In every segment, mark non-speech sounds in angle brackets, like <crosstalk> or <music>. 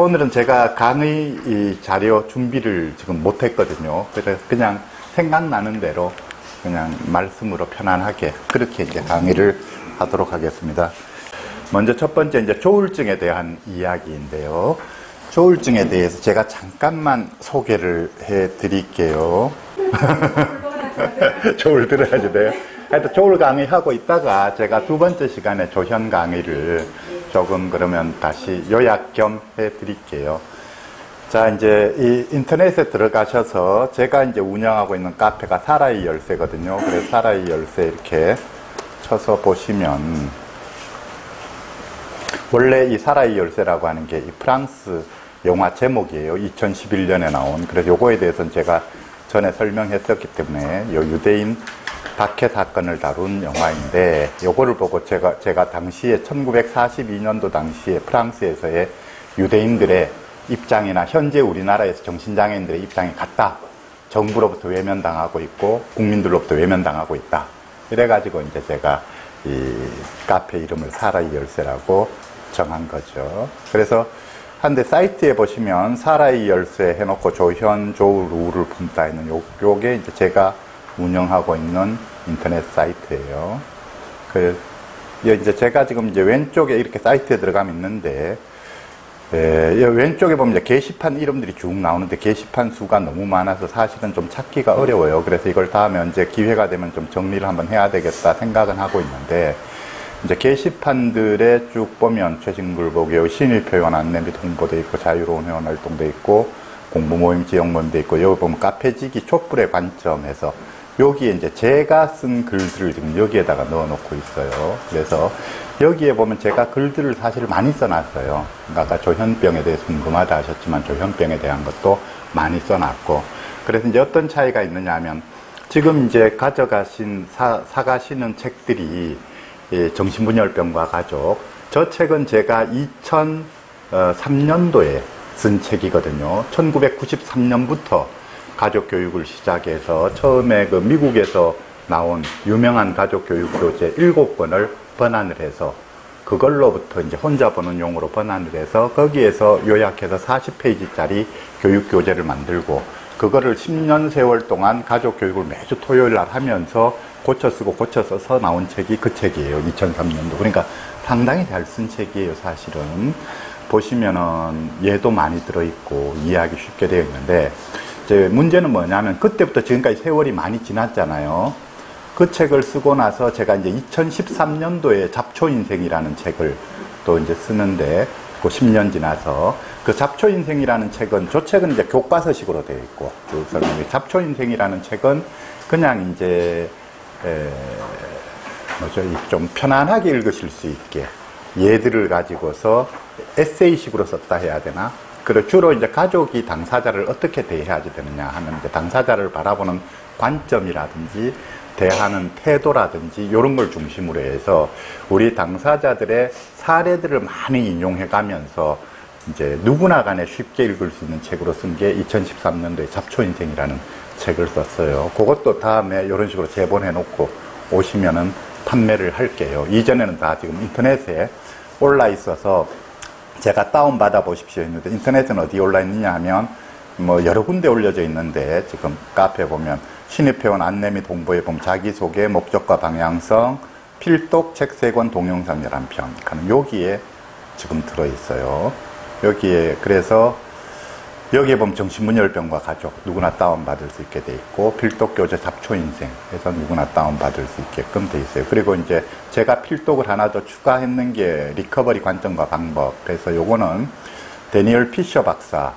오늘은 제가 강의 이 자료 준비를 지금 못했거든요. 그래서 그냥 생각나는 대로 그냥 말씀으로 편안하게 그렇게 이제 강의를 하도록 하겠습니다. 먼저 첫 번째 이제 조울증에 대한 이야기인데요. 조울증에 대해서 제가 잠깐만 소개를 해 드릴게요. <laughs> 조울 들어야지 돼요. 하여튼 조울 강의 하고 있다가 제가 두 번째 시간에 조현 강의를 조금 그러면 다시 요약 겸 해 드릴게요. 자, 이제 이 인터넷에 들어가셔서 제가 이제 운영하고 있는 카페가 사라이 열쇠거든요. 그래서 사라이 열쇠 이렇게 쳐서 보시면 원래 이 사라이 열쇠라고 하는 게 이 프랑스 영화 제목이에요. 2011년에 나온. 그래서 요거에 대해서는 제가 전에 설명했었기 때문에 요 유대인 박해 사건을 다룬 영화인데 요거를 보고 제가 제가 당시에 1942년도 당시에 프랑스에서의 유대인들의 입장이나 현재 우리나라에서 정신장애인들의 입장이 같다. 정부로부터 외면당하고 있고 국민들로부터 외면당하고 있다. 이래가지고 이제 제가 이 카페 이름을 사라이 열쇠라고 정한 거죠. 그래서 한데 사이트에 보시면 사라이 열쇠 해놓고 조현, 조울, 우를 품다 있는 요, 요게 이제 제가 운영하고 있는 인터넷 사이트예요. 그 이제 제가 지금 이제 왼쪽에 이렇게 사이트에 들어가면 있는데 예, 왼쪽에 보면 이제 게시판 이름들이 쭉 나오는데 게시판 수가 너무 많아서 사실은 좀 찾기가 어려워요. 그래서 이걸 다음에 언제 기회가 되면 좀 정리를 한번 해야 되겠다 생각은 하고 있는데 이제 게시판들에 쭉 보면 최신글보기 신의표현 안내 및 홍보돼 있고 자유로운 회원 활동돼 있고 공부 모임 지역 모임돼 있고 여기 보면 카페지기 촛불의 관점에서 여기에 이제 제가 쓴 글들을 지금 여기에다가 넣어 놓고 있어요. 그래서 여기에 보면 제가 글들을 사실 많이 써놨어요. 그러니까 아까 조현병에 대해서 궁금하다 하셨지만 조현병에 대한 것도 많이 써놨고 그래서 이제 어떤 차이가 있느냐 하면 지금 이제 가져가신 사, 사가시는 책들이 예, 정신분열병과 가족. 저 책은 제가 2003년도에 쓴 책이거든요. 1993년부터 가족 교육을 시작해서 처음에 그 미국에서 나온 유명한 가족 교육 교재 7권을 번안을 해서 그걸로부터 이제 혼자 보는 용으로 번안을 해서 거기에서 요약해서 40페이지짜리 교육 교재를 만들고 그거를 10년 세월 동안 가족 교육을 매주 토요일 날 하면서 고쳐 쓰고 고쳐 써서 나온 책이 그 책이에요. 2003년도. 그러니까 상당히 잘 쓴 책이에요, 사실은. 보시면은 얘도 많이 들어있고 이해하기 쉽게 되어 있는데 이제 문제는 뭐냐면 그때부터 지금까지 세월이 많이 지났잖아요. 그 책을 쓰고 나서 제가 이제 2013년도에 잡초인생이라는 책을 또 이제 쓰는데 그 10년 지나서 그 잡초인생이라는 책은 저 책은 이제 교과서식으로 되어 있고 그 설명이 잡초인생이라는 책은 그냥 이제 에, 뭐죠 좀 편안하게 읽으실 수 있게 예들을 가지고서 에세이식으로 썼다 해야 되나? 그리고 주로 이제 가족이 당사자를 어떻게 대해야지 되느냐 하는 당사자를 바라보는 관점이라든지 대하는 태도라든지 이런 걸 중심으로 해서 우리 당사자들의 사례들을 많이 인용해 가면서 이제 누구나 간에 쉽게 읽을 수 있는 책으로 쓴 게 2013년도에 잡초인생이라는 책을 썼어요. 그것도 다음에 이런 식으로 제본해 놓고 오시면은 판매를 할게요. 이전에는 다 지금 인터넷에 올라 있어서 제가 다운받아 보십시오 했는데 인터넷은 어디 올라 있느냐 하면 뭐 여러 군데 올려져 있는데 지금 카페 보면 신입회원 안내 및 홍보에 보면 자기소개, 목적과 방향성, 필독 책 세 권 동영상 11편 하는 여기에 지금 들어있어요. 여기에 그래서 여기에 보면 정신분열병과 가족 누구나 다운받을 수 있게 돼 있고 필독교재 잡초인생 해서 누구나 다운받을 수 있게끔 돼 있어요. 그리고 이제 제가 필독을 하나 더 추가했는 게 recovery 관점과 방법 그래서 요거는 데니얼 피셔 박사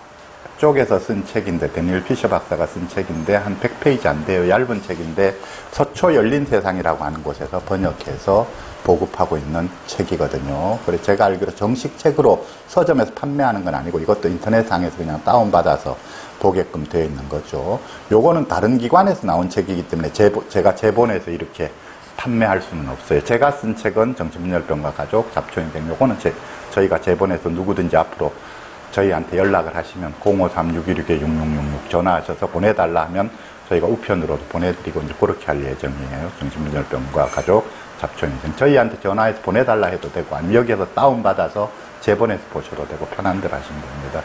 쪽에서 쓴 책인데 데니얼 피셔 박사가 쓴 책인데 한 100페이지 안 돼요. 얇은 책인데 서초 열린 세상이라고 하는 곳에서 번역해서 보급하고 있는 책이거든요. 그래서 제가 알기로 정식 책으로 서점에서 판매하는 건 아니고 이것도 인터넷상에서 그냥 다운받아서 보게끔 되어 있는 거죠. 요거는 다른 기관에서 나온 책이기 때문에 제, 제가 제본에서 이렇게 판매할 수는 없어요. 제가 쓴 책은 정신분열병과 가족, 잡초인생 요거는 제, 저희가 제본에서 누구든지 앞으로 저희한테 연락을 하시면 053-616-6666 전화하셔서 보내달라 하면 저희가 우편으로도 보내드리고 이제 그렇게 할 예정이에요. 정신분열병과 가족, 잡초인생. 저희한테 전화해서 보내달라 해도 되고, 아니면 여기에서 다운받아서 재본해서 보셔도 되고, 편한 대로 하시면 됩니다.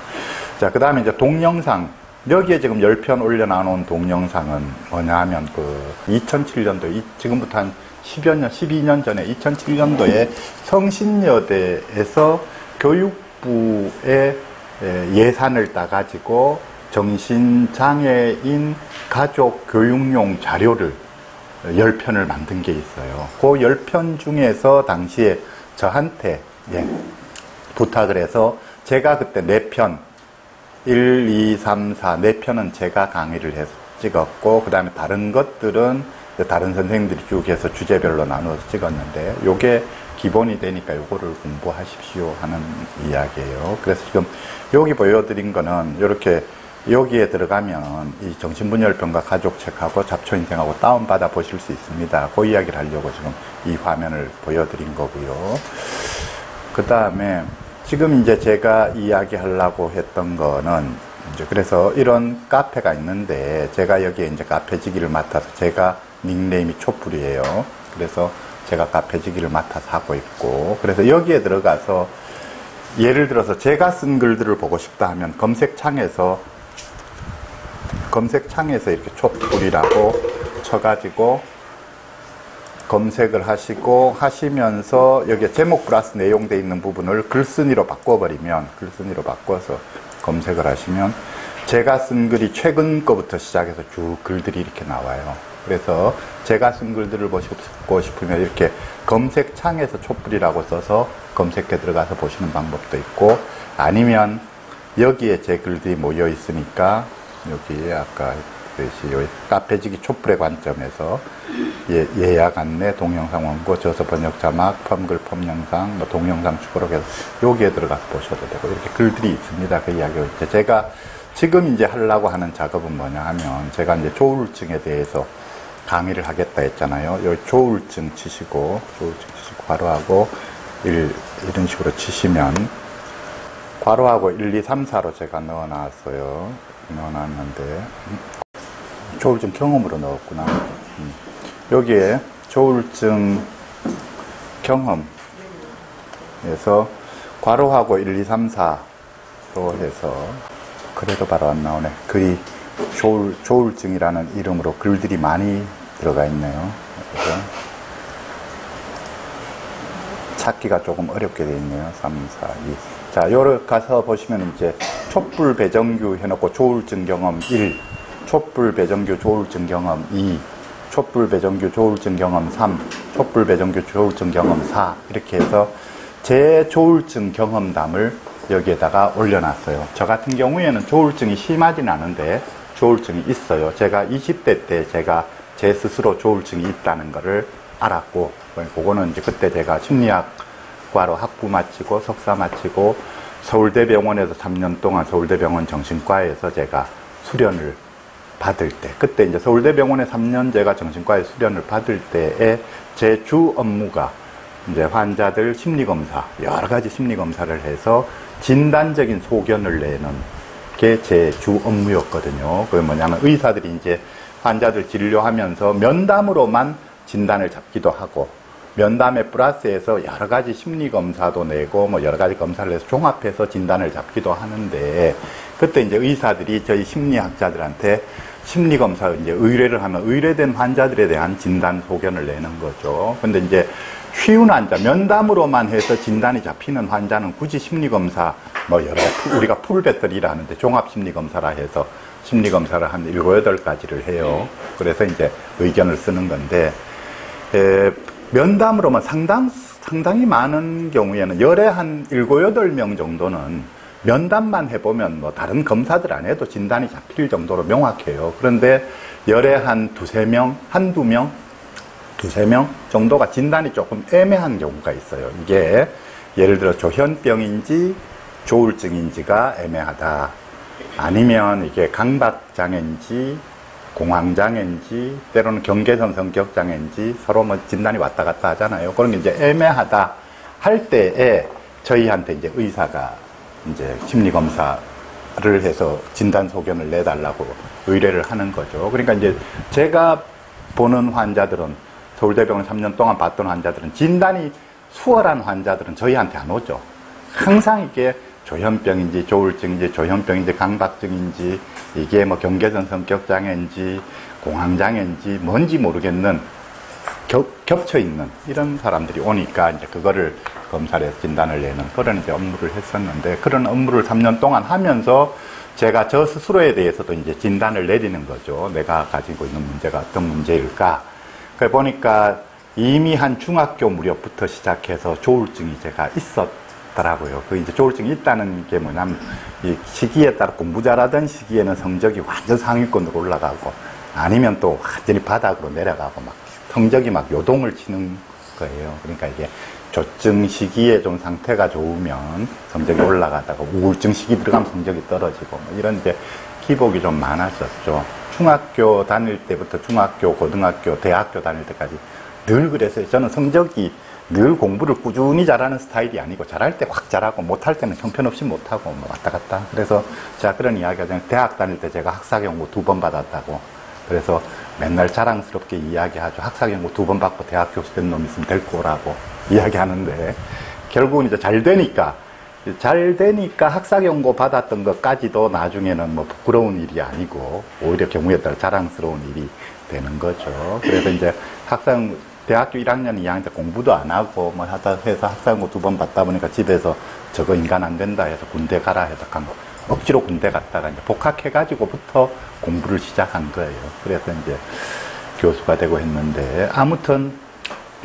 자, 그 다음에 이제 동영상. 여기에 지금 10편 올려놔놓은 동영상은 뭐냐 하면 그 2007년도, 지금부터 한 10여 년, 12년 전에 2007년도에 성신여대에서 교육부의 예산을 따가지고 정신장애인 가족 교육용 자료를 10편을 만든 게 있어요. 그 10편 중에서 당시에 저한테 예, 부탁을 해서 제가 그때 4편 1, 2, 3, 4, 4편은 제가 강의를 해서 찍었고 그 다음에 다른 것들은 다른 선생님들이 쭉 해서 주제별로 나눠서 찍었는데 요게 기본이 되니까 요거를 공부하십시오 하는 이야기예요. 그래서 지금 여기 보여드린 거는 이렇게 여기에 들어가면 이 정신분열병과 가족책하고 잡초인생하고 다운받아 보실 수 있습니다. 그 이야기를 하려고 지금 이 화면을 보여드린 거고요. 그 다음에 지금 이제 제가 이야기하려고 했던 거는 이제 그래서 이런 카페가 있는데 제가 여기에 이제 카페지기를 맡아서 제가 닉네임이 촛불이에요. 그래서 제가 카페지기를 맡아서 하고 있고 그래서 여기에 들어가서 예를 들어서 제가 쓴 글들을 보고 싶다 하면 검색창에서 검색창에서 이렇게 촛불이라고 쳐가지고 검색을 하시고 하시면서 여기에 제목 플러스 내용돼 있는 부분을 글쓴이로 바꿔버리면 글쓴이로 바꿔서 검색을 하시면 제가 쓴 글이 최근 거부터 시작해서 쭉 글들이 이렇게 나와요. 그래서 제가 쓴 글들을 보시고 싶으면 이렇게 검색창에서 촛불이라고 써서 검색해 들어가서 보시는 방법도 있고 아니면 여기에 제 글들이 모여 있으니까 여기 아까 그랬듯이 카페지기 촛불의 관점에서 예, 약 안내, 동영상 원고, 저서 번역 자막, 펌글 펌 영상, 뭐 동영상 추가로 해서 여기에 들어가서 보셔도 되고 이렇게 글들이 있습니다. 그 이야기를 이제 제가 지금 이제 하려고 하는 작업은 뭐냐 하면 제가 이제 조울증에 대해서 강의를 하겠다 했잖아요. 여기 조울증 치시고 조울증 치시고 괄호하고 1 이런 식으로 치시면 괄호하고 1, 2, 3, 4로 제가 넣어 놨어요. 넣어놨는데 조울증 경험으로 넣었구나. 음. 여기에 조울증 경험에서 괄호하고 1, 2, 3, 4로 해서 그래도 바로 안 나오네. 글이 조울, 조울증이라는 이름으로 글들이 많이 들어가 있네요. 찾기가 조금 어렵게 되어 있네요. 3, 4, 2. 자, 요를 가서 보시면 이제 촛불 배정규 해놓고 조울증 경험 1, 촛불 배정규 조울증 경험 2, 촛불 배정규 조울증 경험 3, 촛불 배정규 조울증 경험 4 이렇게 해서 제 조울증 경험담을 여기에다가 올려놨어요. 저 같은 경우에는 조울증이 심하진 않은데 조울증이 있어요. 제가 20대 때 제가 제 스스로 조울증이 있다는 것을 알았고 그거는 이제 그때 제가 심리학 과로 학부 마치고 석사 마치고 서울대병원에서 3년 동안 서울대병원 정신과에서 제가 수련을 받을 때, 그때 이제 서울대병원에 3년 제가 정신과에 수련을 받을 때에 제 주 업무가 이제 환자들 심리검사, 여러 가지 심리검사를 해서 진단적인 소견을 내는 게 제 주 업무였거든요. 그게 뭐냐면 의사들이 이제 환자들 진료하면서 면담으로만 진단을 잡기도 하고 면담에 플러스해서 여러 가지 심리 검사도 내고 뭐 여러 가지 검사를 해서 종합해서 진단을 잡기도 하는데 그때 이제 의사들이 저희 심리학자들한테 심리 검사 이제 의뢰를 하면 의뢰된 환자들에 대한 진단 소견을 내는 거죠. 근데 이제 쉬운 환자 면담으로만 해서 진단이 잡히는 환자는 굳이 심리 검사 뭐 여러 우리가 full battery라 하는데 종합 심리 검사라 해서 심리 검사를 한 일곱 여덟 가지를 해요. 그래서 이제 의견을 쓰는 건데 에, 면담으로만 상당, 상당히 많은 경우에는 열에 한 일곱 여덟 명 정도는 면담만 해보면 뭐 다른 검사들 안 해도 진단이 잡힐 정도로 명확해요. 그런데 열에 한 두세 명, 한두 명, 두세 명 정도가 진단이 조금 애매한 경우가 있어요. 이게 예를 들어 조현병인지 조울증인지가 애매하다. 아니면 이게 강박장애인지 공황장애인지 때로는 경계선 성격장애인지 서로 뭐 진단이 왔다 갔다 하잖아요. 그런 게 이제 애매하다 할 때에 저희한테 이제 의사가 이제 심리 검사를 해서 진단 소견을 내달라고 의뢰를 하는 거죠. 그러니까 이제 제가 보는 환자들은 서울대병원 3년 동안 봤던 환자들은 진단이 수월한 환자들은 저희한테 안 오죠. 항상 이게 조현병인지 조울증인지 조현병인지 강박증인지 이게 뭐 경계선 성격 장애인지 공황 장애인지 뭔지 모르겠는 겹, 겹쳐 있는 이런 사람들이 오니까 이제 그거를 검사를 해서 진단을 내는 그런 이제 업무를 했었는데 그런 업무를 3년 동안 하면서 제가 저 스스로에 대해서도 이제 진단을 내리는 거죠. 내가 가지고 있는 문제가 어떤 문제일까. 그래 보니까 이미 한 중학교 무렵부터 시작해서 조울증이 제가 있었 더라고요. 그 이제 조울증이 있다는 게 뭐냐면 이 시기에 따라 공부 잘하던 시기에는 성적이 완전 상위권으로 올라가고 아니면 또 완전히 바닥으로 내려가고 막 성적이 막 요동을 치는 거예요. 그러니까 이게 조증 시기에 좀 상태가 좋으면 성적이 올라가다가 우울증 시기 들어가면 성적이 떨어지고 뭐 이런 이제 기복이 좀 많았었죠. 중학교 다닐 때부터 중학교, 고등학교, 대학교 다닐 때까지 늘 그랬어요. 저는 성적이 늘 공부를 꾸준히 잘하는 스타일이 아니고 잘할 때 확 잘하고 못할 때는 형편없이 못하고 뭐 왔다 갔다. 그래서 제가 그런 이야기 하자면 대학 다닐 때 제가 학사 경고 두 번 받았다고. 그래서 맨날 자랑스럽게 이야기하죠. 학사 경고 두 번 받고 대학 교수 된 놈 있으면 데리고 오라고 <laughs> 이야기하는데 결국은 이제 잘 되니까 잘 되니까 학사 경고 받았던 것까지도 나중에는 뭐 부끄러운 일이 아니고 오히려 경우에 따라 자랑스러운 일이 되는 거죠. 그래서 이제 학생 대학교 1학년, 2학년 때 공부도 안 하고 뭐 하다 해서 학사경고 두번 받다 보니까 집에서 저거 인간 안 된다 해서 군대 가라 해서 간 거. 억지로 군대 갔다가 이제 복학해가지고부터 공부를 시작한 거예요. 그래서 이제 교수가 되고 했는데 아무튼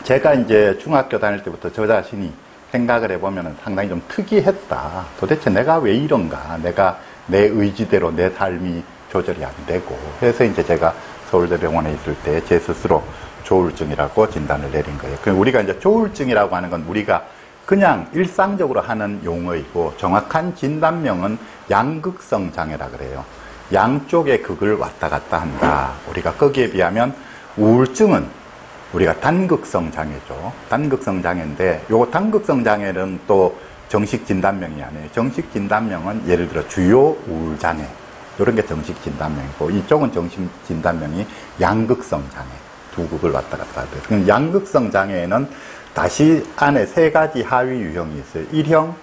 제가 이제 중학교 다닐 때부터 저 자신이 생각을 해보면 상당히 좀 특이했다. 도대체 내가 왜 이런가? 내가 내 의지대로 내 삶이 조절이 안 되고. 그래서 이제 제가 서울대병원에 있을 때 제 스스로 조울증이라고 진단을 내린 거예요. 그 우리가 이제 조울증이라고 하는 건 우리가 그냥 일상적으로 하는 용어이고 정확한 진단명은 양극성 장애라 그래요. 양쪽의 극을 왔다 갔다 한다. 우리가 거기에 비하면 우울증은 우리가 단극성 장애죠. 단극성 장애인데 요 단극성 장애는 또 정식 진단명이 아니에요. 정식 진단명은 예를 들어 주요 우울 장애 이런 게 정식 진단명이고 이쪽은 정식 진단명이 양극성 장애 두 극을 왔다 갔다. 그럼 양극성 장애에는 다시 안에 세 가지 하위 유형이 있어요. 1형,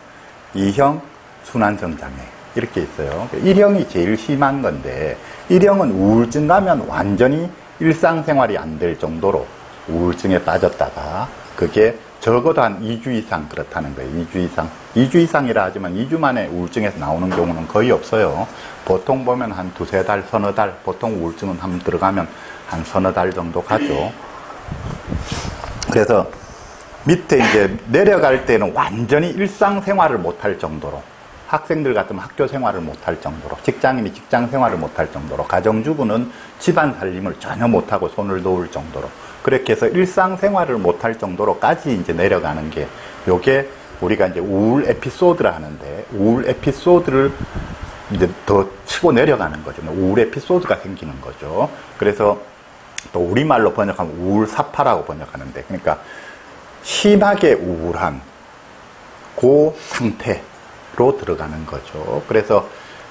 2형, 순환성 장애 이렇게 있어요. 1형이 제일 심한 건데 1형은 우울증 가면 완전히 일상생활이 안 될 정도로 우울증에 빠졌다가 그게 적어도 한 2주 이상 그렇다는 거예요. 2주 이상. 2주 이상이라 하지만 2주 만에 우울증에서 나오는 경우는 거의 없어요. 보통 보면 한 두세 달, 서너 달, 보통 우울증은 한번 들어가면 한 서너 달 정도 가죠. 그래서 밑에 이제 내려갈 때는 완전히 일상생활을 못할 정도로 학생들 같으면 학교 생활을 못할 정도로 직장인이 직장 생활을 못할 정도로 가정주부는 집안 살림을 전혀 못하고 손을 놓을 정도로 그렇게 해서 일상생활을 못할 정도로까지 이제 내려가는 게 요게 우리가 이제 우울 에피소드라 하는데 우울 에피소드를 이제 더 치고 내려가는 거죠. 우울 에피소드가 생기는 거죠. 그래서 또 우리말로 번역하면 우울사파라고 번역하는데 그러니까 심하게 우울한 그 상태로 들어가는 거죠. 그래서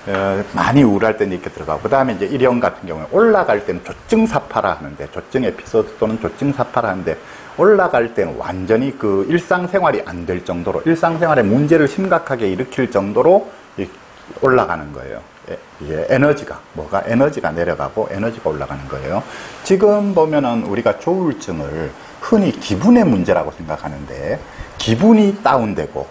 어, 많이 우울할 때는 이렇게 들어가고 그 다음에 이제 일형 같은 경우에 올라갈 때는 조증사파라 하는데 조증 에피소드 또는 조증사파라 하는데 올라갈 때는 완전히 그 일상생활이 안 될 정도로 일상생활에 문제를 심각하게 일으킬 정도로 올라가는 거예요. 이게 에너지가 뭐가 에너지가 내려가고 에너지가 올라가는 거예요. 지금 보면은 우리가 조울증을 흔히 기분의 문제라고 생각하는데 기분이 다운되고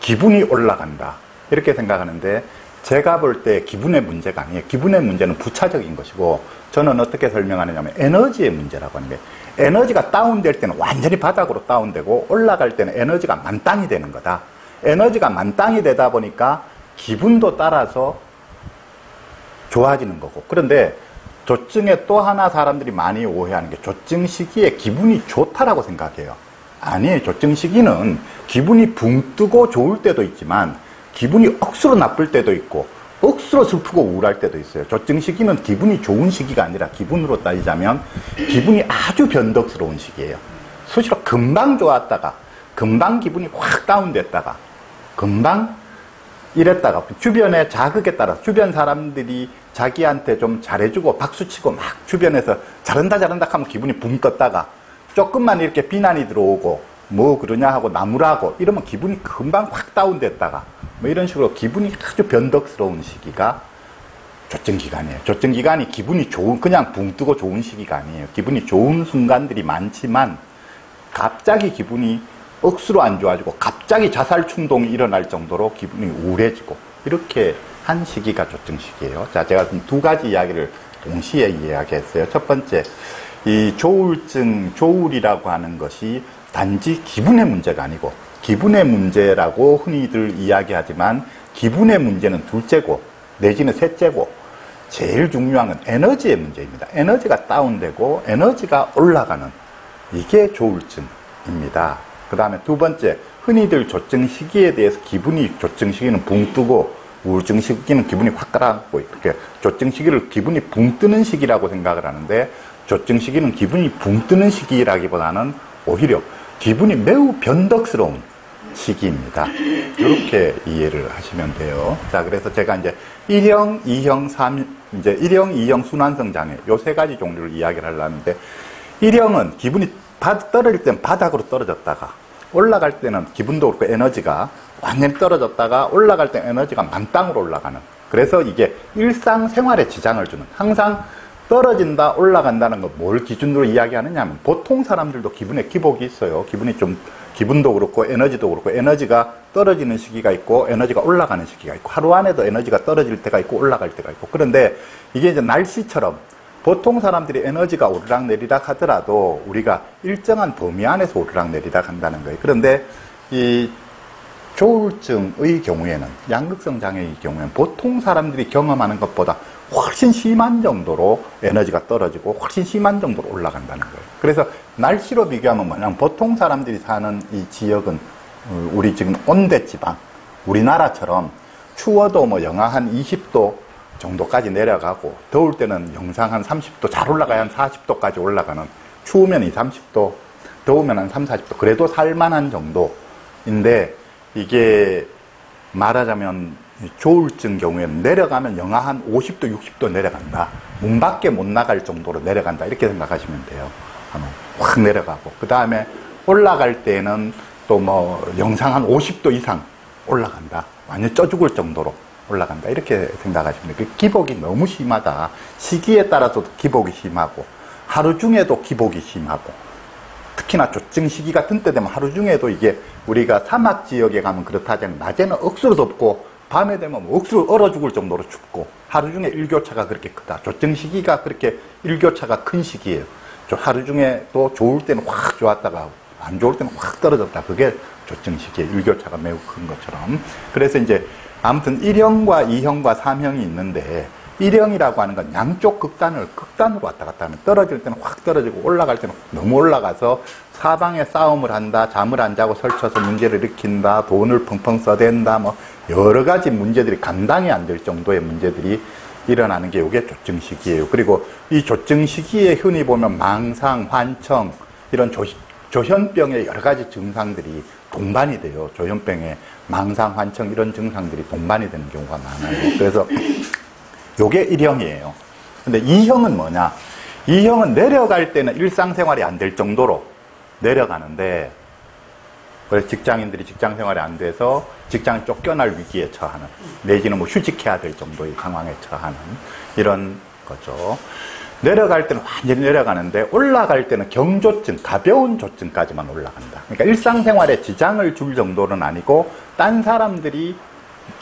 기분이 올라간다 이렇게 생각하는데 제가 볼 때 기분의 문제가 아니에요. 기분의 문제는 부차적인 것이고 저는 어떻게 설명하느냐면 에너지의 문제라고 하는 게 에너지가 다운될 때는 완전히 바닥으로 다운되고 올라갈 때는 에너지가 만땅이 되는 거다. 에너지가 만땅이 되다 보니까 기분도 따라서 좋아지는 거고. 그런데 조증에 또 하나 사람들이 많이 오해하는 게 조증 시기에 기분이 좋다라고 생각해요. 아니에요. 조증 시기는 기분이 붕 뜨고 좋을 때도 있지만 기분이 억수로 나쁠 때도 있고 억수로 슬프고 우울할 때도 있어요. 조증 시기는 기분이 좋은 시기가 아니라 기분으로 따지자면 기분이 아주 변덕스러운 시기예요. 수시로 금방 좋았다가 금방 기분이 확 다운됐다가 금방 이랬다가 주변의 자극에 따라 주변 사람들이 자기한테 좀 잘해주고 박수치고 막 주변에서 잘한다 잘한다 하면 기분이 붕 떴다가 조금만 이렇게 비난이 들어오고 뭐 그러냐 하고 나무라고 이러면 기분이 금방 확 다운됐다가 뭐 이런 식으로 기분이 아주 변덕스러운 시기가 조증 기간이에요. 조증 기간이 기분이 좋은 그냥 붕 뜨고 좋은 시기가 아니에요. 기분이 좋은 순간들이 많지만 갑자기 기분이 억수로 안 좋아지고 갑자기 자살 충동이 일어날 정도로 기분이 우울해지고 이렇게 한 시기가 조증 시기예요. 자, 제가 두 가지 이야기를 동시에 이야기했어요. 첫 번째, 이 조울증, 조울이라고 하는 것이 단지 기분의 문제가 아니고 기분의 문제라고 흔히들 이야기하지만 기분의 문제는 둘째고 내지는 셋째고 제일 중요한 건 에너지의 문제입니다. 에너지가 다운되고 에너지가 올라가는 이게 조울증입니다. 그 다음에 두 번째, 흔히들 조증 시기에 대해서 기분이 조증 시기는 붕 뜨고 우울증 시기는 기분이 확 가라앉고 이렇게 조증 시기를 기분이 붕 뜨는 시기라고 생각을 하는데 조증 시기는 기분이 붕 뜨는 시기라기보다는 오히려 기분이 매우 변덕스러운 시기입니다. 이렇게 이해를 하시면 돼요. 자, 그래서 제가 이제 1형, 2형, 3, 이제 1형, 2형 순환성 장애, 요 세 가지 종류를 이야기를 하려는데, 1형은 기분이 떨어질 땐 바닥으로 떨어졌다가, 올라갈 때는 기분도 그렇고 에너지가 완전히 떨어졌다가 올라갈 때 에너지가 만땅으로 올라가는. 그래서 이게 일상생활에 지장을 주는. 항상 떨어진다, 올라간다는 거 뭘 기준으로 이야기하느냐 하면 보통 사람들도 기분에 기복이 있어요. 기분이 좀, 기분도 그렇고 에너지도 그렇고 에너지가 떨어지는 시기가 있고 에너지가 올라가는 시기가 있고 하루 안에도 에너지가 떨어질 때가 있고 올라갈 때가 있고 그런데 이게 이제 날씨처럼 보통 사람들이 에너지가 오르락 내리락 하더라도 우리가 일정한 범위 안에서 오르락 내리락 한다는 거예요. 그런데 이 조울증의 경우에는 양극성 장애의 경우에는 보통 사람들이 경험하는 것보다 훨씬 심한 정도로 에너지가 떨어지고 훨씬 심한 정도로 올라간다는 거예요. 그래서 날씨로 비교하면 뭐냐면 보통 사람들이 사는 이 지역은 어, 우리 지금 온대 지방 우리나라처럼 추워도 뭐 영하 한 20도 정도까지 내려가고 더울 때는 영상 한 30도 잘 올라가야 한 40도까지 올라가는 추우면 2, 30도 더우면 한 3, 40도 그래도 살만한 정도인데 이게 말하자면 조울증 경우에는 내려가면 영하 한 50도, 60도 내려간다. 문 밖에 못 나갈 정도로 내려간다. 이렇게 생각하시면 돼요. 확 내려가고. 그 다음에 올라갈 때는 또 뭐 영상 한 50도 이상 올라간다. 완전 쪄 죽을 정도로 올라간다. 이렇게 생각하시면 돼요. 그 기복이 너무 심하다. 시기에 따라서도 기복이 심하고, 하루 중에도 기복이 심하고, 특히나 조증 시기 같은 때 되면 하루 중에도 이게 우리가 사막 지역에 가면 그렇다잖아요. 낮에는 억수로 덥고 밤에 되면 억수로 얼어 죽을 정도로 춥고 하루 중에 일교차가 그렇게 크다. 조증 시기가 그렇게 일교차가 큰 시기예요. 하루 중에 또 좋을 때는 확 좋았다가 안 좋을 때는 확 떨어졌다. 그게 조증 시기의 일교차가 매우 큰 것처럼. 그래서 이제 아무튼 1형과 2형과 3형이 있는데 1형이라고 하는 건 양쪽 극단을 극단으로 왔다 갔다 하면 떨어질 때는 확 떨어지고 올라갈 때는 너무 올라가서 사방에 싸움을 한다, 잠을 안 자고 설쳐서 문제를 일으킨다, 돈을 펑펑 써댄다, 뭐 여러 가지 문제들이 감당이 안 될 정도의 문제들이 일어나는 게 이게 조증 시기예요. 그리고 이 조증 시기에 흔히 보면 망상, 환청 이런 조, 조현병의 여러 가지 증상들이 동반이 돼요. 조현병의 망상, 환청 이런 증상들이 동반이 되는 경우가 많아요. 그래서 요게 1형이에요. 근데 2형은 뭐냐? 2형은 내려갈 때는 일상생활이 안 될 정도로 내려가는데 그래서 직장인들이 직장 생활이 안 돼서 직장 쫓겨날 위기에 처하는 내지는 뭐 휴직해야 될 정도의 상황에 처하는 이런 거죠. 내려갈 때는 완전히 내려가는데 올라갈 때는 경조증, 가벼운 조증까지만 올라간다. 그러니까 일상생활에 지장을 줄 정도는 아니고 딴 사람들이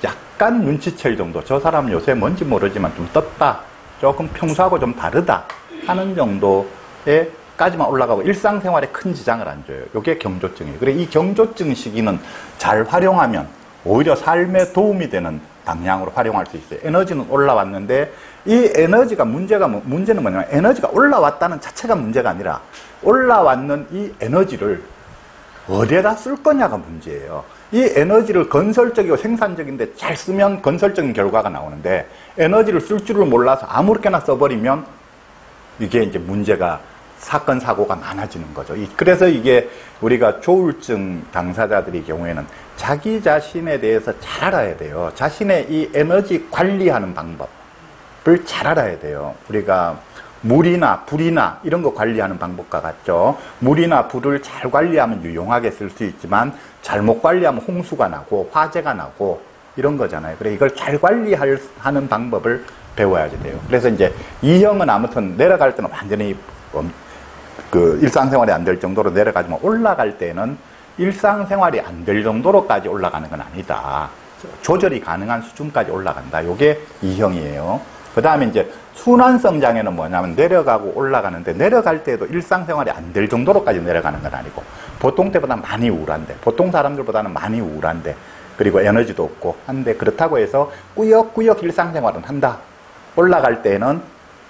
약 간 눈치챌 정도. 저 사람 요새 뭔지 모르지만 좀 떴다. 조금 평소하고 좀 다르다. 하는 정도에까지만 올라가고 일상생활에 큰 지장을 안 줘요. 이게 경조증이에요. 그래 이 경조증 시기는 잘 활용하면 오히려 삶에 도움이 되는 방향으로 활용할 수 있어요. 에너지는 올라왔는데 이 에너지가 문제가 뭐, 문제는 뭐냐면 에너지가 올라왔다는 자체가 문제가 아니라 올라왔는 이 에너지를 어디에다 쓸 거냐가 문제예요. 이 에너지를 건설적이고 생산적인데 잘 쓰면 건설적인 결과가 나오는데 에너지를 쓸 줄을 몰라서 아무렇게나 써버리면 이게 이제 문제가 사건 사고가 많아지는 거죠. 그래서 이게 우리가 조울증 당사자들의 경우에는 자기 자신에 대해서 잘 알아야 돼요. 자신의 이 에너지 관리하는 방법을 잘 알아야 돼요. 우리가 물이나 불이나 이런 거 관리하는 방법과 같죠. 물이나 불을 잘 관리하면 유용하게 쓸 수 있지만 잘못 관리하면 홍수가 나고 화재가 나고 이런 거잖아요. 그래 이걸 잘 관리하는 방법을 배워야지 돼요. 그래서 이제 이 형은 아무튼 내려갈 때는 완전히 엄- 그 일상생활이 안 될 정도로 내려가지만 올라갈 때는 일상생활이 안 될 정도로까지 올라가는 건 아니다. 조절이 가능한 수준까지 올라간다. 요게 이형이에요. 그 다음에 이제 순환성 장애는 뭐냐면 내려가고 올라가는데 내려갈 때도 일상생활이 안 될 정도로까지 내려가는 건 아니고 보통 때보다 많이 우울한데 보통 사람들보다는 많이 우울한데 그리고 에너지도 없고 한데 그렇다고 해서 꾸역꾸역 일상생활은 한다. 올라갈 때는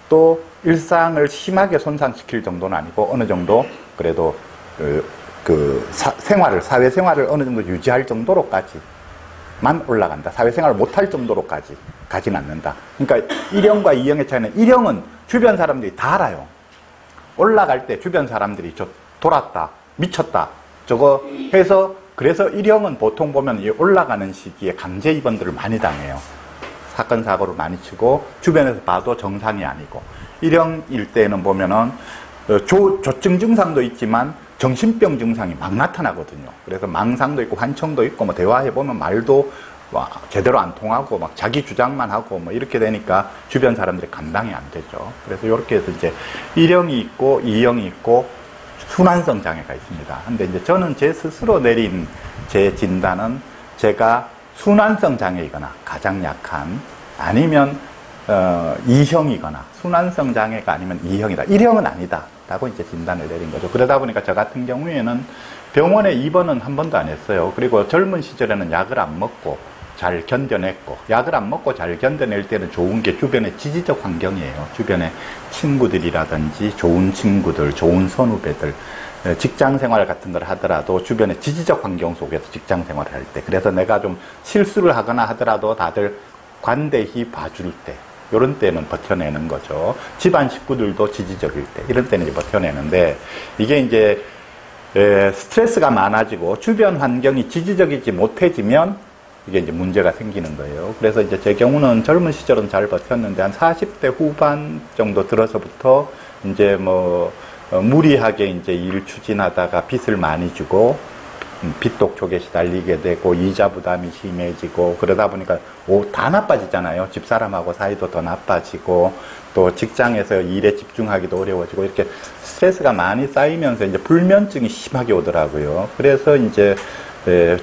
또 일상을 심하게 손상시킬 정도는 아니고 어느 정도 그래도 그, 그 사- 생활을 사회 생활을 어느 정도 유지할 정도로까지만 올라간다. 사회 생활을 못할 정도로까지 가진 않는다. 그러니까 1형과 2형의 차이는 1형은 주변 사람들이 다 알아요. 올라갈 때 주변 사람들이 저 돌았다, 미쳤다, 저거 해서 그래서 1형은 보통 보면 이 올라가는 시기에 강제 입원들을 많이 당해요. 사건 사고를 많이 치고 주변에서 봐도 정상이 아니고 1형일 때는 보면은 어, 조, 조증 증상도 있지만 정신병 증상이 막 나타나거든요. 그래서 망상도 있고 환청도 있고 뭐 대화해 보면 말도 와, 제대로 안 통하고 막 자기 주장만 하고 뭐 이렇게 되니까 주변 사람들이 감당이 안 되죠. 그래서 이렇게 해서 이제 1형이 있고 2형이 있고 순환성 장애가 있습니다. 근데 이제 저는 제 스스로 내린 제 진단은 제가 순환성 장애이거나 가장 약한 아니면 어, 2형이거나 순환성 장애가 아니면 2형이다. 1형은 아니다. 라고 이제 진단을 내린 거죠. 그러다 보니까 저 같은 경우에는 병원에 입원은 한 번도 안 했어요. 그리고 젊은 시절에는 약을 안 먹고 잘 견뎌냈고 약을 안 먹고 잘 견뎌낼 때는 좋은 게 주변의 지지적 환경이에요. 주변의 친구들이라든지 좋은 친구들, 좋은 선후배들, 에, 직장 생활 같은 걸 하더라도 주변의 지지적 환경 속에서 직장 생활을 할 때. 그래서 내가 좀 실수를 하거나 하더라도 다들 관대히 봐줄 때. 이런 때는 버텨내는 거죠. 집안 식구들도 지지적일 때. 이런 때는 이제 버텨내는데 이게 이제 에, 스트레스가 많아지고 주변 환경이 지지적이지 못해지면 이게 이제 문제가 생기는 거예요. 그래서 이제 제 경우는 젊은 시절은 잘 버텼는데 한 40대 후반 정도 들어서부터 이제 뭐 어, 무리하게 이제 일 추진하다가 빚을 많이 주고 음, 빚독 쪽에 시달리게 되고 이자 부담이 심해지고 그러다 보니까 오, 다 나빠지잖아요. 집사람하고 사이도 더 나빠지고 또 직장에서 일에 집중하기도 어려워지고 이렇게 스트레스가 많이 쌓이면서 이제 불면증이 심하게 오더라고요. 그래서 이제 에,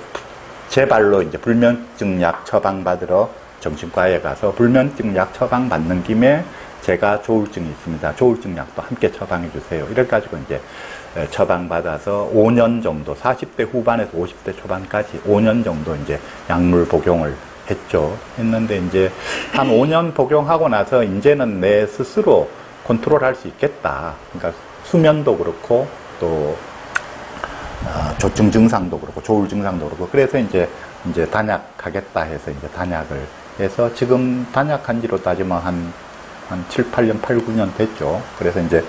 제 발로 이제 불면증 약 처방 받으러 정신과에 가서 불면증 약 처방 받는 김에 제가 조울증이 있습니다. 조울증 약도 함께 처방해 주세요. 이래 가지고 이제 처방 받아서 5년 정도 40대 후반에서 50대 초반까지 5년 정도 이제 약물 복용을 했죠. 했는데 이제 한 5년 복용하고 나서 이제는 내 스스로 컨트롤 할 수 있겠다. 그러니까 수면도 그렇고 또 어, 조증 증상도 그렇고 조울 증상도 그렇고 그래서 이제 이제 단약하겠다 해서 이제 단약을 해서 지금 단약한 지로 따지면 한, 한 7, 8년, 8, 9년 됐죠. 그래서 이제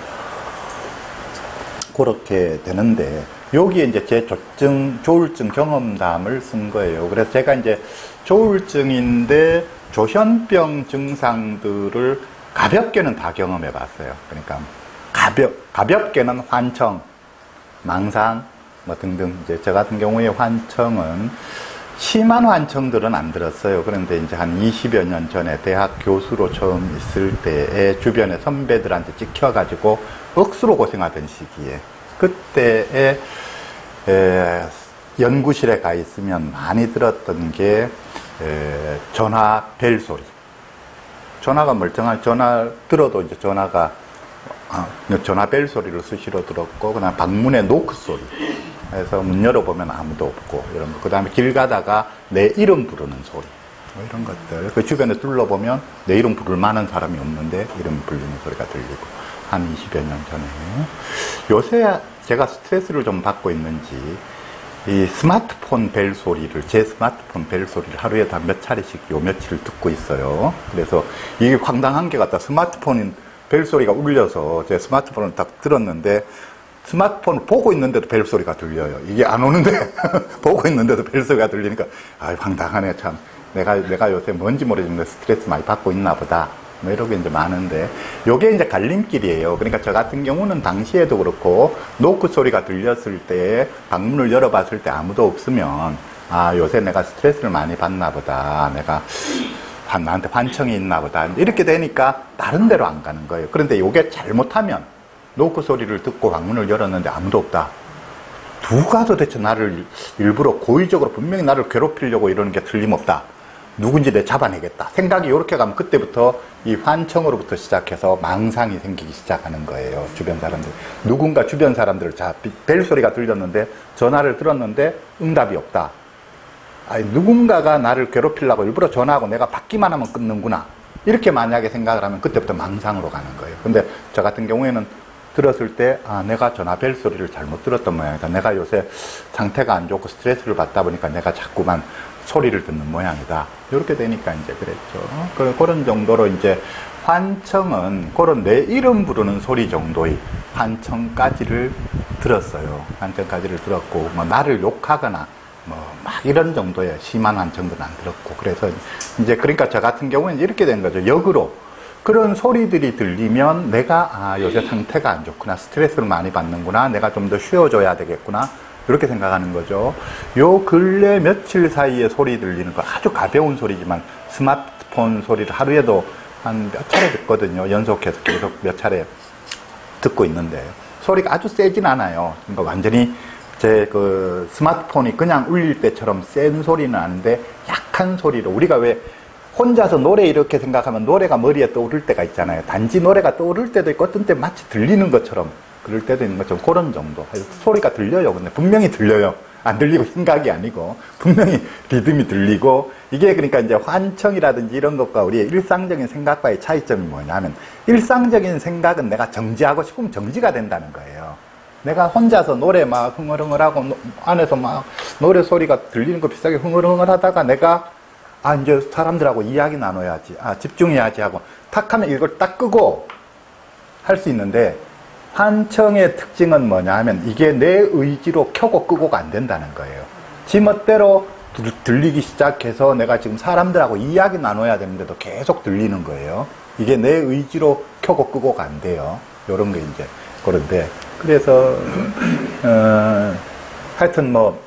그렇게 되는데 여기에 이제 제 조증, 조울증 경험담을 쓴 거예요. 그래서 제가 이제 조울증인데 조현병 증상들을 가볍게는 다 경험해 봤어요. 그러니까 가볍, 가볍게는 환청, 망상, 뭐 등등 이제 저 같은 경우에 환청은 심한 환청들은 안 들었어요. 그런데 이제 한 20여 년 전에 대학 교수로 처음 있을 때에 주변에 선배들한테 찍혀가지고 억수로 고생하던 시기에 그때에 에, 연구실에 가 있으면 많이 들었던 게 에, 전화 벨 소리. 전화가 멀쩡한 전화 들어도 이제 전화가 아, 전화 벨 소리를 수시로 들었고 그다음 방문의 노크 소리. 그래서 문 열어보면 아무도 없고 이런 거. 그 다음에 길 가다가 내 이름 부르는 소리. 뭐 이런 것들. 그 주변에 둘러보면 내 이름 부를 만한 사람이 없는데 이름 부르는 소리가 들리고 한 20여 년 전에. 요새 제가 스트레스를 좀 받고 있는지 이 스마트폰 벨 소리를 제 스마트폰 벨 소리를 하루에 다 몇 차례씩 요 며칠을 듣고 있어요. 그래서 이게 황당한 게 같다. 스마트폰 벨 소리가 울려서 제 스마트폰을 딱 들었는데 스마트폰을 보고 있는데도 벨 소리가 들려요. 이게 안 오는데 <laughs> 보고 있는데도 벨 소리가 들리니까 아 황당하네 참. 내가 내가 요새 뭔지 모르겠는데 스트레스 많이 받고 있나 보다 뭐 이런 게 이제 많은데 요게 이제 갈림길이에요. 그러니까 저 같은 경우는 당시에도 그렇고 노크 소리가 들렸을 때 방문을 열어봤을 때 아무도 없으면 아 요새 내가 스트레스를 많이 받나 보다. 내가 한 나한테 반청이 있나 보다. 이렇게 되니까 다른 데로 안 가는 거예요. 그런데 요게 잘못하면 노크 소리를 듣고 방문을 열었는데 아무도 없다. 누가 도대체 나를 일부러 고의적으로 분명히 나를 괴롭히려고 이러는 게 틀림없다. 누군지 내 잡아내겠다. 생각이 이렇게 가면 그때부터 이 환청으로부터 시작해서 망상이 생기기 시작하는 거예요. 주변 사람들. 누군가 주변 사람들을 자, 벨 소리가 들렸는데 전화를 들었는데 응답이 없다. 아니, 누군가가 나를 괴롭히려고 일부러 전화하고 내가 받기만 하면 끊는구나. 이렇게 만약에 생각을 하면 그때부터 망상으로 가는 거예요. 근데 저 같은 경우에는 들었을 때, 아, 내가 전화 벨 소리를 잘못 들었던 모양이다. 내가 요새 상태가 안 좋고 스트레스를 받다 보니까 내가 자꾸만 소리를 듣는 모양이다. 이렇게 되니까 이제 그랬죠. 그런 정도로 이제 환청은 그런 내 이름 부르는 소리 정도의 환청까지를 들었어요. 환청까지를 들었고, 뭐 나를 욕하거나 뭐막 이런 정도의 심한 환청들은 안 들었고, 그래서 이제 그러니까 저 같은 경우는 이렇게 된 거죠. 역으로 그런 소리들이 들리면 내가 아 요새 상태가 안 좋구나 스트레스를 많이 받는구나 내가 좀 더 쉬어줘야 되겠구나 이렇게 생각하는 거죠. 요 근래 며칠 사이에 소리 들리는 거 아주 가벼운 소리지만 스마트폰 소리를 하루에도 한 몇 차례 듣거든요. 연속해서 계속 몇 차례 듣고 있는데. 소리가 아주 세진 않아요. 그러니까 완전히 제 그 스마트폰이 그냥 울릴 때처럼 센 소리는 아닌데 약한 소리로 우리가 왜 혼자서 노래 이렇게 생각하면 노래가 머리에 떠오를 때가 있잖아요. 단지 노래가 떠오를 때도 있고 어떤 때 마치 들리는 것처럼 그럴 때도 있는 것처럼 그런 정도. 소리가 들려요. 근데 분명히 들려요. 안 들리고 생각이 아니고 분명히 리듬이 들리고 이게 그러니까 이제 환청이라든지 이런 것과 우리의 일상적인 생각과의 차이점이 뭐냐면 일상적인 생각은 내가 정지하고 싶으면 정지가 된다는 거예요. 내가 혼자서 노래 막 흥얼흥얼하고 안에서 막 노래 소리가 들리는 거 비슷하게 흥얼흥얼 하다가 내가 아, 이제 사람들하고 이야기 나눠야지. 아, 집중해야지 하고, 탁 하면 이걸 딱 끄고 할 수 있는데, 환청의 특징은 뭐냐 하면 이게 내 의지로 켜고 끄고가 안 된다는 거예요. 지 멋대로 들리기 시작해서 내가 지금 사람들하고 이야기 나눠야 되는데도 계속 들리는 거예요. 이게 내 의지로 켜고 끄고가 안 돼요. 요런 게 이제 그런데 그래서 어, 하여튼 뭐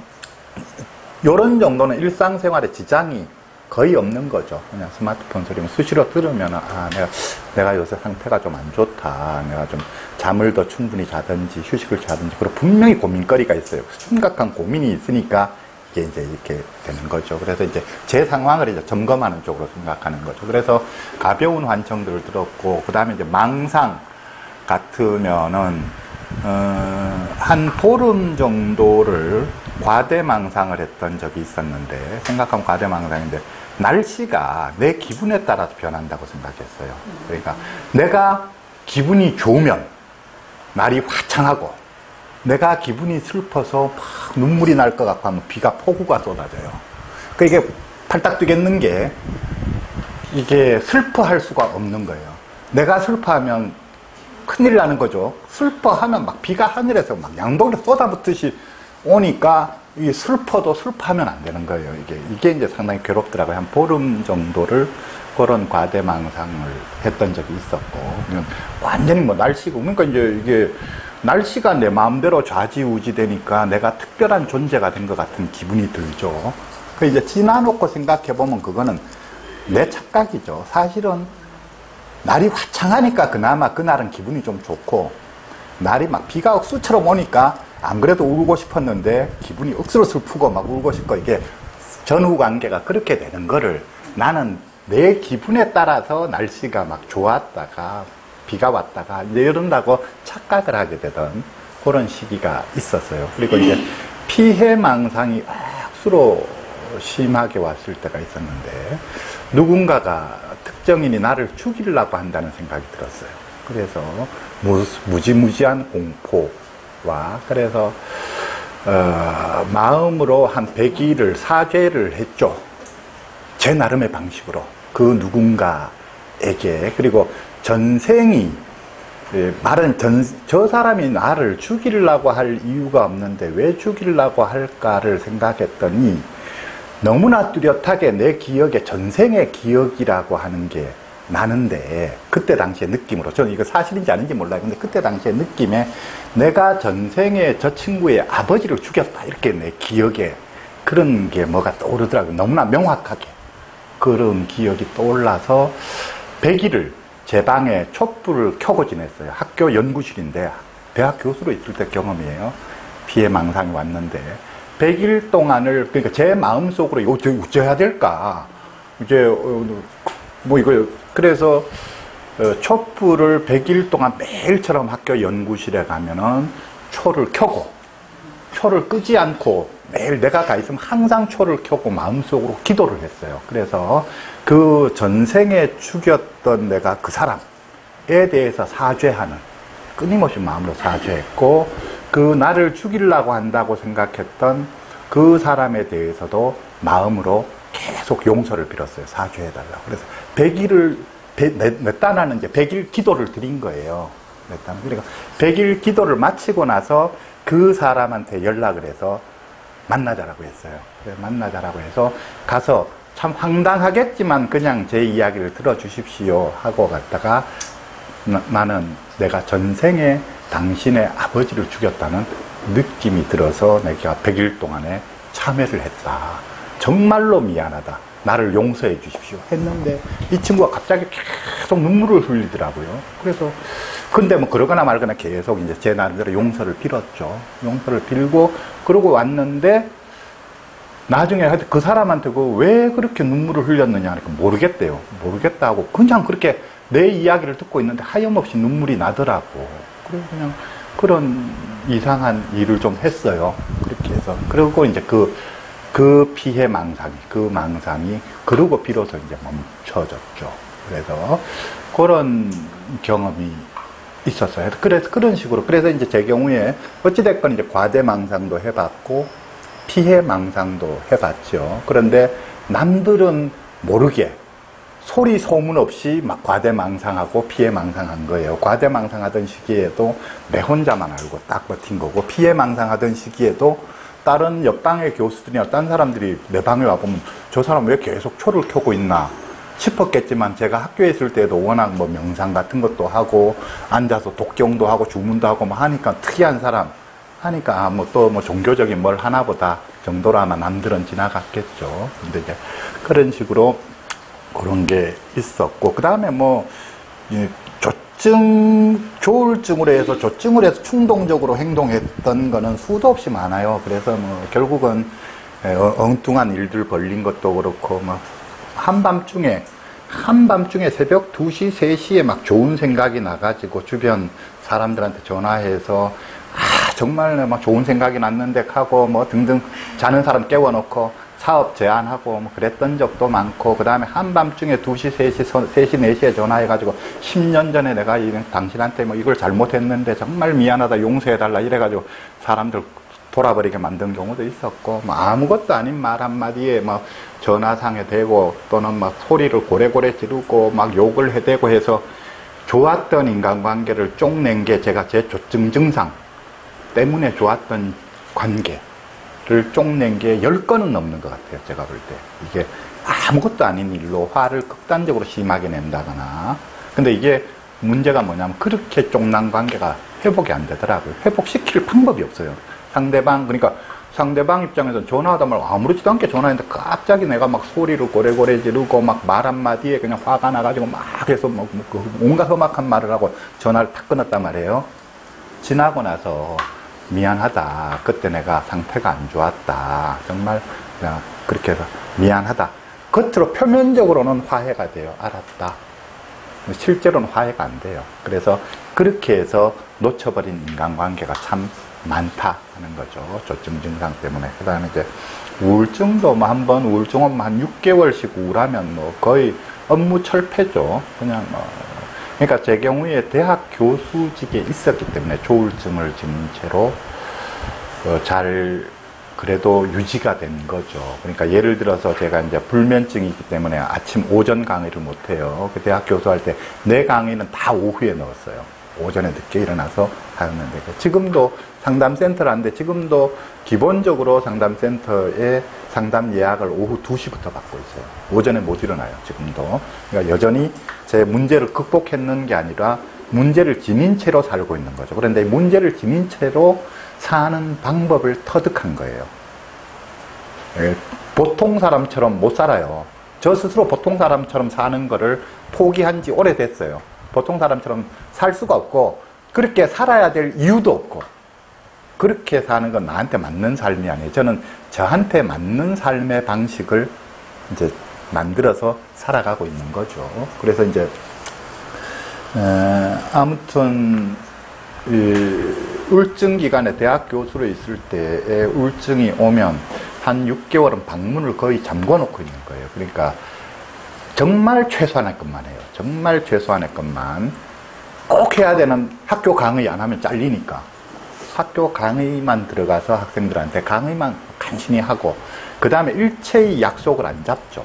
요런 정도는 일상생활에 지장이 거의 없는 거죠. 그냥 스마트폰 소리만 수시로 들으면 아 내가 내가 요새 상태가 좀 안 좋다. 내가 좀 잠을 더 충분히 자든지 휴식을 자든지 그리고 분명히 고민거리가 있어요. 심각한 고민이 있으니까 이게 이제 이렇게 되는 거죠. 그래서 이제 제 상황을 이제 점검하는 쪽으로 생각하는 거죠. 그래서 가벼운 환청들을 들었고 그 다음에 이제 망상 같으면은 어, 한 보름 정도를 과대망상을 했던 적이 있었는데 생각하면 과대망상인데 날씨가 내 기분에 따라서 변한다고 생각했어요. 그러니까 내가 기분이 좋으면 날이 화창하고 내가 기분이 슬퍼서 막 눈물이 날 것 같고 하면 비가 폭우가 쏟아져요. 그러니까 이게 팔딱 뛰겠는 게 이게 슬퍼할 수가 없는 거예요. 내가 슬퍼하면 큰일 나는 거죠. 슬퍼하면 막 비가 하늘에서 막 양동이로 쏟아붓듯이 오니까 이 슬퍼도 슬퍼하면 안 되는 거예요. 이게 이게 이제 상당히 괴롭더라고요. 한 보름 정도를 그런 과대망상을 했던 적이 있었고 완전히 뭐 날씨고 그러니까 이제 이게 날씨가 내 마음대로 좌지우지 되니까 내가 특별한 존재가 된 것 같은 기분이 들죠. 그 이제 지나놓고 생각해 보면 그거는 내 착각이죠. 사실은 날이 화창하니까 그나마 그날은 기분이 좀 좋고 날이 막 비가 억수처럼 오니까 안 그래도 울고 싶었는데 기분이 억수로 슬프고 막 울고 싶고 이게 전후 관계가 그렇게 되는 거를 나는 내 기분에 따라서 날씨가 막 좋았다가 비가 왔다가 이런다고 착각을 하게 되던 그런 시기가 있었어요. 그리고 이제 피해 망상이 억수로 심하게 왔을 때가 있었는데 누군가가 특정인이 나를 죽이려고 한다는 생각이 들었어요. 그래서 무지무지한 공포, 와. 그래서 어, 마음으로 한 100일을 사죄를 했죠. 제 나름의 방식으로. 그 누군가에게. 그리고 전생이 예, 말은 전, 저 사람이 나를 죽이려고 할 이유가 없는데 왜 죽이려고 할까를 생각했더니 너무나 뚜렷하게 내 기억에 전생의 기억이라고 하는 게 나는데 그때 당시의 느낌으로 저는 이거 사실인지 아닌지 몰라요. 근데 그때 당시의 느낌에 내가 전생에 저 친구의 아버지를 죽였다 이렇게 내 기억에 그런 게 뭐가 떠오르더라고요. 너무나 명확하게 그런 기억이 떠올라서 100일을 제 방에 촛불을 켜고 지냈어요. 학교 연구실인데 대학 교수로 있을 때 경험이에요. 피해 망상이 왔는데 100일 동안을 그러니까 제 마음속으로 이거 어떻게 어째야 될까? 이제 어, 뭐 이거 그래서 어, 촛불을 100일 동안 매일처럼 학교 연구실에 가면은 초를 켜고 초를 끄지 않고 매일 내가 가 있으면 항상 초를 켜고 마음속으로 기도를 했어요. 그래서 그 전생에 죽였던 내가 그 사람에 대해서 사죄하는 끊임없이 마음으로 사죄했고 그 나를 죽이려고 한다고 생각했던 그 사람에 대해서도 마음으로 계속 용서를 빌었어요. 사죄해달라고. 그래서 100일을 몇, 몇 단하는 이제 100일 기도를 드린 거예요. 몇 단. 그러니까 100일 기도를 마치고 나서 그 사람한테 연락을 해서 만나자라고 했어요. 만나자라고 해서 가서 참 황당하겠지만 그냥 제 이야기를 들어주십시오 하고 갔다가 나, 는 내가 전생에 당신의 아버지를 죽였다는 느낌이 들어서 내가 100일 동안에 참여를 했다. 정말로 미안하다. 나를 용서해 주십시오. 했는데 이 친구가 갑자기 계속 눈물을 흘리더라고요. 그래서 근데 뭐 그러거나 말거나 계속 이제 제 나름대로 용서를 빌었죠. 용서를 빌고 그러고 왔는데 나중에 그 사람한테 그 왜 그렇게 눈물을 흘렸느냐 하니까 모르겠대요. 모르겠다고 그냥 그렇게 내 이야기를 듣고 있는데 하염없이 눈물이 나더라고. 그래서 그냥 그런 이상한 일을 좀 했어요. 그렇게 해서. 그리고 이제 그, 그 피해 망상이, 그 망상이, 그러고 비로소 이제 멈춰졌죠. 그래서 그런 경험이 있었어요. 그래서 그런 식으로. 그래서 이제 제 경우에 어찌됐건 이제 과대 망상도 해봤고, 피해 망상도 해봤죠. 그런데 남들은 모르게 소리 소문 없이 막 과대망상하고 피해망상한 거예요. 과대망상하던 시기에도 내 혼자만 알고 딱 버틴 거고 피해망상하던 시기에도 다른 옆방의 교수들이나 딴 사람들이 내 방에 와보면 저 사람 왜 계속 초를 켜고 있나 싶었겠지만 제가 학교에 있을 때도 워낙 뭐 명상 같은 것도 하고 앉아서 독경도 하고 주문도 하고 뭐 하니까 특이한 사람 하니까 아, 뭐또뭐 종교적인 뭘 하나 보다 정도로 아마 남들은 지나갔겠죠. 근데 이제 그런 식으로 그런 게 있었고 그 다음에 뭐 조증 조울증으로 해서 조증을 해서 충동적으로 행동했던 거는 수도 없이 많아요. 그래서 뭐 결국은 어, 엉뚱한 일들 벌린 것도 그렇고 뭐 한밤중에 한밤중에 새벽 2시, 3시에 막 좋은 생각이 나가지고 주변 사람들한테 전화해서 아, 정말 막 좋은 생각이 났는데 하고 뭐 등등 자는 사람 깨워놓고 사업 제안하고 뭐 그랬던 적도 많고 그 다음에 한밤중에 2시, 3시, 3시, 4시에 전화해가지고 10년 전에 내가 당신한테 뭐 이걸 잘못했는데 정말 미안하다 용서해달라 이래가지고 사람들 돌아버리게 만든 경우도 있었고 뭐 아무것도 아닌 말 한마디에 뭐 전화상에 대고 또는 막 소리를 고래고래 지르고 막 욕을 해대고 해서 좋았던 인간관계를 쪽낸 게 제가 제 조증 증상 때문에 좋았던 관계 를 쪽낸 게 10건은 넘는 것 같아요. 제가 볼 때. 이게 아무것도 아닌 일로 화를 극단적으로 심하게 낸다거나. 근데 이게 문제가 뭐냐면 그렇게 쪽난 관계가 회복이 안 되더라고요. 회복시킬 방법이 없어요. 상대방, 그러니까 상대방 입장에서 전화하다 말 아무렇지도 않게 전화했는데 갑자기 내가 막 소리를 고래고래 지르고 막 말 한마디에 그냥 화가 나가지고 막 해서 막뭐그 온갖 험악한 말을 하고 전화를 탁 끊었단 말이에요. 지나고 나서 미안하다. 그때 내가 상태가 안 좋았다. 정말 그렇게 해서 미안하다. 겉으로 표면적으로는 화해가 돼요. 알았다. 실제로는 화해가 안 돼요. 그래서 그렇게 해서 놓쳐버린 인간관계가 참 많다 하는 거죠. 조증 증상 때문에. 그 다음에 이제 우울증도 뭐 한번 우울증은 한 6개월씩 우울하면 뭐 거의 업무 철폐죠. 그냥 뭐 그러니까 제 경우에 대학 교수직에 있었기 때문에 조울증을 지닌 채로 어, 잘 그래도 유지가 된 거죠. 그러니까 예를 들어서 제가 이제 불면증이 있기 때문에 아침 오전 강의를 못 해요. 그 대학 교수할 때 내 강의는 다 오후에 넣었어요. 오전에 늦게 일어나서 하는데 지금도 상담센터를 하는데 지금도 기본적으로 상담센터에 상담 예약을 오후 2시부터 받고 있어요. 오전에 못 일어나요. 지금도. 그러니까 여전히 제 문제를 극복했는 게 아니라 문제를 지닌 채로 살고 있는 거죠. 그런데 문제를 지닌 채로 사는 방법을 터득한 거예요. 예, 보통 사람처럼 못 살아요. 저 스스로 보통 사람처럼 사는 거를 포기한 지 오래됐어요. 보통 사람처럼 살 수가 없고, 그렇게 살아야 될 이유도 없고, 그렇게 사는 건 나한테 맞는 삶이 아니에요. 저는 저한테 맞는 삶의 방식을 이제 만들어서 살아가고 있는 거죠. 그래서 이제, 에, 아무튼, 이, 울증 기간에 대학 교수로 있을 때에 울증이 오면 한 6개월은 방문을 거의 잠궈 놓고 있는 거예요. 그러니까 정말 최소한의 것만 해요. 정말 최소한의 것만 꼭 해야 되는 학교 강의 안 하면 잘리니까 학교 강의만 들어가서 학생들한테 강의만 간신히 하고 그 다음에 일체의 약속을 안 잡죠.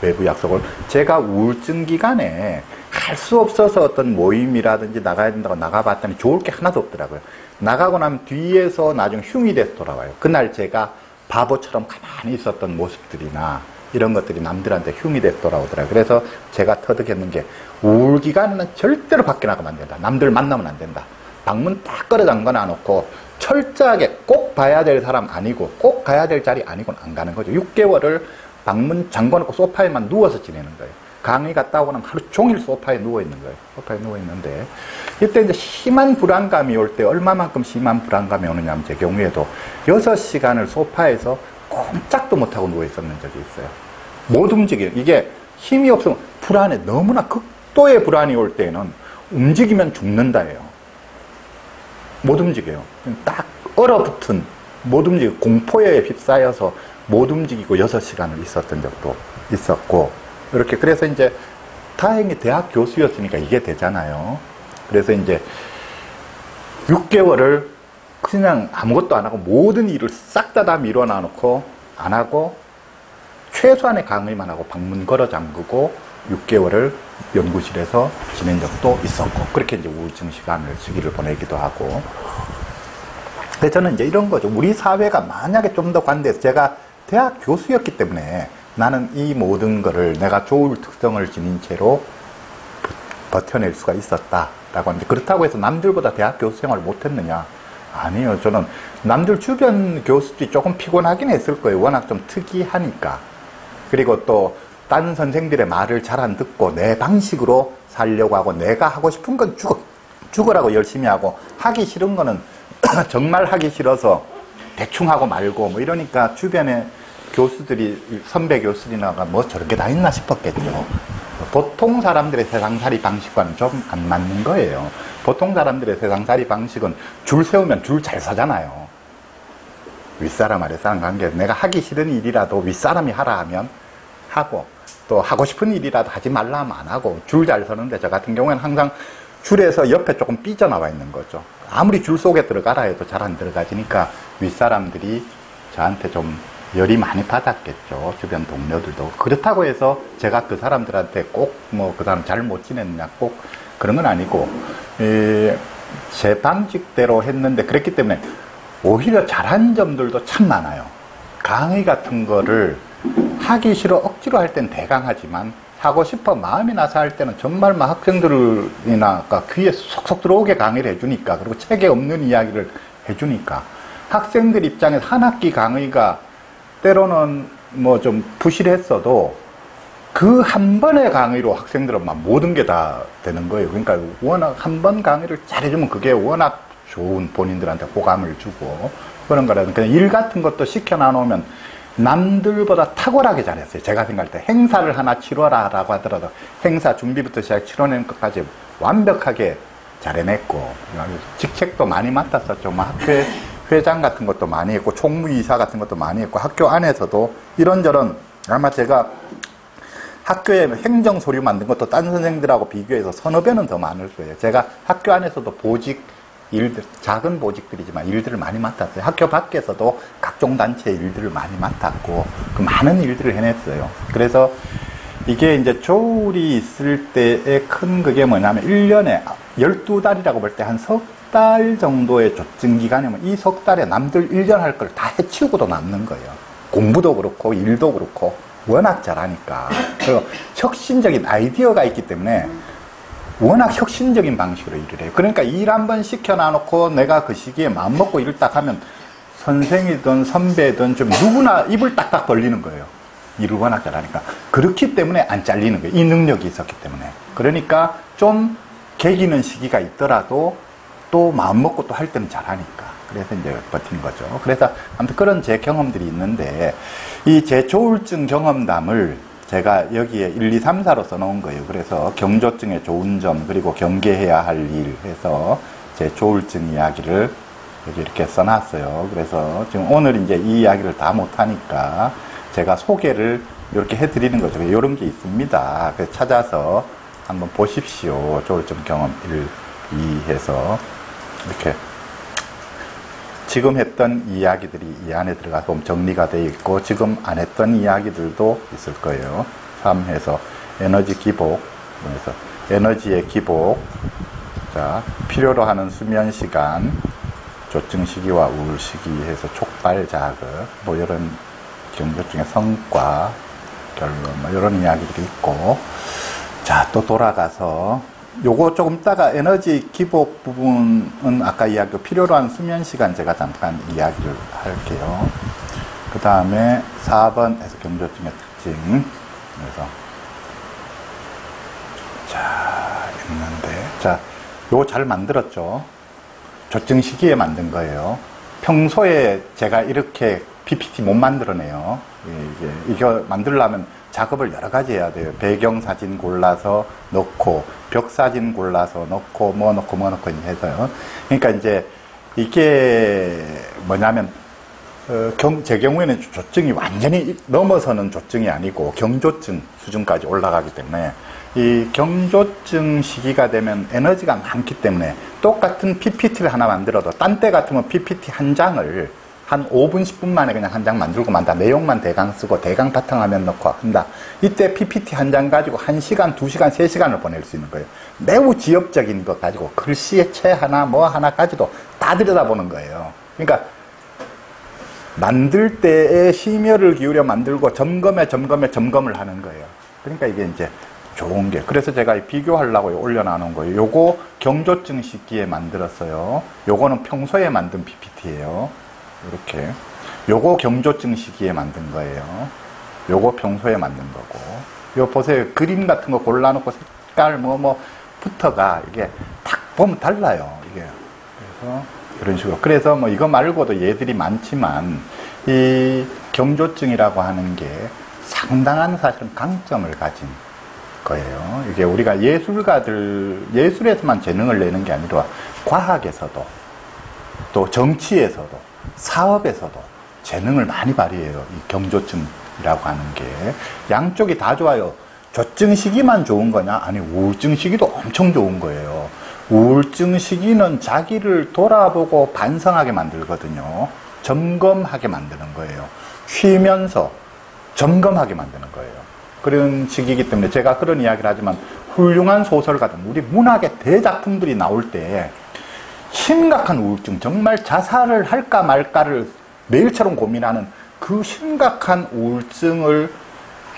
외부 약속을 제가 우울증 기간에 할 수 없어서 어떤 모임이라든지 나가야 된다고 나가봤더니 좋을 게 하나도 없더라고요. 나가고 나면 뒤에서 나중에 흉이 돼서 돌아와요. 그날 제가 바보처럼 가만히 있었던 모습들이나 이런 것들이 남들한테 흉이 돼서 돌아오더라고요. 그래서 제가 터득했는 게 우울 기간에는 절대로 밖에 나가면 안 된다. 남들 만나면 안 된다. 방문 딱 걸어 잠궈 놓고 철저하게 꼭 봐야 될 사람 아니고 꼭 가야 될 자리 아니고는 안 가는 거죠. 6개월을 방문 잠궈 놓고 소파에만 누워서 지내는 거예요. 강의 갔다 오고 나면 하루 종일 소파에 누워 있는 거예요. 소파에 누워 있는데 이때 이제 심한 불안감이 올 때 얼마만큼 심한 불안감이 오느냐 하면 제 경우에도 6시간을 소파에서 꼼짝도 못하고 누워 있었는 적이 있어요. 못 움직여요. 이게 힘이 없으면 불안해. 너무나 극도의 불안이 올 때는 움직이면 죽는다예요. 못 움직여요. 딱 얼어붙은 못 움직이고 공포에 휩싸여서 못 움직이고 6시간을 있었던 적도 있었고 이렇게 그래서 이제 다행히 대학 교수였으니까 이게 되잖아요. 그래서 이제 6개월을 그냥 아무것도 안 하고 모든 일을 싹 다 다 밀어놔 놓고 안 하고 최소한의 강의만 하고 방문 걸어 잠그고 6개월을 연구실에서 지낸 적도 있었고 그렇게 이제 우울증 시간을 시기를 보내기도 하고 그래서 저는 이제 이런 거죠. 우리 사회가 만약에 좀 더 관대해서 제가 대학 교수였기 때문에 나는 이 모든 거를 내가 좋을 특성을 지닌 채로 버텨낼 수가 있었다라고 하는데 그렇다고 해서 남들보다 대학 교수 생활을 못했느냐? 아니요. 저는 남들 주변 교수들이 조금 피곤하긴 했을 거예요. 워낙 좀 특이하니까. 그리고 또 다른 선생들의 말을 잘 안 듣고 내 방식으로 살려고 하고 내가 하고 싶은 건 죽어, 죽으라고 열심히 하고 하기 싫은 거는 <clears throat> 정말 하기 싫어서 대충 하고 말고 뭐 이러니까 주변에 교수들이 선배 교수들이나가 뭐 저렇게 다 있나 싶었겠죠. 보통 사람들의 세상살이 방식과는 좀 안 맞는 거예요. 보통 사람들의 세상살이 방식은 줄 세우면 줄 잘 서잖아요. 윗사람 아랫사람 관계 내가 하기 싫은 일이라도 윗사람이 하라 하면 하고 또 하고 싶은 일이라도 하지 말라 하면 안 하고 줄 잘 서는데 저 같은 경우에는 항상 줄에서 옆에 조금 삐져나와 있는 거죠. 아무리 줄 속에 들어가라 해도 잘 안 들어가지니까 윗사람들이 저한테 좀 열이 많이 받았겠죠. 주변 동료들도. 그렇다고 해서 제가 그 사람들한테 꼭 뭐 그 사람 잘 못 지냈냐 꼭 그런 건 아니고 에, 제 방식대로 했는데 그랬기 때문에 오히려 잘한 점들도 참 많아요. 강의 같은 거를 하기 싫어 억지로 할 땐 대강 하지만 하고 싶어 마음이 나서 할 때는 정말 막 학생들이나 귀에 속속 들어오게 강의를 해주니까 그리고 책에 없는 이야기를 해주니까 학생들 입장에서 한 학기 강의가 때로는 뭐 좀 부실했어도 그 한 번의 강의로 학생들은 막 모든 게 다 되는 거예요. 그러니까 워낙 한 번 강의를 잘해주면 그게 워낙 좋은 본인들한테 호감을 주고 그런 거라든 그냥 일 같은 것도 시켜 나누면 남들보다 탁월하게 잘했어요. 제가 생각할 때 행사를 하나 치러라라고 하더라도 행사 준비부터 시작 치러내는 것까지 완벽하게 잘 해냈고 직책도 많이 맡았었죠. 뭐 학교에 회장 같은 것도 많이 했고 총무이사 같은 것도 많이 했고 학교 안에서도 이런저런 아마 제가 학교에 행정 서류 만든 것도 딴 선생들하고 비교해서 서너 배는 더 많을 거예요. 제가 학교 안에서도 보직 일들 작은 보직들이지만 일들을 많이 맡았어요. 학교 밖에서도 각종 단체 일들을 많이 맡았고 그 많은 일들을 해냈어요. 그래서 이게 이제 조울이 있을 때의 큰 그게 뭐냐면 1년에 12달이라고 볼 때 한 석 달 정도의 조증 기간이면 이 석 달에 남들 1년 할 걸 다 해치우고도 남는 거예요. 공부도 그렇고 일도 그렇고 워낙 잘하니까. 그리고 혁신적인 아이디어가 있기 때문에 워낙 혁신적인 방식으로 일을 해요. 그러니까 일 한 번 시켜놔놓고 내가 그 시기에 마음먹고 일을 딱 하면 선생이든 선배든 좀 누구나 입을 딱딱 벌리는 거예요. 일을 워낙 잘하니까. 그렇기 때문에 안 잘리는 거예요. 이 능력이 있었기 때문에. 그러니까 좀 개기는 시기가 있더라도 또 마음먹고 또 할 때는 잘하니까. 그래서 이제 버틴 거죠. 그래서 아무튼 그런 제 경험들이 있는데 이 제 조울증 경험담을 제가 여기에 1, 2, 3, 4로 써놓은 거예요. 그래서 경조증의 좋은 점, 그리고 경계해야 할 일 해서 제 조울증 이야기를 여기 이렇게 써놨어요. 그래서 지금 오늘 이제 이 이야기를 다 못하니까 제가 소개를 이렇게 해드리는 거죠. 이런 게 있습니다. 그래서 찾아서 한번 보십시오. 조울증 경험 1, 2 해서 이렇게 지금 했던 이야기들이 이 안에 들어가서 정리가 되어 있고 지금 안 했던 이야기들도 있을 거예요. 3해서 에너지 기복 그래서 에너지의 기복 자 필요로 하는 수면 시간 조증 시기와 우울 시기 해서 촉발 자극 뭐 이런 경조증의 성과 결론 뭐 이런 이야기들이 있고 자 또 돌아가서 요거 조금 따가 에너지 기복 부분은 아까 이야기 필요로 한 수면 시간 제가 잠깐 이야기를 할게요. 그 다음에 4번에서 경조증의 특징. 그래서 자 있는데 자 요거 잘 만들었죠. 조증 시기에 만든 거예요. 평소에 제가 이렇게 PPT 못 만들어내요. 이게 이거 만들려면 작업을 여러 가지 해야 돼요. 배경 사진 골라서 넣고 벽 사진 골라서 넣고 뭐 넣고 뭐 넣고 해서요. 그러니까 이제 이게 뭐냐면 어, 경, 제 경우에는 조증이 완전히 넘어서는 조증이 아니고 경조증 수준까지 올라가기 때문에 이 경조증 시기가 되면 에너지가 많기 때문에 똑같은 PPT를 하나 만들어도 딴 때 같으면 PPT 한 장을 한 5분, 10분 만에 그냥 한 장 만들고 만다. 내용만 대강 쓰고 대강 바탕화면 넣고 한다. 이때 PPT 한 장 가지고 1시간, 2시간, 3시간을 보낼 수 있는 거예요. 매우 지엽적인 것 가지고 글씨의 채 하나, 뭐 하나까지도 다 들여다보는 거예요. 그러니까 만들 때에 심혈을 기울여 만들고 점검에 점검에 점검을 하는 거예요. 그러니까 이게 이제 좋은 게. 그래서 제가 비교하려고 올려놔놓은 거예요. 요거 경조증 시기에 만들었어요. 요거는 평소에 만든 PPT예요. 이렇게. 요거 경조증 시기에 만든 거예요. 요거 평소에 만든 거고. 요 보세요. 그림 같은 거 골라놓고 색깔 뭐, 뭐, 부터가 이게 탁 보면 달라요. 이게. 그래서 이런 식으로. 그래서 뭐 이거 말고도 얘들이 많지만 이 경조증이라고 하는 게 상당한 사실은 강점을 가진 거예요. 이게 우리가 예술가들, 예술에서만 재능을 내는 게 아니라 과학에서도 또 정치에서도 사업에서도 재능을 많이 발휘해요. 이 경조증이라고 하는 게. 양쪽이 다 좋아요. 조증 시기만 좋은 거냐? 아니, 우울증 시기도 엄청 좋은 거예요. 우울증 시기는 자기를 돌아보고 반성하게 만들거든요. 점검하게 만드는 거예요. 쉬면서 점검하게 만드는 거예요. 그런 시기이기 때문에 제가 그런 이야기를 하지만 훌륭한 소설가들, 우리 문학의 대작품들이 나올 때 심각한 우울증, 정말 자살을 할까 말까를 매일처럼 고민하는 그 심각한 우울증을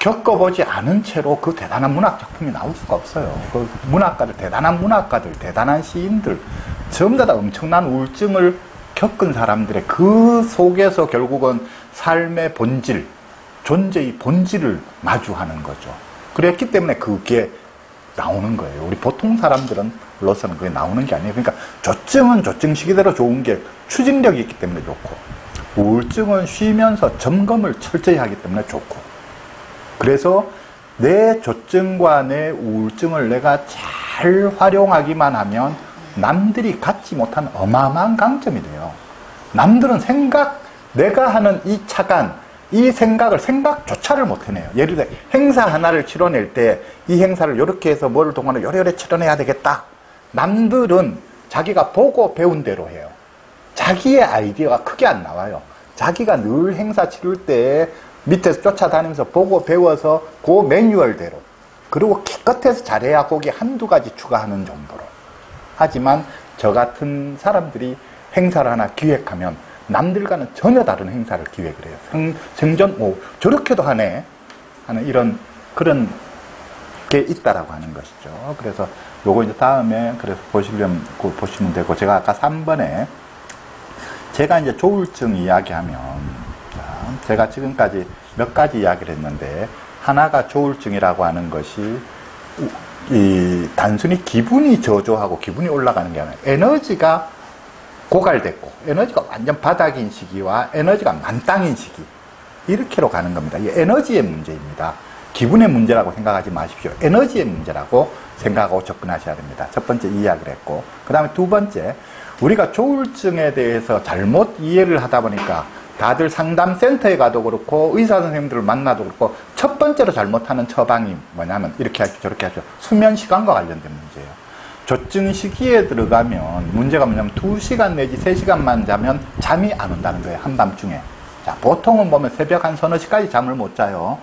겪어보지 않은 채로 그 대단한 문학 작품이 나올 수가 없어요. 그 문학가들, 대단한 문학가들, 대단한 시인들, 전부 다 엄청난 우울증을 겪은 사람들의 그 속에서 결국은 삶의 본질, 존재의 본질을 마주하는 거죠. 그랬기 때문에 그게 나오는 거예요. 우리 보통 사람들은 로서는 그게 나오는 게 아니에요. 그러니까 조증은 조증 시기대로 좋은 게 추진력이 있기 때문에 좋고 우울증은 쉬면서 점검을 철저히 하기 때문에 좋고 그래서 내 조증과 내 우울증을 내가 잘 활용하기만 하면 남들이 갖지 못한 어마어마한 강점이 돼요. 남들은 생각, 내가 하는 이 차간, 이 생각을 생각조차를 못 해내요. 예를 들어 행사 하나를 치러낼 때 이 행사를 이렇게 해서 뭘 동안에 요래요래 치러내야 되겠다. 남들은 자기가 보고 배운 대로 해요. 자기의 아이디어가 크게 안 나와요. 자기가 늘 행사 치를 때 밑에서 쫓아다니면서 보고 배워서 그 매뉴얼대로 그리고 기껏해서 잘해야 거기 한두 가지 추가하는 정도로 하지만 저 같은 사람들이 행사를 하나 기획하면 남들과는 전혀 다른 행사를 기획을 해요. 생, 생전, 뭐, 저렇게도 하네. 하는 이런 그런 게 있다라고 하는 것이죠. 그래서 요거 이제 다음에 그래서 보시려면 보시면 되고 제가 아까 3번에 제가 이제 조울증 이야기하면 제가 지금까지 몇 가지 이야기를 했는데 하나가 조울증이라고 하는 것이 이 단순히 기분이 저조하고 기분이 올라가는 게 아니라 에너지가 고갈됐고 에너지가 완전 바닥인 시기와 에너지가 만땅인 시기 이렇게로 가는 겁니다. 이 에너지의 문제입니다. 기분의 문제라고 생각하지 마십시오. 에너지의 문제라고 생각하고 접근하셔야 됩니다. 첫 번째 이야기를 했고 그 다음에 두 번째 우리가 조울증에 대해서 잘못 이해를 하다 보니까 다들 상담센터에 가도 그렇고 의사 선생님들을 만나도 그렇고 첫 번째로 잘못하는 처방이 뭐냐면 이렇게 하죠 저렇게 하죠 수면 시간과 관련된 문제예요. 조증 시기에 들어가면 문제가 뭐냐면 2시간 내지 3시간만 자면 잠이 안 온다는 거예요 한밤중에. 자 보통은 보면 새벽 한 서너 시까지 잠을 못 자요.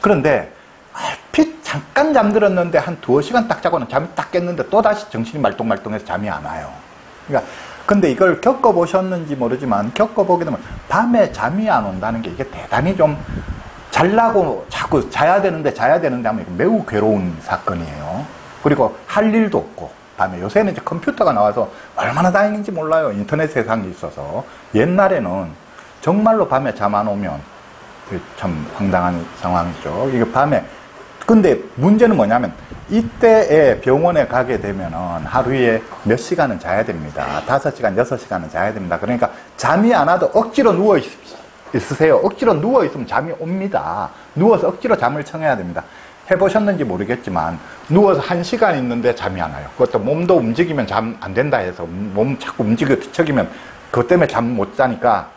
그런데 얼핏 잠깐 잠들었는데 한 두어 시간 딱 자고는 잠이 딱 깼는데 또다시 정신이 말똥말똥해서 잠이 안 와요 그러니까 근데 이걸 겪어보셨는지 모르지만 겪어보게 되면 밤에 잠이 안 온다는 게 이게 대단히 좀 잘나고 자꾸 자야 되는데 자야 되는데 하면 매우 괴로운 사건이에요. 그리고 할 일도 없고 밤에 요새는 이제 컴퓨터가 나와서 얼마나 다행인지 몰라요. 인터넷 세상이 있어서 옛날에는 정말로 밤에 잠 안 오면 참 황당한 상황이죠. 이게 밤에 근데 문제는 뭐냐면 이때에 병원에 가게 되면은 하루에 몇 시간은 자야 됩니다. 다섯 시간, 여섯 시간은 자야 됩니다. 그러니까 잠이 안 와도 억지로 누워 있, 으세요 억지로 누워 있으면 잠이 옵니다. 누워서 억지로 잠을 청해야 됩니다. 해보셨는지 모르겠지만 누워서 한 시간 있는데 잠이 안 와요. 그것도 몸도 움직이면 잠 안 된다 해서 몸 자꾸 움직여 뒤척이면 그것 때문에 잠 못 자니까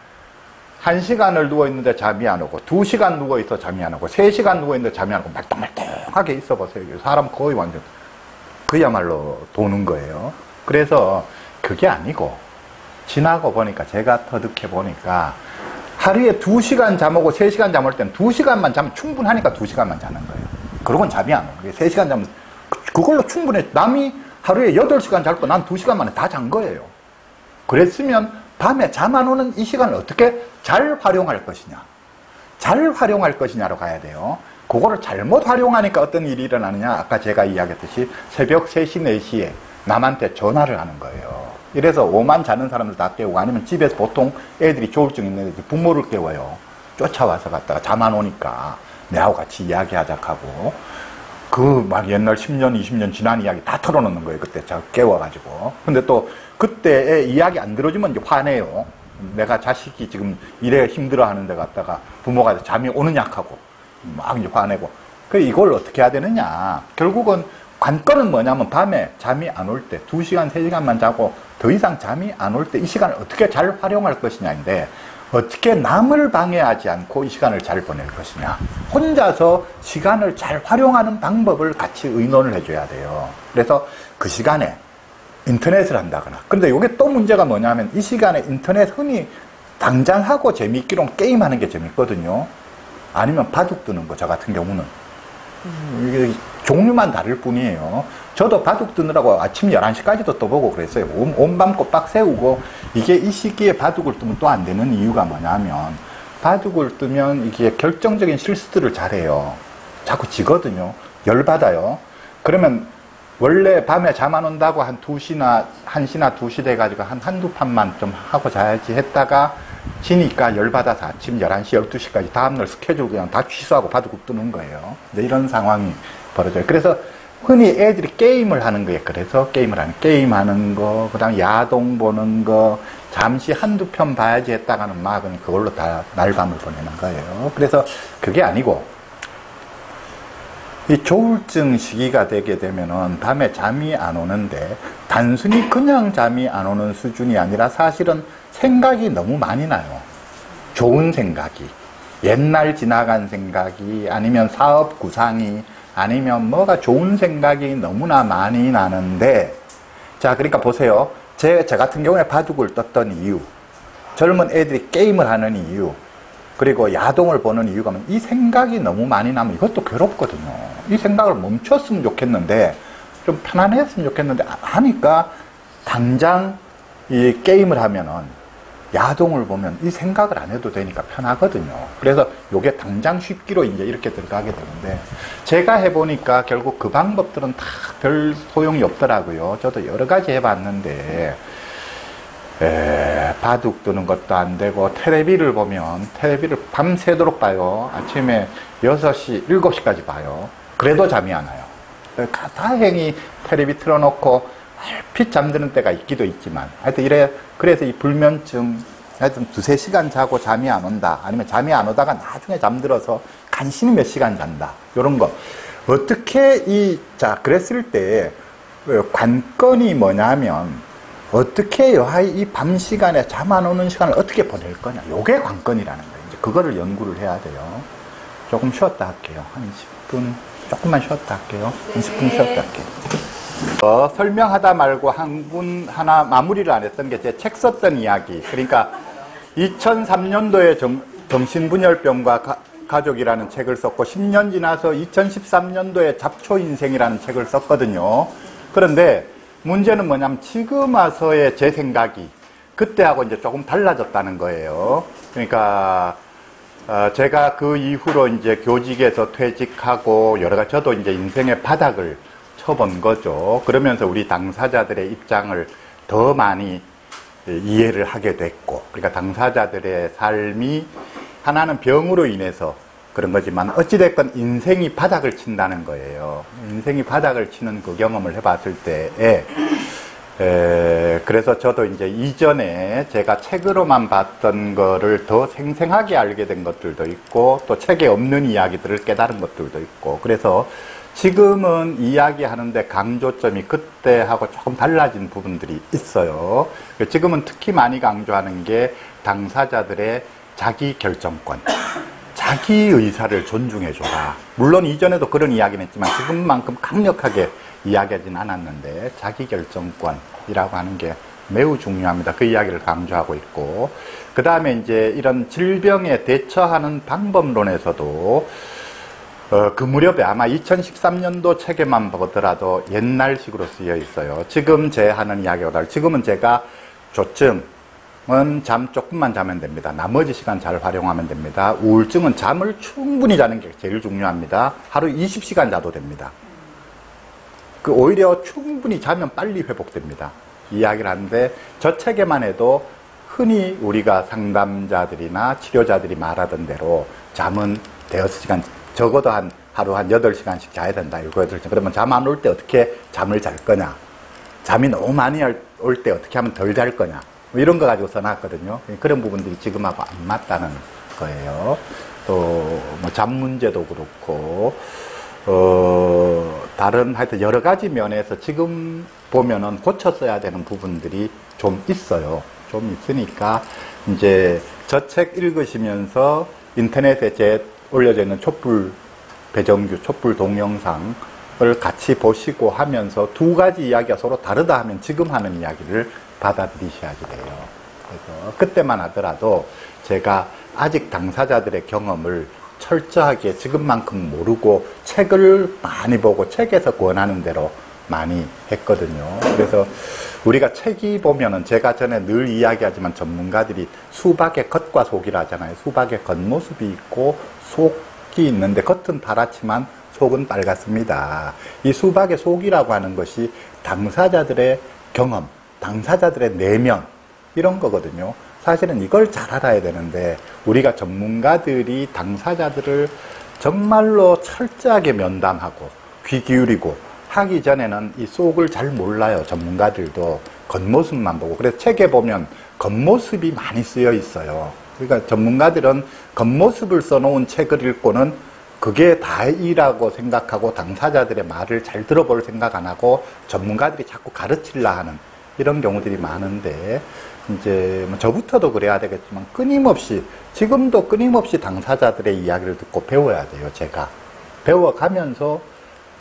한 시간을 누워 있는데 잠이 안 오고 두 시간 누워 있어 잠이 안 오고 세 시간 누워 있는데 잠이 안 오고 말똥말똥하게 있어 보세요. 사람 거의 완전 그야말로 도는 거예요. 그래서 그게 아니고 지나고 보니까 제가 터득해 보니까 하루에 두 시간 잠오고 세 시간 잠올 때는 두 시간만 자면 충분하니까 두 시간만 자는 거예요. 그러고는 잠이 안 오고 세 시간 자면 그걸로 충분해. 남이 하루에 여덟 시간 잘 거난두 시간 만에 다 잔 거예요. 그랬으면 밤에 잠 안 오는 이 시간을 어떻게 잘 활용할 것이냐. 잘 활용할 것이냐로 가야 돼요. 그거를 잘못 활용하니까 어떤 일이 일어나느냐. 아까 제가 이야기했듯이 새벽 3시, 4시에 남한테 전화를 하는 거예요. 이래서 오만 자는 사람들 다 깨우고 아니면 집에서 보통 애들이 조울증 있는 애들 부모를 깨워요. 쫓아와서 갔다가 잠 안 오니까 내하고 같이 이야기하자 하고 그 막 옛날 10년, 20년 지난 이야기 다 털어놓는 거예요. 그때 저 깨워가지고. 근데 또 그때에 이야기 안 들어주면 이제 화내요. 내가 자식이 지금 이래 힘들어 하는 데 갔다가 부모가 잠이 오느냐 하고 막 이제 화내고. 그 이걸 어떻게 해야 되느냐. 결국은 관건은 뭐냐면 밤에 잠이 안 올 때, 2시간, 3시간만 자고 더 이상 잠이 안 올 때 이 시간을 어떻게 잘 활용할 것이냐인데 어떻게 남을 방해하지 않고 이 시간을 잘 보낼 것이냐. 혼자서 시간을 잘 활용하는 방법을 같이 의논을 해줘야 돼요. 그래서 그 시간에 인터넷을 한다거나. 근데 이게 또 문제가 뭐냐면 이 시간에 인터넷 흔히 당장 하고 재미있기론 게임하는 게 재밌거든요. 아니면 바둑 두는 거, 저 같은 경우는. 이게 종류만 다를 뿐이에요. 저도 바둑 두느라고 아침 11시까지도 떠보고 그랬어요. 온, 온밤 꼬박 세우고 이게 이 시기에 바둑을 뜨면 또 안 되는 이유가 뭐냐면 바둑을 뜨면 이게 결정적인 실수들을 잘해요. 자꾸 지거든요. 열받아요. 그러면 원래 밤에 잠 안 온다고 한 2시나 1시나 2시 돼가지고 한 한두 판만 좀 하고 자야지 했다가 지니까 열받아서 아침 11시, 12시까지 다음날 스케줄 그냥 다 취소하고 바둑국 뜨는 거예요. 이런 상황이 벌어져요. 그래서 흔히 애들이 게임을 하는 거예요. 그래서 게임을 하는, 게임하는 거, 그 다음 야동 보는 거, 잠시 한두 편 봐야지 했다가는 막 그걸로 다 날밤을 보내는 거예요. 그래서 그게 아니고, 이 조울증 시기가 되게 되면은 밤에 잠이 안 오는데 단순히 그냥 잠이 안 오는 수준이 아니라 사실은 생각이 너무 많이 나요. 좋은 생각이. 옛날 지나간 생각이 아니면 사업 구상이 아니면 뭐가 좋은 생각이 너무나 많이 나는데 자, 그러니까 보세요. 제, 제 같은 경우에 바둑을 떴던 이유. 젊은 애들이 게임을 하는 이유. 그리고 야동을 보는 이유가 이 생각이 너무 많이 나면 이것도 괴롭거든요. 이 생각을 멈췄으면 좋겠는데 좀 편안했으면 좋겠는데 하니까 당장 이 게임을 하면은 야동을 보면 이 생각을 안 해도 되니까 편하거든요. 그래서 요게 당장 쉽기로 이제 이렇게 들어가게 되는데 제가 해보니까 결국 그 방법들은 다 별 소용이 없더라고요. 저도 여러 가지 해봤는데 에, 바둑 두는 것도 안 되고 테레비를 보면 테레비를 밤새도록 봐요. 아침에 6시, 7시까지 봐요. 그래도 잠이 안 와요. 다행히 테레비 틀어놓고 얼핏 잠드는 때가 있기도 있지만 하여튼 이래 그래서 이 불면증 하여튼 두세 시간 자고 잠이 안 온다 아니면 잠이 안 오다가 나중에 잠들어서 간신히 몇 시간 잔다 이런 거 어떻게 이 자 그랬을 때 관건이 뭐냐면 어떻게 여하이 이밤 시간에 잠 안 오는 시간을 어떻게 보낼 거냐? 요게 관건이라는 거예요. 이제 그거를 연구를 해야 돼요. 조금 쉬었다 할게요. 한 10분 조금만 쉬었다 할게요. 한 10분 쉬었다 할게요. 어, 설명하다 말고 한 분 하나 마무리를 안 했던 게 제 책 썼던 이야기. 그러니까 2003년도에 정, 정신분열병과 가, 가족이라는 책을 썼고 10년 지나서 2013년도에 잡초 인생이라는 책을 썼거든요. 그런데 문제는 뭐냐면 지금 와서의 제 생각이 그때하고 이제 조금 달라졌다는 거예요. 그러니까 어, 제가 그 이후로 이제 교직에서 퇴직하고 여러 가지 저도 이제 인생의 바닥을 쳐본 거죠. 그러면서 우리 당사자들의 입장을 더 많이 이해를 하게 됐고, 그러니까 당사자들의 삶이 하나는 병으로 인해서 그런 거지만 어찌됐건 인생이 바닥을 친다는 거예요. 인생이 바닥을 치는 그 경험을 해봤을 때에 에, 그래서 저도 이제 이전에 제가 책으로만 봤던 거를 더 생생하게 알게 된 것들도 있고 또 책에 없는 이야기들을 깨달은 것들도 있고 그래서 지금은 이야기하는데 강조점이 그때하고 조금 달라진 부분들이 있어요. 지금은 특히 많이 강조하는 게 당사자들의 자기 결정권. 자기 의사를 존중해줘라. 물론 이전에도 그런 이야기는 했지만 지금만큼 강력하게 이야기하진 않았는데 자기 결정권이라고 하는 게 매우 중요합니다. 그 이야기를 강조하고 있고 그 다음에 이제 이런 질병에 대처하는 방법론에서도 어, 그 무렵에 아마 2013년도 책에만 보더라도 옛날식으로 쓰여 있어요. 지금 제 하는 이야기보다 지금은 제가 조증 은잠 조금만 자면 됩니다. 나머지 시간 잘 활용하면 됩니다. 우울증은 잠을 충분히 자는 게 제일 중요합니다. 하루 20시간 자도 됩니다. 그 오히려 충분히 자면 빨리 회복됩니다. 이야기를 하는데 저 책에만 해도 흔히 우리가 상담자들이나 치료자들이 말하던 대로 잠은 대여섯 시간 적어도 한 하루 한 8시간씩 자야 된다. 7, 8시간. 그러면 잠 안 올 때 어떻게 잠을 잘 거냐. 잠이 너무 많이 올 때 어떻게 하면 덜 잘 거냐. 뭐 이런 거 가지고 써놨거든요. 그런 부분들이 지금하고 안 맞다는 거예요. 또, 뭐, 잠 문제도 그렇고, 어, 다른 하여튼 여러 가지 면에서 지금 보면은 고쳤어야 되는 부분들이 좀 있어요. 좀 있으니까, 이제 저 책 읽으시면서 인터넷에 제 올려져 있는 촛불 배정규, 촛불 동영상을 같이 보시고 하면서 두 가지 이야기가 서로 다르다 하면 지금 하는 이야기를 받아들이셔야지 돼요. 그래서 그때만 하더라도 제가 아직 당사자들의 경험을 철저하게 지금만큼 모르고 책을 많이 보고 책에서 권하는 대로 많이 했거든요. 그래서 우리가 책이 보면은 제가 전에 늘 이야기하지만 전문가들이 수박의 겉과 속이라 하잖아요. 수박의 겉모습이 있고 속이 있는데 겉은 파랗지만 속은 빨갛습니다. 이 수박의 속이라고 하는 것이 당사자들의 경험, 당사자들의 내면 이런 거거든요. 사실은 이걸 잘 알아야 되는데 우리가 전문가들이 당사자들을 정말로 철저하게 면담하고 귀 기울이고 하기 전에는 이 속을 잘 몰라요. 전문가들도 겉모습만 보고. 그래서 책에 보면 겉모습이 많이 쓰여 있어요. 그러니까 전문가들은 겉모습을 써놓은 책을 읽고는 그게 다이라고 생각하고 당사자들의 말을 잘 들어볼 생각 안 하고 전문가들이 자꾸 가르치려 하는 이런 경우들이 많은데 이제 뭐 저부터도 그래야 되겠지만 끊임없이 지금도 끊임없이 당사자들의 이야기를 듣고 배워야 돼요. 제가 배워가면서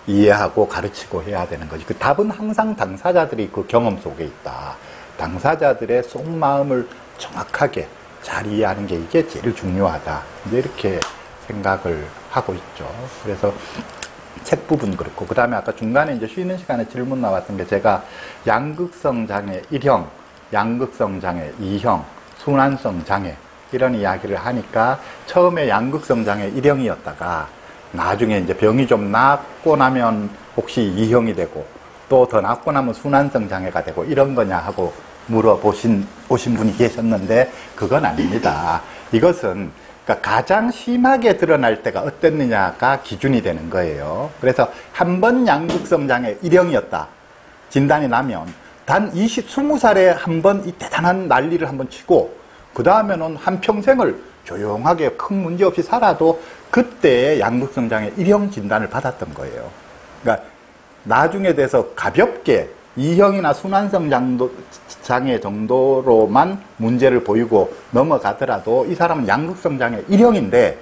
이해하고 가르치고 해야 되는 거지. 그 답은 항상 당사자들이 그 경험 속에 있다. 당사자들의 속마음을 정확하게 잘 이해하는 게 이게 제일 중요하다. 이제 이렇게 생각을 하고 있죠. 그래서 책 부분 그렇고 그 다음에 아까 중간에 이제 쉬는 시간에 질문 나왔던 게 제가 양극성 장애 1형, 양극성 장애 2형, 순환성 장애 이런 이야기를 하니까 처음에 양극성 장애 1형이었다가 나중에 이제 병이 좀 낫고 나면 혹시 2형이 되고 또 더 낫고 나면 순환성 장애가 되고 이런 거냐 하고 물어보신 오신 분이 계셨는데 그건 아닙니다. 이것은 그러니까 가장 심하게 드러날 때가 어땠느냐가 기준이 되는 거예요. 그래서 한 번 양극성 장애 1형이었다. 진단이 나면 단 20, 20살에 한 번 이 대단한 난리를 한 번 치고 그 다음에는 한 평생을 조용하게 큰 문제 없이 살아도 그때 양극성 장애 1형 진단을 받았던 거예요. 그러니까 나중에 돼서 가볍게 2형이나 순환성 장도, 장애 정도로만 문제를 보이고 넘어가더라도 이 사람은 양극성 장애 1형인데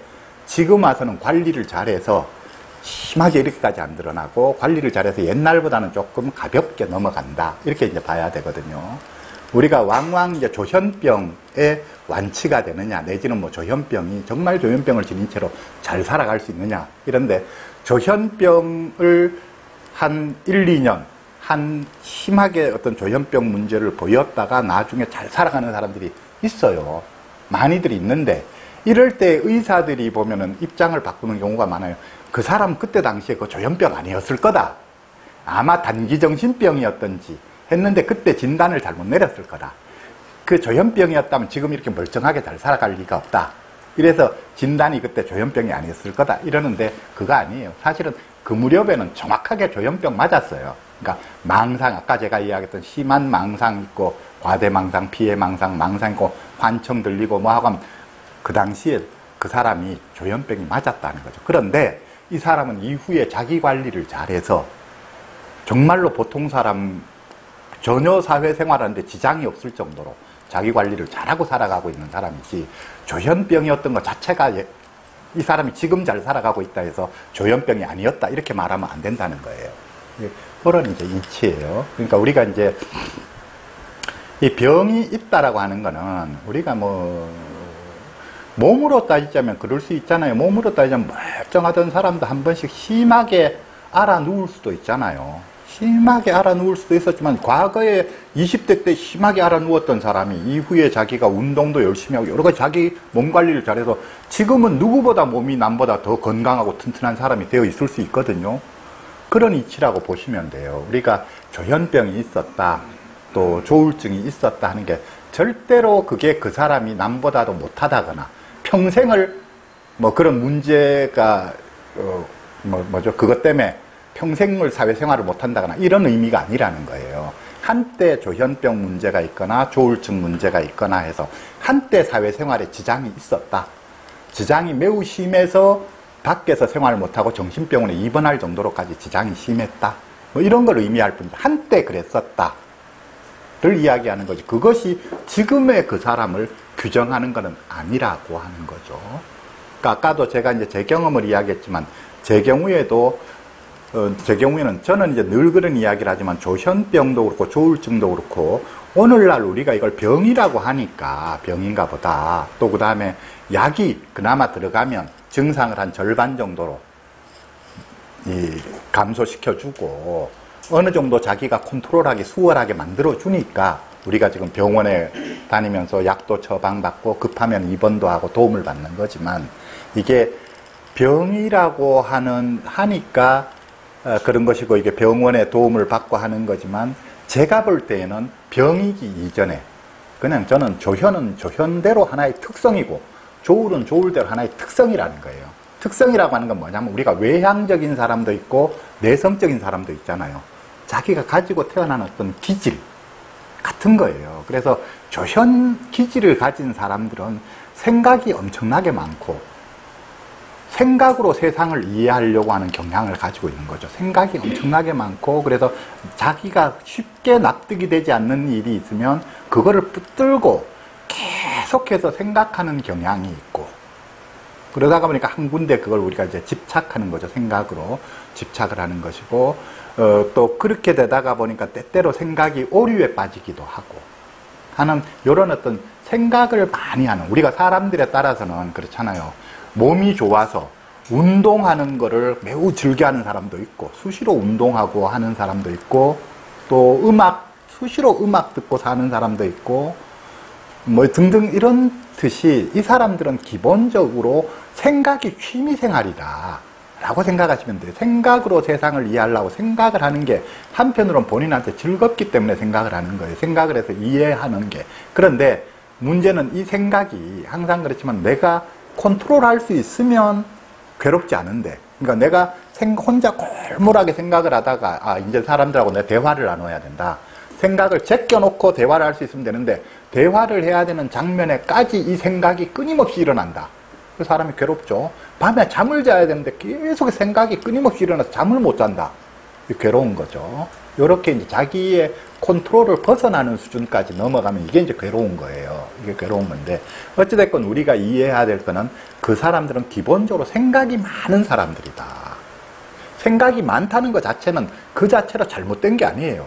지금 와서는 관리를 잘해서 심하게 이렇게까지 안 드러나고 관리를 잘해서 옛날보다는 조금 가볍게 넘어간다. 이렇게 이제 봐야 되거든요. 우리가 왕왕 이제 조현병의 완치가 되느냐, 내지는 뭐 조현병이 정말 조현병을 지닌 채로 잘 살아갈 수 있느냐, 이런데 조현병을 한 1, 2년, 한 심하게 어떤 조현병 문제를 보였다가 나중에 잘 살아가는 사람들이 있어요. 많이들 있는데, 이럴 때 의사들이 보면은 입장을 바꾸는 경우가 많아요. 그 사람 그때 당시에 그 조현병 아니었을 거다. 아마 단기 정신병이었던지 했는데 그때 진단을 잘못 내렸을 거다. 그 조현병이었다면 지금 이렇게 멀쩡하게 잘 살아갈 리가 없다. 이래서 진단이 그때 조현병이 아니었을 거다. 이러는데 그거 아니에요. 사실은 그 무렵에는 정확하게 조현병 맞았어요. 그러니까 망상, 아까 제가 이야기했던 심한 망상 있고 과대망상, 피해망상, 망상 있고 환청 들리고 뭐 하고 하면 그 당시에 그 사람이 조현병이 맞았다는 거죠. 그런데 이 사람은 이후에 자기 관리를 잘해서 정말로 보통 사람 전혀 사회생활하는데 지장이 없을 정도로 자기 관리를 잘하고 살아가고 있는 사람이지 조현병이었던 것 자체가 예, 이 사람이 지금 잘 살아가고 있다 해서 조현병이 아니었다 이렇게 말하면 안 된다는 거예요. 그런 이제 이치예요. 그러니까 우리가 이제 이 병이 있다라고 하는 거는 우리가 뭐 몸으로 따지자면 그럴 수 있잖아요. 몸으로 따지자면 멀쩡하던 사람도 한 번씩 심하게 알아 누울 수도 있잖아요. 심하게 알아 누울 수도 있었지만 과거에 20대 때 심하게 알아 누웠던 사람이 이후에 자기가 운동도 열심히 하고 여러 가지 자기 몸 관리를 잘해서 지금은 누구보다 몸이 남보다 더 건강하고 튼튼한 사람이 되어 있을 수 있거든요. 그런 이치라고 보시면 돼요. 우리가 조현병이 있었다, 또 조울증이 있었다 하는 게 절대로 그게 그 사람이 남보다도 못하다거나 평생을 뭐 그런 문제가 어, 뭐 뭐죠 그것 때문에 평생을 사회생활을 못한다거나 이런 의미가 아니라는 거예요. 한때 조현병 문제가 있거나 조울증 문제가 있거나 해서 한때 사회생활에 지장이 있었다. 지장이 매우 심해서 밖에서 생활을 못하고 정신병원에 입원할 정도로까지 지장이 심했다. 뭐 이런 걸 의미할 뿐이지 한때 그랬었다. 를 이야기하는 거지. 그것이 지금의 그 사람을 규정하는 것은 아니라고 하는 거죠. 그러니까 아까도 제가 이제 제 경험을 이야기했지만 제 경우에도 어, 제 경우에는 저는 이제 늘 그런 이야기를 하지만 조현병도 그렇고 조울증도 그렇고 오늘날 우리가 이걸 병이라고 하니까 병인가 보다. 또 그 다음에 약이 그나마 들어가면 증상을 한 절반 정도로 이 감소시켜주고 어느 정도 자기가 컨트롤하기 수월하게 만들어 주니까 우리가 지금 병원에 다니면서 약도 처방받고 급하면 입원도 하고 도움을 받는 거지만 이게 병이라고 하는 하니까 어, 그런 것이고 이게 병원의 도움을 받고 하는 거지만 제가 볼 때에는 병이기 이전에 그냥 저는 조현은 조현대로 하나의 특성이고 조울은 조울대로 하나의 특성이라는 거예요. 특성이라고 하는 건 뭐냐면 우리가 외향적인 사람도 있고 내성적인 사람도 있잖아요. 자기가 가지고 태어난 어떤 기질 같은 거예요. 그래서 조현 기질을 가진 사람들은 생각이 엄청나게 많고 생각으로 세상을 이해하려고 하는 경향을 가지고 있는 거죠. 생각이 엄청나게 많고 그래서 자기가 쉽게 납득이 되지 않는 일이 있으면 그거를 붙들고 계속해서 생각하는 경향이 있고 그러다가 보니까 한 군데 그걸 우리가 이제 집착하는 거죠. 생각으로 집착을 하는 것이고 어, 또 그렇게 되다가 보니까 때때로 생각이 오류에 빠지기도 하고 하는 이런 어떤 생각을 많이 하는 우리가 사람들에 따라서는 그렇잖아요. 몸이 좋아서 운동하는 거를 매우 즐겨하는 사람도 있고 수시로 운동하고 하는 사람도 있고 또 음악 수시로 음악 듣고 사는 사람도 있고 뭐 등등 이런 듯이 이 사람들은 기본적으로 생각이 취미 생활이다. 라고 생각하시면 돼요. 생각으로 세상을 이해하려고 생각을 하는 게 한편으로는 본인한테 즐겁기 때문에 생각을 하는 거예요. 생각을 해서 이해하는 게. 그런데 문제는 이 생각이 항상 그렇지만 내가 컨트롤할 수 있으면 괴롭지 않은데. 그러니까 내가 혼자 골몰하게 생각을 하다가 아 이제 사람들하고 내 대화를 나눠야 된다. 생각을 제껴놓고 대화를 할 수 있으면 되는데 대화를 해야 되는 장면에까지 이 생각이 끊임없이 일어난다. 그 사람이 괴롭죠. 밤에 잠을 자야 되는데 계속 생각이 끊임없이 일어나서 잠을 못 잔다. 괴로운 거죠. 이렇게 이제 자기의 컨트롤을 벗어나는 수준까지 넘어가면 이게 이제 괴로운 거예요. 이게 괴로운 건데 어찌됐건 우리가 이해해야 될 거는 그 사람들은 기본적으로 생각이 많은 사람들이다. 생각이 많다는 것 자체는 그 자체로 잘못된 게 아니에요.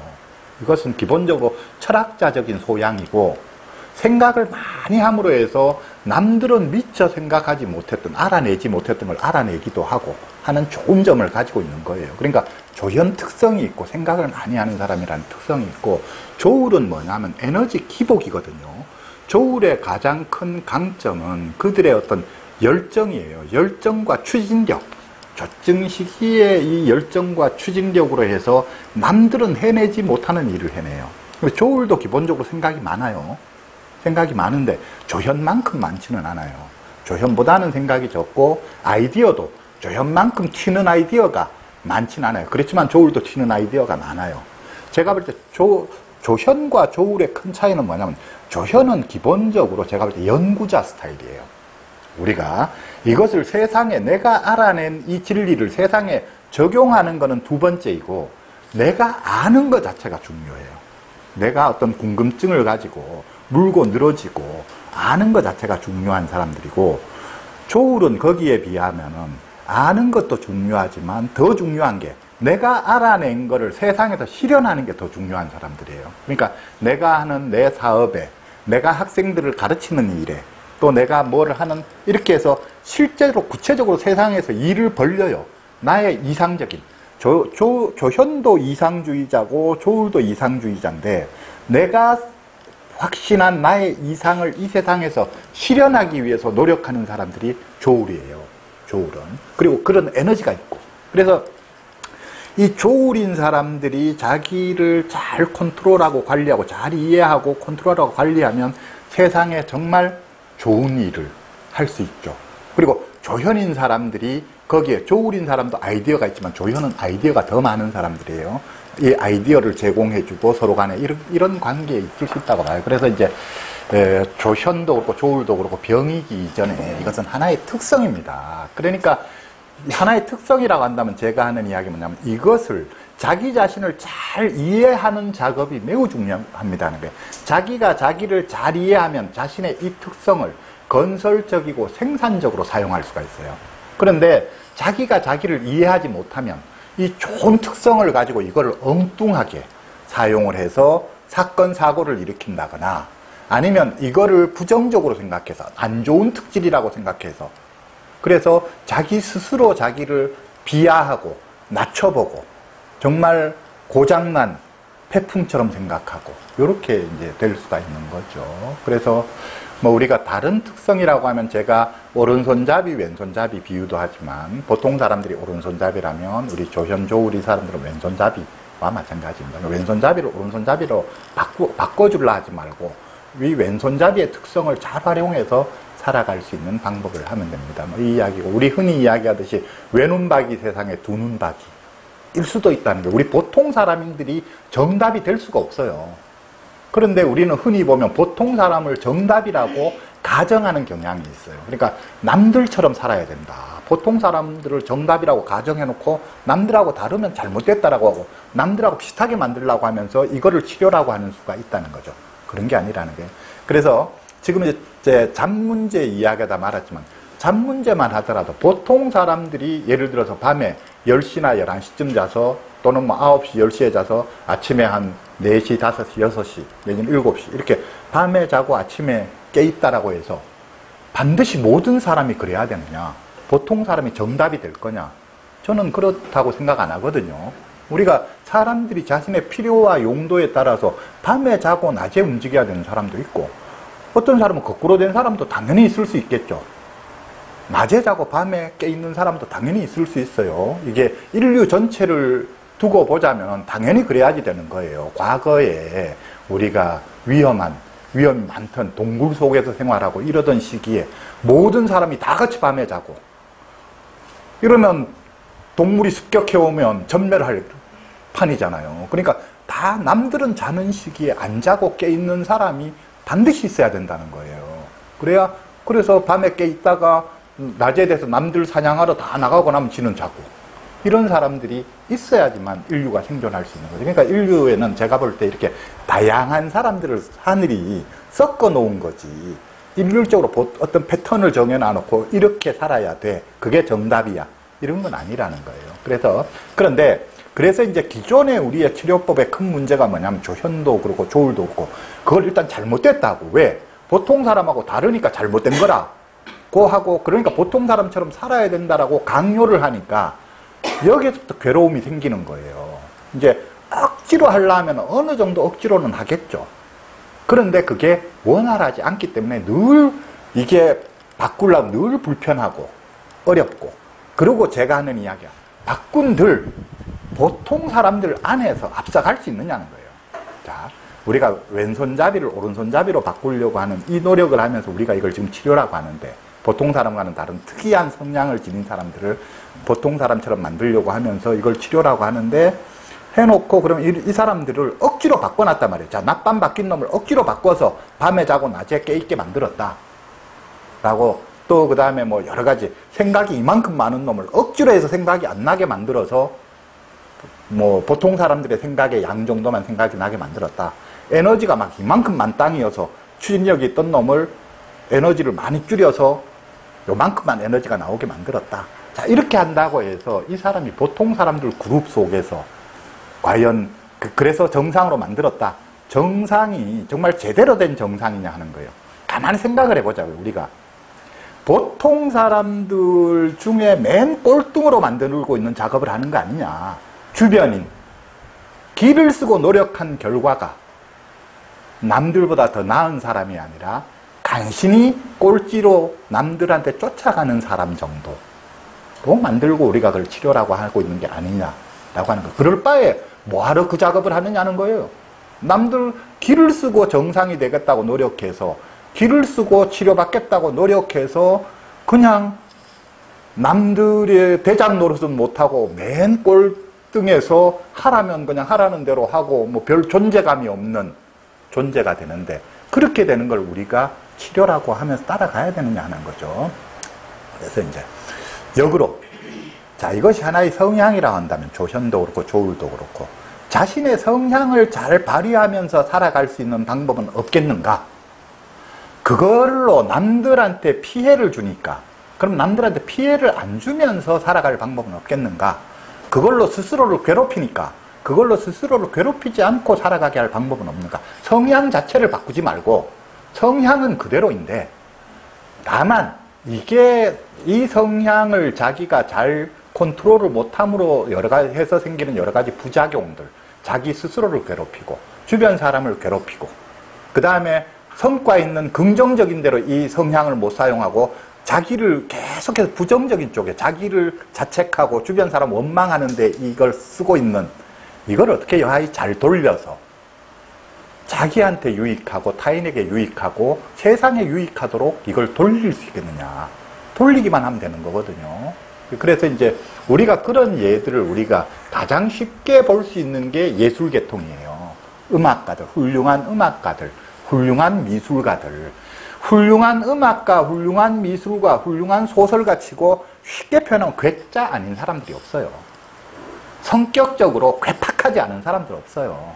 이것은 기본적으로 철학자적인 소양이고 생각을 많이 함으로 해서 남들은 미처 생각하지 못했던, 알아내지 못했던 걸 알아내기도 하고 하는 좋은 점을 가지고 있는 거예요. 그러니까 조현 특성이 있고 생각을 많이 하는 사람이라는 특성이 있고 조울은 뭐냐면 에너지 기복이거든요. 조울의 가장 큰 강점은 그들의 어떤 열정이에요. 열정과 추진력. 조증 시기에 이 열정과 추진력으로 해서 남들은 해내지 못하는 일을 해내요. 조울도 기본적으로 생각이 많아요. 생각이 많은데 조현만큼 많지는 않아요. 조현보다는 생각이 적고 아이디어도 조현만큼 튀는 아이디어가 많지는 않아요. 그렇지만 조울도 튀는 아이디어가 많아요. 제가 볼 때 조, 조현과 조울의 큰 차이는 뭐냐면 조현은 기본적으로 제가 볼 때 연구자 스타일이에요. 우리가 이것을 세상에 내가 알아낸 이 진리를 세상에 적용하는 것은 두 번째이고 내가 아는 것 자체가 중요해요. 내가 어떤 궁금증을 가지고 물고 늘어지고 아는 것 자체가 중요한 사람들이고 조울은 거기에 비하면은 아는 것도 중요하지만 더 중요한 게 내가 알아낸 것을 세상에서 실현하는 게 더 중요한 사람들이에요. 그러니까 내가 하는 내 사업에 내가 학생들을 가르치는 일에 또 내가 뭐를 하는 이렇게 해서 실제로 구체적으로 세상에서 일을 벌려요. 나의 이상적인 조, 조, 조현도 이상주의자고 조울도 이상주의자인데 내가 확신한 나의 이상을 이 세상에서 실현하기 위해서 노력하는 사람들이 조울이에요. 조울은. 그리고 그런 에너지가 있고. 그래서 이 조울인 사람들이 자기를 잘 컨트롤하고 관리하고 잘 이해하고 컨트롤하고 관리하면 세상에 정말 좋은 일을 할 수 있죠. 그리고 조현인 사람들이 거기에 조울인 사람도 아이디어가 있지만 조현은 아이디어가 더 많은 사람들이에요. 이 아이디어를 제공해주고 서로 간에 이런, 이런 관계에 있을 수 있다고 봐요. 그래서 이제 에, 조현도 그렇고 조울도 그렇고 병이기 이전에 이것은 하나의 특성입니다. 그러니까 하나의 특성이라고 한다면 제가 하는 이야기 뭐냐면 이것을 자기 자신을 잘 이해하는 작업이 매우 중요합니다는 거예요. 자기가 자기를 잘 이해하면 자신의 이 특성을 건설적이고 생산적으로 사용할 수가 있어요. 그런데 자기가 자기를 이해하지 못하면 이 좋은 특성을 가지고 이걸 엉뚱하게 사용을 해서 사건, 사고를 일으킨다거나 아니면 이거를 부정적으로 생각해서 안 좋은 특질이라고 생각해서 그래서 자기 스스로 자기를 비하하고 낮춰보고 정말 고장난 태풍처럼 생각하고 이렇게 이제 될 수가 있는 거죠. 그래서 뭐 우리가 다른 특성이라고 하면 제가 오른손잡이, 왼손잡이 비유도 하지만 보통 사람들이 오른손잡이라면 우리 조현조 우리 사람들은 왼손잡이와 마찬가지입니다. 왼손잡이를 오른손잡이로 바꾸, 바꿔주려 하지 말고 이 왼손잡이의 특성을 잘 활용해서 살아갈 수 있는 방법을 하면 됩니다. 뭐 이 이야기고 우리 흔히 이야기하듯이 외눈박이 세상에 두눈박이 일 수도 있다는 거예요. 우리 보통 사람들이 정답이 될 수가 없어요. 그런데 우리는 흔히 보면 보통 사람을 정답이라고 가정하는 경향이 있어요. 그러니까 남들처럼 살아야 된다. 보통 사람들을 정답이라고 가정해놓고 남들하고 다르면 잘못됐다라고 하고 남들하고 비슷하게 만들려고 하면서 이거를 치료라고 하는 수가 있다는 거죠. 그런 게 아니라는 거예요. 그래서 지금 이제 잠 문제 이야기하다 말았지만 잠 문제만 하더라도 보통 사람들이 예를 들어서 밤에 10시나 11시쯤 자서 또는 뭐 9시, 10시에 자서 아침에 한 4시, 5시, 6시, 내지는 7시 이렇게 밤에 자고 아침에 깨 있다라고 해서 반드시 모든 사람이 그래야 되느냐? 보통 사람이 정답이 될 거냐? 저는 그렇다고 생각 안 하거든요. 우리가 사람들이 자신의 필요와 용도에 따라서 밤에 자고 낮에 움직여야 되는 사람도 있고 어떤 사람은 거꾸로 된 사람도 당연히 있을 수 있겠죠. 낮에 자고 밤에 깨 있는 사람도 당연히 있을 수 있어요. 이게 인류 전체를 두고 보자면 당연히 그래야지 되는 거예요. 과거에 우리가 위험한 위험이 많던 동굴 속에서 생활하고 이러던 시기에 모든 사람이 다 같이 밤에 자고 이러면 동물이 습격해 오면 전멸할 판이잖아요. 그러니까 다 남들은 자는 시기에 안 자고 깨 있는 사람이 반드시 있어야 된다는 거예요. 그래야 그래서 밤에 깨 있다가 낮에 돼서 남들 사냥하러 다 나가고 나면 지는 자고 이런 사람들이 있어야지만 인류가 생존할 수 있는 거죠. 그러니까 인류에는 제가 볼 때 이렇게 다양한 사람들을 하늘이 섞어 놓은 거지. 일률적으로 어떤 패턴을 정해놔 놓고 이렇게 살아야 돼. 그게 정답이야. 이런 건 아니라는 거예요. 그래서, 그런데, 그래서 이제 기존의 우리의 치료법의 큰 문제가 뭐냐면 조현도 그렇고 조울도 그렇고 그걸 일단 잘못됐다고. 왜? 보통 사람하고 다르니까 잘못된 거라. 고 하고 그러니까 보통 사람처럼 살아야 된다라고 강요를 하니까 여기서부터 괴로움이 생기는 거예요. 이제 억지로 하려면 어느 정도 억지로는 하겠죠. 그런데 그게 원활하지 않기 때문에 늘 이게 바꾸려면 늘 불편하고 어렵고 그리고 제가 하는 이야기야. 바꾼들 보통 사람들 안에서 앞서갈 수 있느냐는 거예요. 자, 우리가 왼손잡이를 오른손잡이로 바꾸려고 하는 이 노력을 하면서 우리가 이걸 지금 치료라고 하는데 보통 사람과는 다른 특이한 성향을 지닌 사람들을 보통 사람처럼 만들려고 하면서 이걸 치료라고 하는데 해놓고 그러면 이, 이 사람들을 억지로 바꿔놨단 말이에요. 자, 낮밤 바뀐 놈을 억지로 바꿔서 밤에 자고 낮에 깨있게 만들었다. 라고 또 그 다음에 뭐 여러 가지 생각이 이만큼 많은 놈을 억지로 해서 생각이 안 나게 만들어서 뭐 보통 사람들의 생각의 양 정도만 생각이 나게 만들었다. 에너지가 막 이만큼 만땅이어서 추진력이 있던 놈을 에너지를 많이 줄여서 요만큼만 에너지가 나오게 만들었다. 자, 이렇게 한다고 해서 이 사람이 보통 사람들 그룹 속에서 과연 그, 래서 정상으로 만들었다. 정상이 정말 제대로 된 정상이냐 하는 거예요. 가만히 생각을 해보자고요, 우리가. 보통 사람들 중에 맨 꼴등으로 만들고 있는 작업을 하는 거 아니냐. 주변인. 길을 쓰고 노력한 결과가 남들보다 더 나은 사람이 아니라 간신히 꼴찌로 남들한테 쫓아가는 사람 정도 로 만들고 우리가 그걸 치료라고 하고 있는 게 아니냐라고 하는 거. 그럴 바에 뭐하러 그 작업을 하느냐는 거예요. 남들 길을 쓰고 정상이 되겠다고 노력해서 길을 쓰고 치료받겠다고 노력해서 그냥 남들의 대장 노릇은 못하고 맨 꼴등에서 하라면 그냥 하라는 대로 하고 뭐 별 존재감이 없는 존재가 되는데 그렇게 되는 걸 우리가 치료라고 하면서 따라가야 되느냐 하는 거죠. 그래서 이제 역으로 자, 이것이 하나의 성향이라 한다면 조현도 그렇고 조울도 그렇고 자신의 성향을 잘 발휘하면서 살아갈 수 있는 방법은 없겠는가? 그걸로 남들한테 피해를 주니까 그럼 남들한테 피해를 안 주면서 살아갈 방법은 없겠는가? 그걸로 스스로를 괴롭히니까 그걸로 스스로를 괴롭히지 않고 살아가게 할 방법은 없는가? 성향 자체를 바꾸지 말고 성향은 그대로인데 다만 이게 이 성향을 자기가 잘 컨트롤을 못함으로 여러 가지 해서 생기는 여러 가지 부작용들, 자기 스스로를 괴롭히고 주변 사람을 괴롭히고 그 다음에 성과 있는 긍정적인 대로 이 성향을 못 사용하고 자기를 계속해서 부정적인 쪽에 자기를 자책하고 주변 사람 원망하는데 이걸 쓰고 있는 이걸 어떻게 여하이 잘 돌려서 자기한테 유익하고 타인에게 유익하고 세상에 유익하도록 이걸 돌릴 수 있겠느냐. 돌리기만 하면 되는 거거든요. 그래서 이제 우리가 그런 예들을 우리가 가장 쉽게 볼 수 있는 게 예술 계통이에요. 음악가들, 훌륭한 음악가들, 훌륭한 미술가들. 훌륭한 음악가, 훌륭한 미술가, 훌륭한 소설가 치고 쉽게 표현하면 괴짜 아닌 사람들이 없어요. 성격적으로 괴팍하지 않은 사람들 없어요.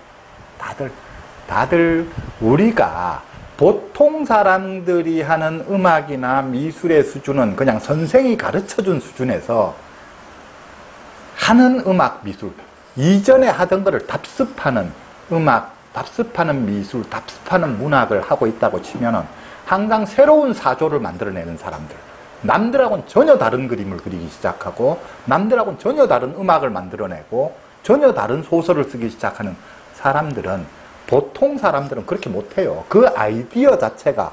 다들, 다들 우리가 보통 사람들이 하는 음악이나 미술의 수준은 그냥 선생이 가르쳐 준 수준에서 하는 음악, 미술, 이전에 하던 것을 답습하는 음악, 답습하는 미술, 답습하는 문학을 하고 있다고 치면은 항상 새로운 사조를 만들어내는 사람들. 남들하고는 전혀 다른 그림을 그리기 시작하고, 남들하고는 전혀 다른 음악을 만들어내고, 전혀 다른 소설을 쓰기 시작하는 사람들은 보통 사람들은 그렇게 못해요. 그 아이디어 자체가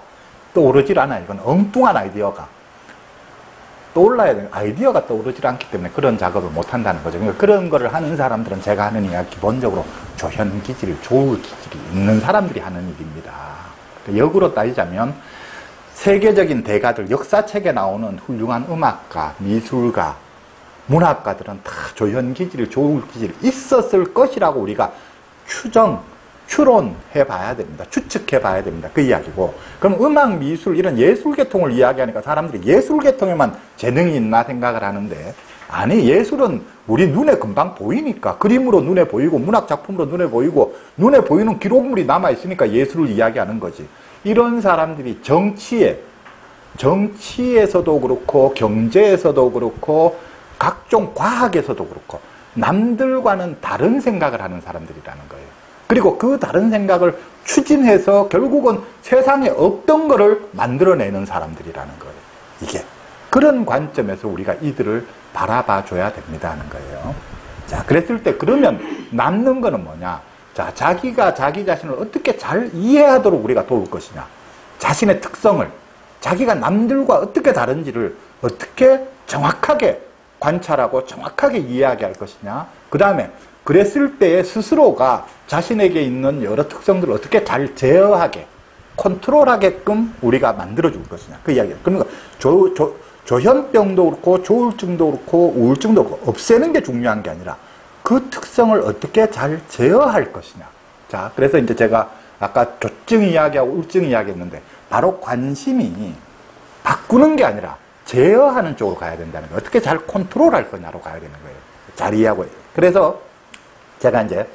떠오르질 않아요. 이건 엉뚱한 아이디어가. 떠올라야 되는 아이디어가 떠오르질 않기 때문에 그런 작업을 못 한다는 거죠. 그러니까 그런 거를 하는 사람들은 제가 하는 이야기 기본적으로 조현 기질을 좋을 기질이 있는 사람들이 하는 일입니다. 역으로 따지자면 세계적인 대가들, 역사책에 나오는 훌륭한 음악가, 미술가, 문학가들은 다 조현 기질이 좋을 기질이 있었을 것이라고 우리가 추정, 추론해 봐야 됩니다. 추측해 봐야 됩니다. 그 이야기고. 그럼 음악, 미술, 이런 예술 계통을 이야기하니까 사람들이 예술 계통에만 재능이 있나 생각을 하는데, 아니, 예술은 우리 눈에 금방 보이니까, 그림으로 눈에 보이고, 문학작품으로 눈에 보이고, 눈에 보이는 기록물이 남아있으니까 예술을 이야기하는 거지. 이런 사람들이 정치에, 정치에서도 그렇고, 경제에서도 그렇고, 각종 과학에서도 그렇고, 남들과는 다른 생각을 하는 사람들이라는 거예요. 그리고 그 다른 생각을 추진해서 결국은 세상에 없던 것을 만들어내는 사람들이라는 거예요. 이게. 그런 관점에서 우리가 이들을 바라봐 줘야 됩니다 하는 거예요. 자, 그랬을 때 그러면 남는 거는 뭐냐? 자, 자기가 자기 자신을 어떻게 잘 이해하도록 우리가 도울 것이냐? 자신의 특성을, 자기가 남들과 어떻게 다른지를 어떻게 정확하게 관찰하고 정확하게 이해하게 할 것이냐? 그 다음에 그랬을 때에 스스로가 자신에게 있는 여러 특성들을 어떻게 잘 제어하게, 컨트롤하게끔 우리가 만들어 줄 것이냐. 그 이야기예요. 그러니까 조, 조, 조현병도 그렇고 조울증도 그렇고 우울증도 그렇고 없애는 게 중요한 게 아니라 그 특성을 어떻게 잘 제어할 것이냐. 자, 그래서 이제 제가 아까 조증 이야기하고 우울증 이야기했는데 바로 관심이 바꾸는 게 아니라 제어하는 쪽으로 가야 된다는 거예요. 어떻게 잘 컨트롤할 거냐로 가야 되는 거예요. 잘 이해하고. 그래서 제가 이제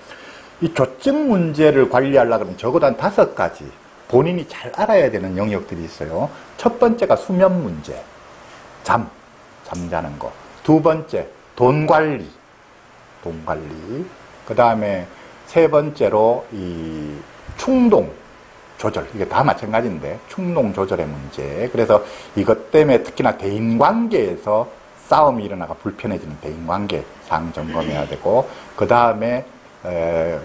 이 조증 문제를 관리하려고 하면 적어도 한 다섯 가지 본인이 잘 알아야 되는 영역들이 있어요. 첫 번째가 수면 문제. 잠. 잠자는 거. 두 번째, 돈 관리. 돈 관리. 그 다음에 세 번째로 이 충동 조절. 이게 다 마찬가지인데, 충동 조절의 문제. 그래서 이것 때문에 특히나 대인 관계에서 싸움이 일어나가 불편해지는 대인 관계 상 점검해야 되고, 그 다음에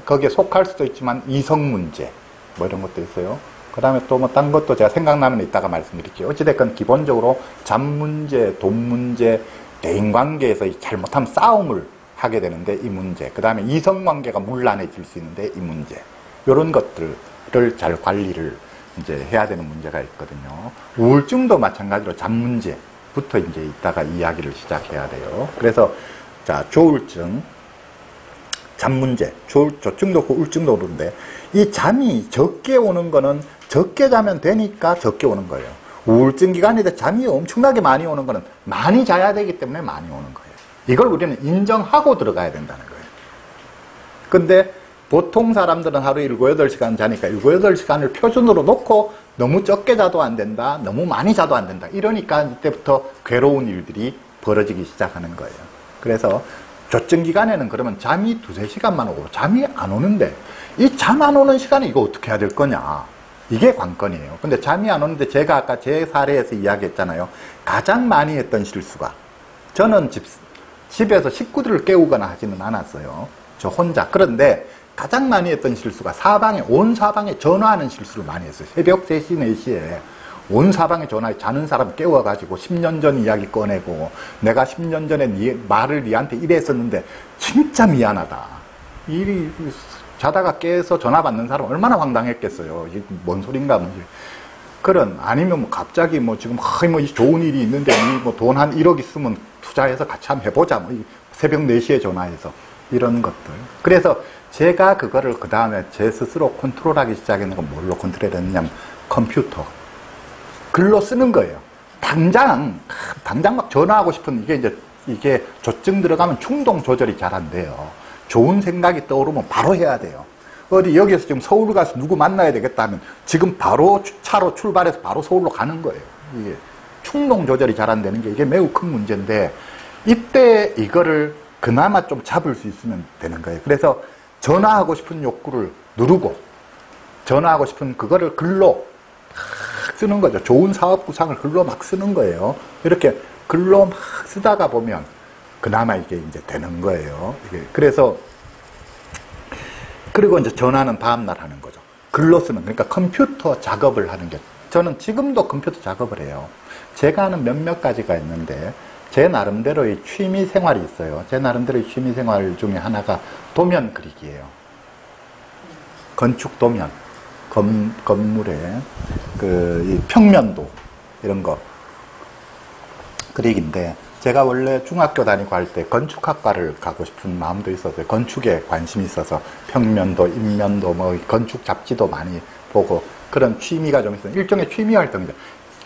거기에 속할 수도 있지만 이성 문제 뭐 이런 것도 있어요. 그 다음에 또 뭐 딴 것도 제가 생각나면 이따가 말씀드릴게요. 어찌됐건 기본적으로 잠 문제, 돈 문제, 대인 관계에서 잘못하면 싸움을 하게 되는데 이 문제, 그 다음에 이성 관계가 문란해질 수 있는데 이 문제, 이런 것들을 잘 관리를 이제 해야 되는 문제가 있거든요. 우울증도 마찬가지로 잠 문제부터 이제 이따가 이야기를 시작해야 돼요. 그래서 자 조울증, 잠 문제, 조, 조증도 그렇고 우울증도 그런데 이 잠이 적게 오는 거는 적게 자면 되니까 적게 오는 거예요. 우울증 기간인데 잠이 엄청나게 많이 오는 거는 많이 자야 되기 때문에 많이 오는 거예요. 이걸 우리는 인정하고 들어가야 된다는 거예요. 근데 보통 사람들은 하루 7, 8시간 자니까 7, 8시간을 표준으로 놓고 너무 적게 자도 안 된다, 너무 많이 자도 안 된다. 이러니까 이때부터 괴로운 일들이 벌어지기 시작하는 거예요. 그래서 조증 기간에는 그러면 잠이 두세 시간만 오고 잠이 안 오는데 이 잠 안 오는 시간에 이거 어떻게 해야 될 거냐. 이게 관건이에요. 근데 잠이 안 오는데 제가 아까 제 사례에서 이야기했잖아요. 가장 많이 했던 실수가 저는 집, 집에서 식구들을 깨우거나 하지는 않았어요. 저 혼자. 그런데 가장 많이 했던 실수가 사방에, 온 사방에 전화하는 실수를 많이 했어요. 새벽 3시, 4시에. 온 사방에 전화해 자는 사람 깨워가지고 10년 전 이야기 꺼내고 내가 10년 전에 니, 말을 니한테 이랬었는데 진짜 미안하다. 일이 자다가 깨서 전화 받는 사람 얼마나 황당했겠어요. 이게 뭔 소린가 뭐 그런 아니면 뭐 갑자기 뭐 지금 아, 뭐 좋은 일이 있는데 뭐돈 한 1억 있으면 투자해서 같이 한번 해보자. 뭐 새벽 4시에 전화해서 이런 것들. 그래서 제가 그거를 그 다음에 제 스스로 컨트롤하기 시작했는 건 뭘로 컨트롤했냐면 컴퓨터. 글로 쓰는 거예요. 당장, 당장 막 전화하고 싶은 이게 이제 이게 조증 들어가면 충동 조절이 잘 안 돼요. 좋은 생각이 떠오르면 바로 해야 돼요. 어디 여기서 지금 서울 가서 누구 만나야 되겠다 하면 지금 바로 차로 출발해서 바로 서울로 가는 거예요. 이게 충동 조절이 잘 안 되는 게 이게 매우 큰 문제인데 이때 이거를 그나마 좀 잡을 수 있으면 되는 거예요. 그래서 전화하고 싶은 욕구를 누르고 전화하고 싶은 그거를 글로 쓰는 거죠. 좋은 사업 구상을 글로 막 쓰는 거예요. 이렇게 글로 막 쓰다가 보면 그나마 이게 이제 되는 거예요. 이게 그래서 그리고 이제 전화는 다음날 하는 거죠. 글로 쓰는 그러니까 컴퓨터 작업을 하는 게 저는 지금도 컴퓨터 작업을 해요. 제가 하는 몇몇 가지가 있는데 제 나름대로의 취미 생활이 있어요. 제 나름대로의 취미 생활 중에 하나가 도면 그리기예요. 건축 도면, 건, 건물의 그 평면도 이런 거 그리기인데 제가 원래 중학교 다니고 할 때 건축학과를 가고 싶은 마음도 있었어요. 건축에 관심이 있어서 평면도, 인면도, 뭐 건축 잡지도 많이 보고 그런 취미가 좀 있어요. 일종의 취미 활동이죠.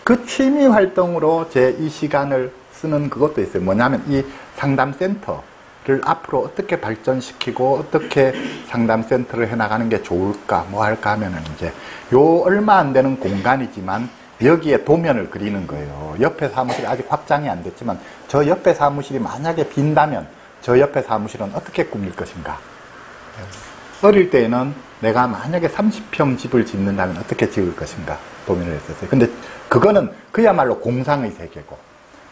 그 취미 활동으로 제 이 시간을 쓰는 그것도 있어요. 뭐냐면 이 상담센터 를 앞으로 어떻게 발전시키고 어떻게 상담 센터를 해 나가는 게 좋을까 뭐 할까 하면은 이제 요 얼마 안 되는 공간이지만 여기에 도면을 그리는 거예요. 옆에 사무실이 아직 확장이 안 됐지만 저 옆에 사무실이 만약에 빈다면 저 옆에 사무실은 어떻게 꾸밀 것인가. 어릴 때에는 내가 만약에 30평 집을 짓는다면 어떻게 지을 것인가 도면을 했었어요. 근데 그거는 그야말로 공상의 세계고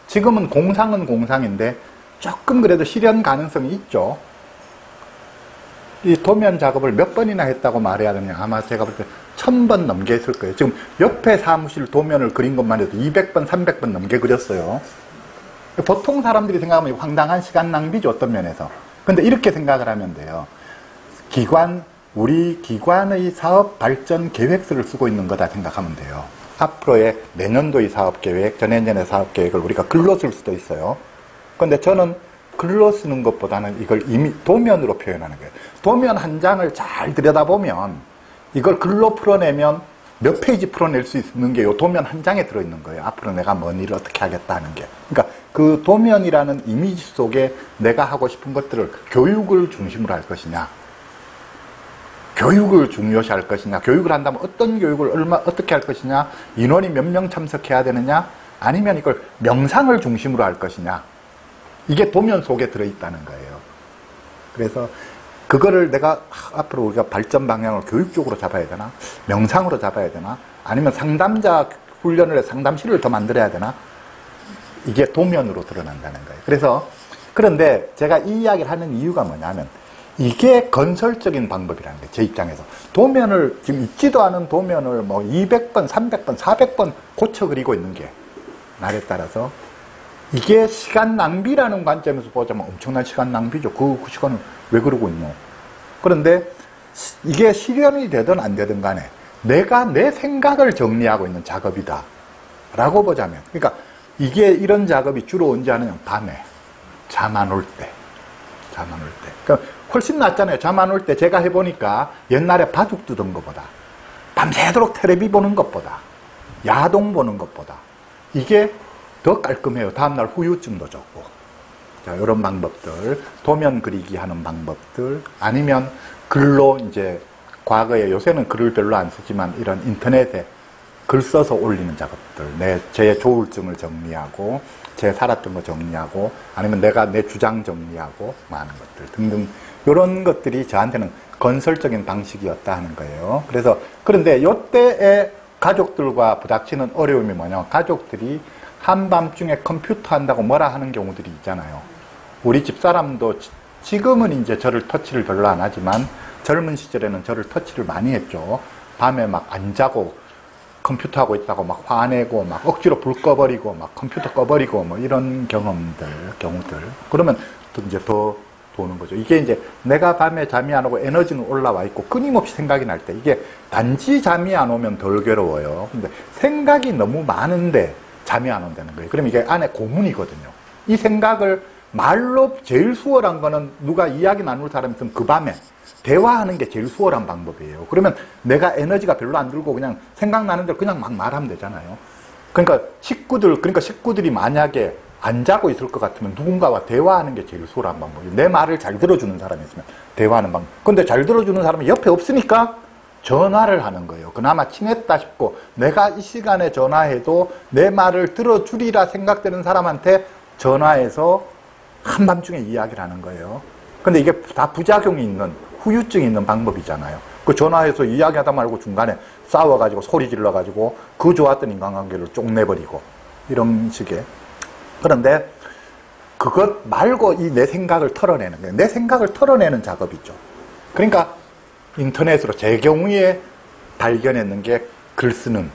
지금은 공상은 공상인데 조금 그래도 실현 가능성이 있죠. 이 도면 작업을 몇 번이나 했다고 말해야 되냐. 아마 제가 볼 때 천 번 넘게 했을 거예요. 지금 옆에 사무실 도면을 그린 것만 해도 200번, 300번 넘게 그렸어요. 보통 사람들이 생각하면 황당한 시간 낭비죠. 어떤 면에서. 근데 이렇게 생각을 하면 돼요. 기관, 우리 기관의 사업 발전 계획서를 쓰고 있는 거다 생각하면 돼요. 앞으로의 내년도의 사업 계획, 전해년의 사업 계획을 우리가 글로 쓸 수도 있어요. 근데 저는 글로 쓰는 것보다는 이걸 이미 도면으로 표현하는 거예요. 도면 한 장을 잘 들여다보면 이걸 글로 풀어내면 몇 페이지 풀어낼 수 있는 게 이 도면 한 장에 들어있는 거예요. 앞으로 내가 뭔 일을 어떻게 하겠다 하는 게. 그러니까 그 도면이라는 이미지 속에 내가 하고 싶은 것들을 교육을 중심으로 할 것이냐, 교육을 중요시 할 것이냐, 교육을 한다면 어떤 교육을 얼마, 어떻게 할 것이냐, 인원이 몇 명 참석해야 되느냐, 아니면 이걸 명상을 중심으로 할 것이냐, 이게 도면 속에 들어있다는 거예요. 그래서 그거를 내가 앞으로 우리가 발전 방향을 교육적으로 잡아야 되나? 명상으로 잡아야 되나? 아니면 상담자 훈련을 해 상담실을 더 만들어야 되나? 이게 도면으로 드러난다는 거예요. 그래서 그런데 제가 이 이야기를 하는 이유가 뭐냐면 이게 건설적인 방법이라는 거예요. 제 입장에서. 도면을 지금 있지도 않은 도면을 뭐 200번, 300번, 400번 고쳐 그리고 있는 게 날에 따라서 이게 시간 낭비라는 관점에서 보자면 엄청난 시간 낭비죠. 그, 그 시간을 왜 그러고 있노? 그런데 이게 실현이 되든 안 되든 간에 내가 내 생각을 정리하고 있는 작업이다. 라고 보자면. 그러니까 이게 이런 작업이 주로 언제 하느냐? 밤에. 잠 안 올 때. 잠 안 올 때. 그러니까 훨씬 낫잖아요. 잠 안 올 때 제가 해보니까 옛날에 바둑 두던 것보다 밤새도록 테레비 보는 것보다 야동 보는 것보다 이게 더 깔끔해요. 다음날 후유증도 적고. 자, 이런 방법들, 도면 그리기 하는 방법들, 아니면 글로 이제 과거에 요새는 글을 별로 안 쓰지만 이런 인터넷에 글 써서 올리는 작업들, 내, 제 조울증을 정리하고, 제 살았던 거 정리하고, 아니면 내가 내 주장 정리하고, 뭐 하는 것들 등등, 이런 것들이 저한테는 건설적인 방식이었다 하는 거예요. 그래서, 그런데 요때에 가족들과 부닥치는 어려움이 뭐냐, 가족들이 한밤중에 컴퓨터 한다고 뭐라 하는 경우들이 있잖아요. 우리 집사람도 지금은 이제 저를 터치를 별로 안 하지만 젊은 시절에는 저를 터치를 많이 했죠. 밤에 막 안 자고 컴퓨터 하고 있다고 막 화내고 막 억지로 불 꺼버리고 막 컴퓨터 꺼버리고 뭐 이런 경험들, 경우들. 그러면 또 이제 더 도는 거죠. 이게 이제 내가 밤에 잠이 안 오고 에너지는 올라와 있고 끊임없이 생각이 날 때 이게 단지 잠이 안 오면 덜 괴로워요. 근데 생각이 너무 많은데 잠이 안 온다는 거예요. 그럼 이게 안에 고문이거든요. 이 생각을 말로 제일 수월한 거는 누가 이야기 나눌 사람이 있으면 그 밤에 대화하는 게 제일 수월한 방법이에요. 그러면 내가 에너지가 별로 안 들고 그냥 생각나는 대로 그냥 막 말하면 되잖아요. 그러니까 식구들, 그러니까 식구들이 만약에 안 자고 있을 것 같으면 누군가와 대화하는 게 제일 수월한 방법이에요. 내 말을 잘 들어주는 사람이 있으면 대화하는 방법. 근데 잘 들어주는 사람이 옆에 없으니까 전화를 하는 거예요. 그나마 친했다 싶고 내가 이 시간에 전화해도 내 말을 들어주리라 생각되는 사람한테 전화해서 한밤중에 이야기를 하는 거예요. 근데 이게 다 부작용이 있는 후유증이 있는 방법이잖아요. 그 전화해서 이야기하다 말고 중간에 싸워가지고 소리 질러가지고 그 좋았던 인간관계를 쪽내버리고 이런 식의 그런데 그것 말고 이 내 생각을 털어내는 거예요. 내 생각을 털어내는 작업이죠. 그러니까 인터넷으로 제 경우에 발견했는 게 글 쓰는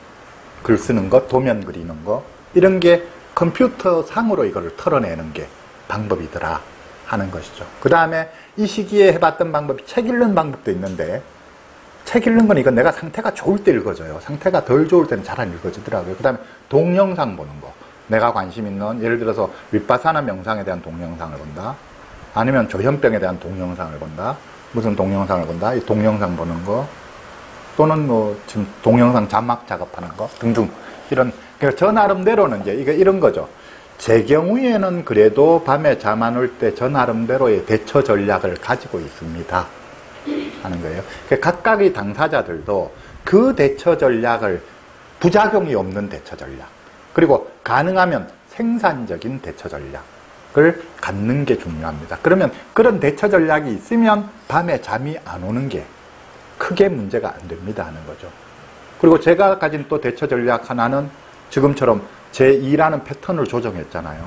글 쓰는 거, 도면 그리는 거 이런 게 컴퓨터 상으로 이거를 털어내는 게 방법이더라 하는 것이죠. 그 다음에 이 시기에 해봤던 방법이 책 읽는 방법도 있는데 책 읽는 건 이건 내가 상태가 좋을 때 읽어져요. 상태가 덜 좋을 때는 잘 안 읽어지더라고요. 그 다음에 동영상 보는 거. 내가 관심 있는 예를 들어서 윗바사나 명상에 대한 동영상을 본다. 아니면 조현병에 대한 동영상을 본다. 무슨 동영상을 본다. 이 동영상 보는 거. 또는 뭐 지금 동영상 자막 작업하는 거 등등 이런 그러니까 저 나름대로는 이제 이게 이런 거죠. 제 경우에는 그래도 밤에 잠 안 올 때 저 나름대로의 대처 전략을 가지고 있습니다. 하는 거예요. 그러니까 각각의 당사자들도 그 대처 전략을 부작용이 없는 대처 전략 그리고 가능하면 생산적인 대처 전략 을 갖는 게 중요합니다. 그러면 그런 대처 전략이 있으면 밤에 잠이 안 오는 게 크게 문제가 안 됩니다 하는 거죠. 그리고 제가 가진 또 대처 전략 하나는 지금처럼 제 일하는 패턴을 조정했잖아요.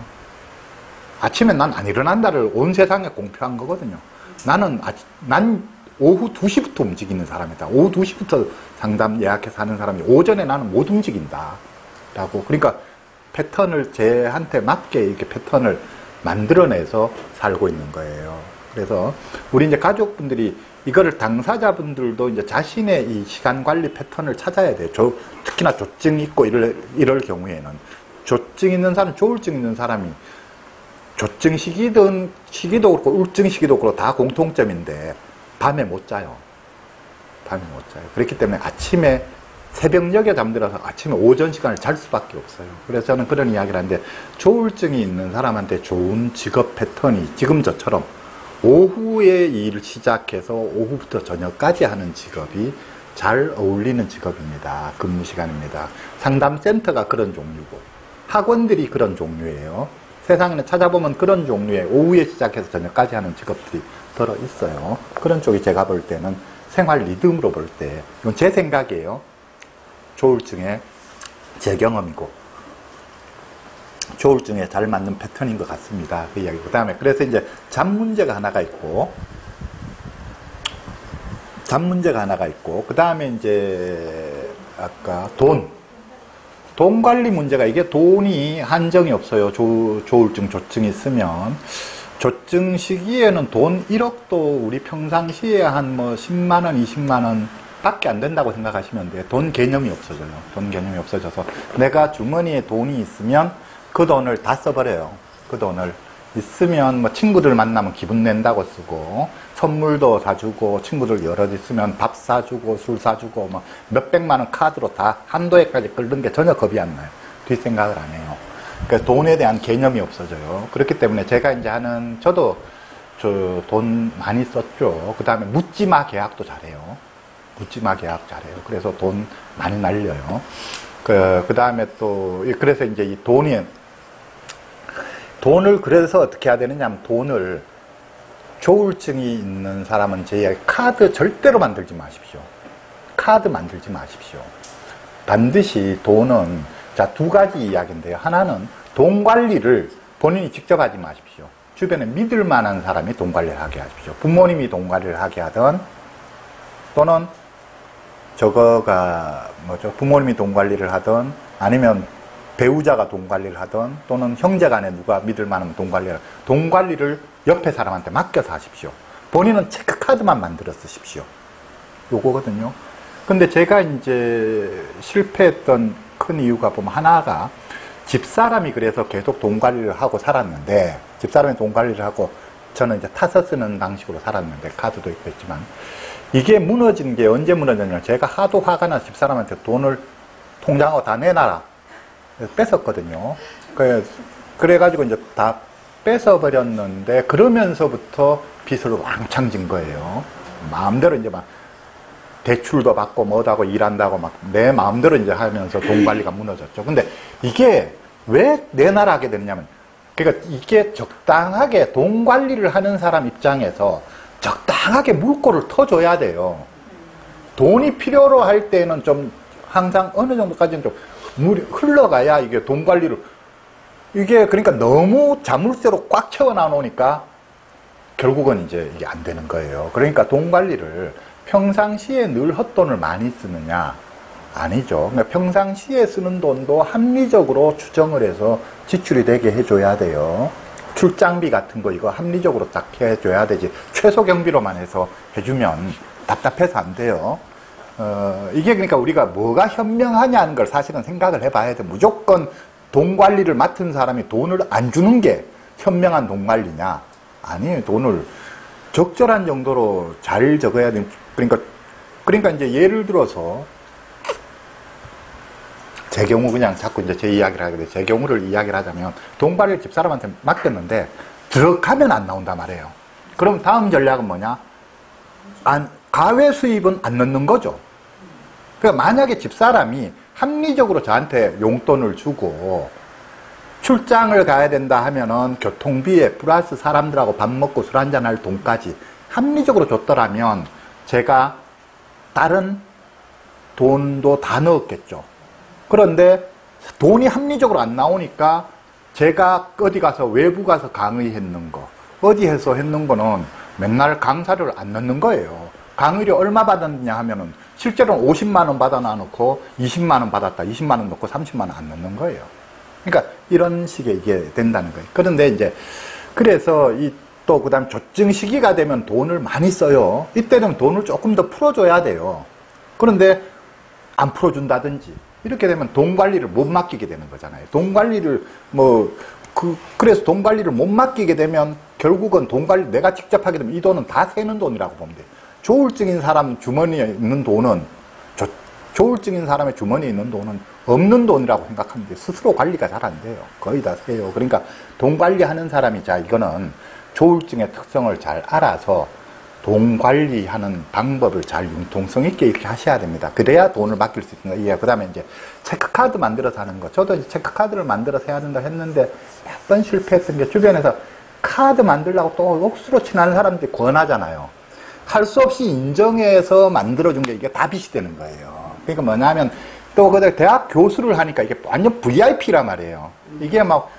아침에 난 안 일어난다를 온 세상에 공표한 거거든요. 나는 아, 난 오후 2시부터 움직이는 사람이다. 오후 2시부터 상담 예약해서 하는 사람이 오전에 나는 못 움직인다. 라고. 그러니까 패턴을 제한테 맞게 이렇게 패턴을 만들어내서 살고 있는 거예요. 그래서 우리 이제 가족분들이 이거를 당사자분들도 이제 자신의 이 시간 관리 패턴을 찾아야 돼요. 조, 특히나 조증 있고 이럴, 이럴 경우에는. 조증 있는 사람, 조울증 있는 사람이 조증 시기든 시기도 그렇고 울증 시기도 그렇고 다 공통점인데 밤에 못 자요. 밤에 못 자요. 그렇기 때문에 아침에 새벽녘에 잠들어서 아침에 오전 시간을 잘 수밖에 없어요. 그래서 저는 그런 이야기를 하는데 조울증이 있는 사람한테 좋은 직업 패턴이 지금 저처럼 오후에 일을 시작해서 오후부터 저녁까지 하는 직업이 잘 어울리는 직업입니다. 근무 시간입니다. 상담센터가 그런 종류고 학원들이 그런 종류예요. 세상에는 찾아보면 그런 종류의 오후에 시작해서 저녁까지 하는 직업들이 들어 있어요. 그런 쪽이 제가 볼 때는 생활 리듬으로 볼 때, 이건 제 생각이에요. 조울증의 제 경험이고, 조울증에 잘 맞는 패턴인 것 같습니다. 그 이야기. 그 다음에, 그래서 이제 잠 문제가 하나가 있고, 잠 문제가 하나가 있고, 그 다음에 이제, 아까 돈. 돈 관리 문제가 이게 돈이 한정이 없어요. 조, 조울증, 조증이 있으면. 조증 시기에는 돈 1억도 우리 평상시에 한 뭐 10만원, 20만원 밖에 안 된다고 생각하시면 돼요. 돈 개념이 없어져요. 돈 개념이 없어져서 내가 주머니에 돈이 있으면 그 돈을 다 써버려요. 그 돈을. 있으면 뭐 친구들 만나면 기분 낸다고 쓰고 선물도 사주고 친구들 여럿 있으면 밥 사주고 술 사주고 뭐 몇백만 원 카드로 다 한도에까지 끌는 게 전혀 겁이 안 나요. 뒷생각을 안 해요. 그러니까 돈에 대한 개념이 없어져요. 그렇기 때문에 제가 이제 하는 저도 저 돈 많이 썼죠. 그 다음에 묻지마 계약도 잘해요. 묻지마 계약 잘해요. 그래서 돈 많이 날려요. 그, 그 다음에 또, 그래서 이제 이 돈이, 돈을 그래서 어떻게 해야 되느냐 하면 돈을 조울증이 있는 사람은 제 카드 절대로 만들지 마십시오. 카드 만들지 마십시오. 반드시 돈은 자, 두 가지 이야기인데요. 하나는 돈 관리를 본인이 직접 하지 마십시오. 주변에 믿을 만한 사람이 돈 관리를 하게 하십시오. 부모님이 돈 관리를 하게 하든 또는 저거가 뭐죠? 부모님이 돈 관리를 하든 아니면 배우자가 돈 관리를 하든 또는 형제 간에 누가 믿을 만한 돈 관리를 돈 관리를 옆에 사람한테 맡겨서 하십시오. 본인은 체크카드만 만들어 쓰십시오. 요거거든요. 근데 제가 이제 실패했던 큰 이유가 보면 하나가 집사람이 그래서 계속 돈 관리를 하고 살았는데 집사람이 돈 관리를 하고 저는 이제 타서 쓰는 방식으로 살았는데 카드도 있고 있지만 이게 무너진 게 언제 무너졌냐 제가 하도 화가 나 집사람한테 돈을 통장하고 다 내놔라. 뺏었거든요. 그래, 그래가지고 이제 다 뺏어버렸는데 그러면서부터 빚을 왕창 진 거예요. 마음대로 이제 막 대출도 받고 뭐도 하고 일한다고 막 내 마음대로 이제 하면서 돈 관리가 무너졌죠. 근데 이게 왜내 나라 하게 됐냐면 그러니까 이게 적당하게 돈 관리를 하는 사람 입장에서 적당하게 물꼬를 터줘야 돼요. 돈이 필요로 할 때는 좀 항상 어느 정도까지는 좀 물이 흘러가야 이게 돈 관리를 이게 그러니까 너무 자물쇠로 꽉 채워 놔놓으니까 결국은 이제 이게 안 되는 거예요. 그러니까 돈 관리를 평상시에 늘 헛돈을 많이 쓰느냐 아니죠. 그러니까 평상시에 쓰는 돈도 합리적으로 추정을 해서 지출이 되게 해줘야 돼요. 출장비 같은 거 이거 합리적으로 딱 해줘야 되지. 최소 경비로만 해서 해주면 답답해서 안 돼요. 어, 이게 그러니까 우리가 뭐가 현명하냐는 걸 사실은 생각을 해봐야 돼. 무조건 돈 관리를 맡은 사람이 돈을 안 주는 게 현명한 돈 관리냐? 아니에요. 돈을 적절한 정도로 잘 적어야 돼. 그러니까, 그러니까 이제 예를 들어서 제 경우 그냥 자꾸 이제 제 이야기를 하게 돼. 제 경우를 이야기를 하자면 돈 관리를 집사람한테 맡겼는데 들어가면 안 나온단 말이에요. 그럼 다음 전략은 뭐냐? 안, 가외 수입은 안 넣는 거죠. 그러니까 만약에 집사람이 합리적으로 저한테 용돈을 주고 출장을 가야 된다 하면은 교통비에 플러스 사람들하고 밥 먹고 술 한잔 할 돈까지 합리적으로 줬더라면 제가 다른 돈도 다 넣었겠죠. 그런데 돈이 합리적으로 안 나오니까 제가 어디 가서 외부 가서 강의했는 거, 어디에서 했는 거는 맨날 강사를 안 넣는 거예요. 강의료 얼마 받았느냐 하면은 실제로는 50만 원 받아 놔놓고 20만 원 받았다, 20만 원 넣고 30만 원 안 넣는 거예요. 그러니까 이런 식의 이게 된다는 거예요. 그런데 이제 그래서 이 또 그다음 조증 시기가 되면 돈을 많이 써요. 이때는 돈을 조금 더 풀어줘야 돼요. 그런데 안 풀어준다든지 이렇게 되면 돈 관리를 못 맡기게 되는 거잖아요. 돈 관리를 뭐 그, 그래서 돈 관리를 못 맡기게 되면 결국은 돈 관리 내가 직접 하게 되면 이 돈은 다 새는 돈이라고 보면 돼요. 조울증인 사람 주머니에 있는 돈은 조, 조울증인 사람의 주머니에 있는 돈은 없는 돈이라고 생각하면 돼요. 스스로 관리가 잘 안 돼요. 거의 다 세요. 그러니까 돈 관리하는 사람이 자 이거는 조울증의 특성을 잘 알아서 돈 관리하는 방법을 잘 융통성 있게 이렇게 하셔야 됩니다. 그래야 돈을 맡길 수 있는 거예요. 그 다음에 이제 체크카드 만들어서 하는 거. 저도 체크카드를 만들어서 해야 된다 했는데 몇 번 실패했던 게 주변에서 카드 만들려고 또 억수로 친한 사람들이 권하잖아요. 할 수 없이 인정해서 만들어준 게 이게 다 빚이 되는 거예요. 그러니까 뭐냐면 또그 대학 교수를 하니까 이게 완전 VIP란 말이에요. 이게 막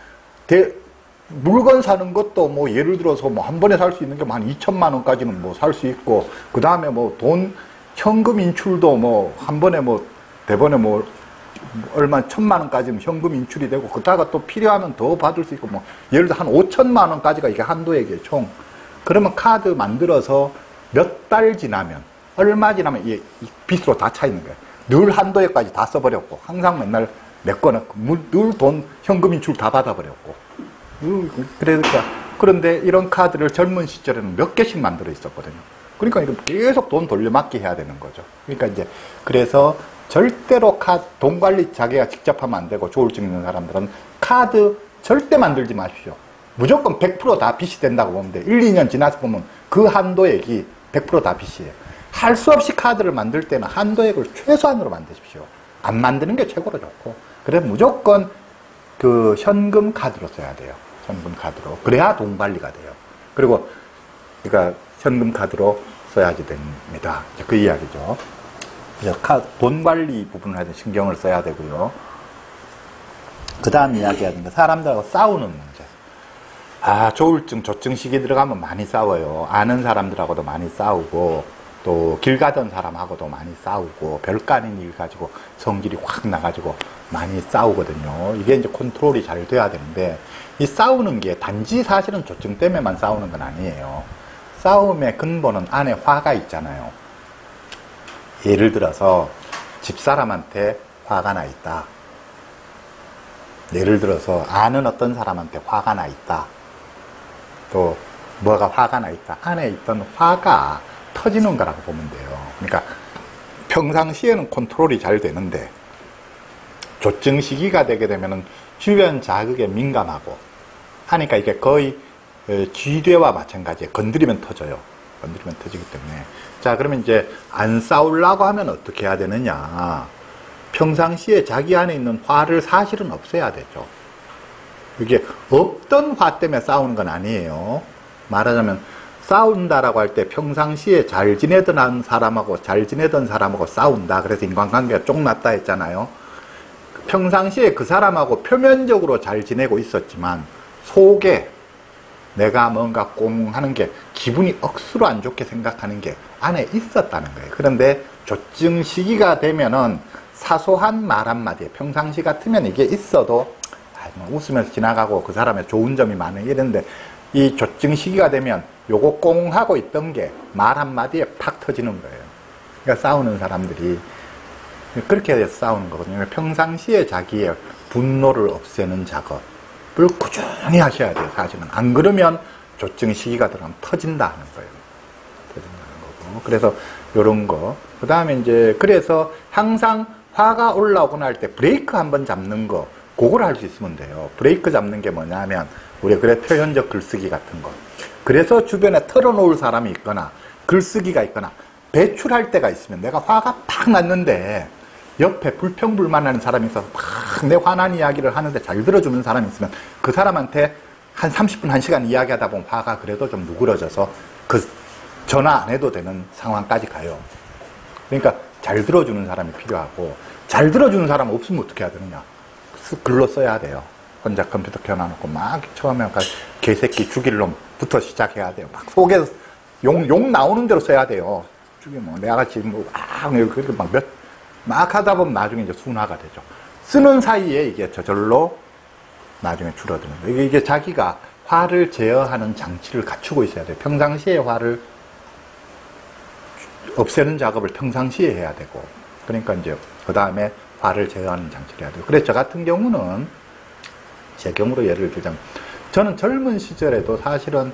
대, 물건 사는 것도 뭐 예를 들어서 뭐 한 번에 살 수 있는 게한 2천만 원까지는 뭐 살 수 있고 그 다음에 뭐 돈 현금 인출도 뭐 한 번에 뭐 대번에 뭐 얼마 천만 원까지는 현금 인출이 되고 그다가 또 필요하면 더 받을 수 있고 뭐 예를 들어 한 5천만 원까지가 이게 한도액이에요 총. 그러면 카드 만들어서 몇 달 지나면 얼마 지나면 이 빚으로 다 차 있는 거예요. 늘 한도액까지 다 써버렸고 항상 맨날 내 거는 늘 돈 현금 인출 다 받아버렸고 그러니까 그런데 이런 카드를 젊은 시절에는 몇 개씩 만들어 있었거든요. 그러니까 이거 계속 돈 돌려막기 해야 되는 거죠. 그러니까 이제 그래서 절대로 카, 돈 관리 자기가 직접 하면 안 되고 조울증 있는 사람들은 카드 절대 만들지 마십시오. 무조건 100%다 빚이 된다고 보면 돼. 1, 2년 지나서 보면 그 한도액이 100%다 빚이에요. 할 수 없이 카드를 만들 때는 한도액을 최소한으로 만드십시오. 안 만드는 게 최고로 좋고. 그래서 무조건 그 현금 카드로 써야 돼요. 현금 카드로. 그래야 돈 관리가 돼요. 그리고 그러니까 현금 카드로 써야지 됩니다. 그 이야기죠. 돈 관리 부분을 하여튼 신경을 써야 되고요. 그 다음 이야기하는 게 사람들하고 싸우는 문제. 아, 조울증, 조증 시기 들어가면 많이 싸워요. 아는 사람들하고도 많이 싸우고, 또 길 가던 사람하고도 많이 싸우고, 별거 아닌 일 가지고 성질이 확 나가지고 많이 싸우거든요. 이게 이제 컨트롤이 잘 돼야 되는데, 이 싸우는 게 단지 사실은 조증 때문에만 싸우는 건 아니에요. 싸움의 근본은 안에 화가 있잖아요. 예를 들어서 집사람한테 화가 나 있다. 예를 들어서 아는 어떤 사람한테 화가 나 있다. 또 뭐가 화가 나 있다. 안에 있던 화가 터지는 거라고 보면 돼요. 그러니까 평상시에는 컨트롤이 잘 되는데 조증 시기가 되게 되면은 주변 자극에 민감하고 하니까 이게 거의 쥐뇌와 마찬가지에 건드리면 터져요. 건드리면 터지기 때문에. 자, 그러면 이제 안 싸우려고 하면 어떻게 해야 되느냐. 평상시에 자기 안에 있는 화를 사실은 없애야 되죠. 이게 없던 화 때문에 싸우는 건 아니에요. 말하자면 싸운다라고 할 때 평상시에 잘 지내던 사람하고 잘 지내던 사람하고 싸운다. 그래서 인간관계가 쪽났다 했잖아요. 평상시에 그 사람하고 표면적으로 잘 지내고 있었지만 속에 내가 뭔가 꽁 하는 게 기분이 억수로 안 좋게 생각하는 게 안에 있었다는 거예요. 그런데 조증 시기가 되면은 사소한 말 한마디에 평상시 같으면 이게 있어도 아, 뭐 웃으면서 지나가고 그 사람의 좋은 점이 많은 이런데 이 조증 시기가 되면 요거 꽁 하고 있던 게 말 한마디에 팍 터지는 거예요. 그러니까 싸우는 사람들이 그렇게 해서 싸우는 거거든요. 평상시에 자기의 분노를 없애는 작업 을 꾸준히 하셔야 돼요, 사실은. 안 그러면 조증 시기가 들어가면 터진다는 거예요. 터진다는 거고. 그래서 요런 거. 그 다음에 이제, 그래서 항상 화가 올라오거나 할 때 브레이크 한번 잡는 거, 그걸 할 수 있으면 돼요. 브레이크 잡는 게 뭐냐면, 우리 그래 표현적 글쓰기 같은 거. 그래서 주변에 털어놓을 사람이 있거나, 글쓰기가 있거나, 배출할 때가 있으면 내가 화가 팍 났는데, 옆에 불평불만하는 사람이 있어서 막 내 화난 이야기를 하는데 잘 들어주는 사람이 있으면 그 사람한테 한 30분, 1시간 이야기하다 보면 화가 그래도 좀 누그러져서 그 전화 안 해도 되는 상황까지 가요. 그러니까 잘 들어주는 사람이 필요하고 잘 들어주는 사람 없으면 어떻게 해야 되느냐. 글로 써야 돼요. 혼자 컴퓨터 켜놔놓고 막 처음에 개새끼 죽일 놈부터 시작해야 돼요. 막 속에서 욕, 욕 나오는 대로 써야 돼요. 죽이 뭐, 내가 지금 뭐, 아, 그렇게 막 몇, 막 하다 보면 나중에 이제 순화가 되죠. 쓰는 사이에 이게 저절로 나중에 줄어드는 거예요. 이게, 자기가 화를 제어하는 장치를 갖추고 있어야 돼요. 평상시에 화를 없애는 작업을 평상시에 해야 되고, 그러니까 이제 그 다음에 화를 제어하는 장치를 해야 되고. 그래서 저 같은 경우는 제 경우로 예를 들자면 저는 젊은 시절에도 사실은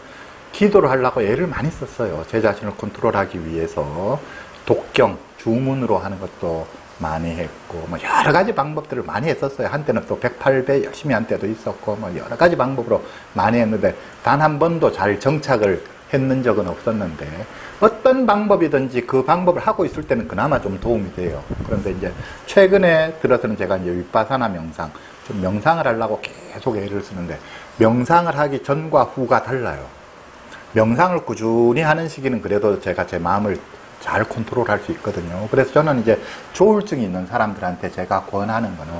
기도를 하려고 애를 많이 썼어요. 제 자신을 컨트롤하기 위해서 독경, 주문으로 하는 것도 많이 했고 뭐 여러 가지 방법들을 많이 했었어요. 한때는 또 108배 열심히 한 때도 있었고 뭐 여러 가지 방법으로 많이 했는데 단 한 번도 잘 정착을 했는 적은 없었는데 어떤 방법이든지 그 방법을 하고 있을 때는 그나마 좀 도움이 돼요. 그런데 이제 최근에 들어서는 제가 이제 윗바사나 명상, 좀 명상을 하려고 계속 애를 쓰는데 명상을 하기 전과 후가 달라요. 명상을 꾸준히 하는 시기는 그래도 제가 제 마음을 잘 컨트롤 할 수 있거든요. 그래서 저는 이제 조울증이 있는 사람들한테 제가 권하는 거는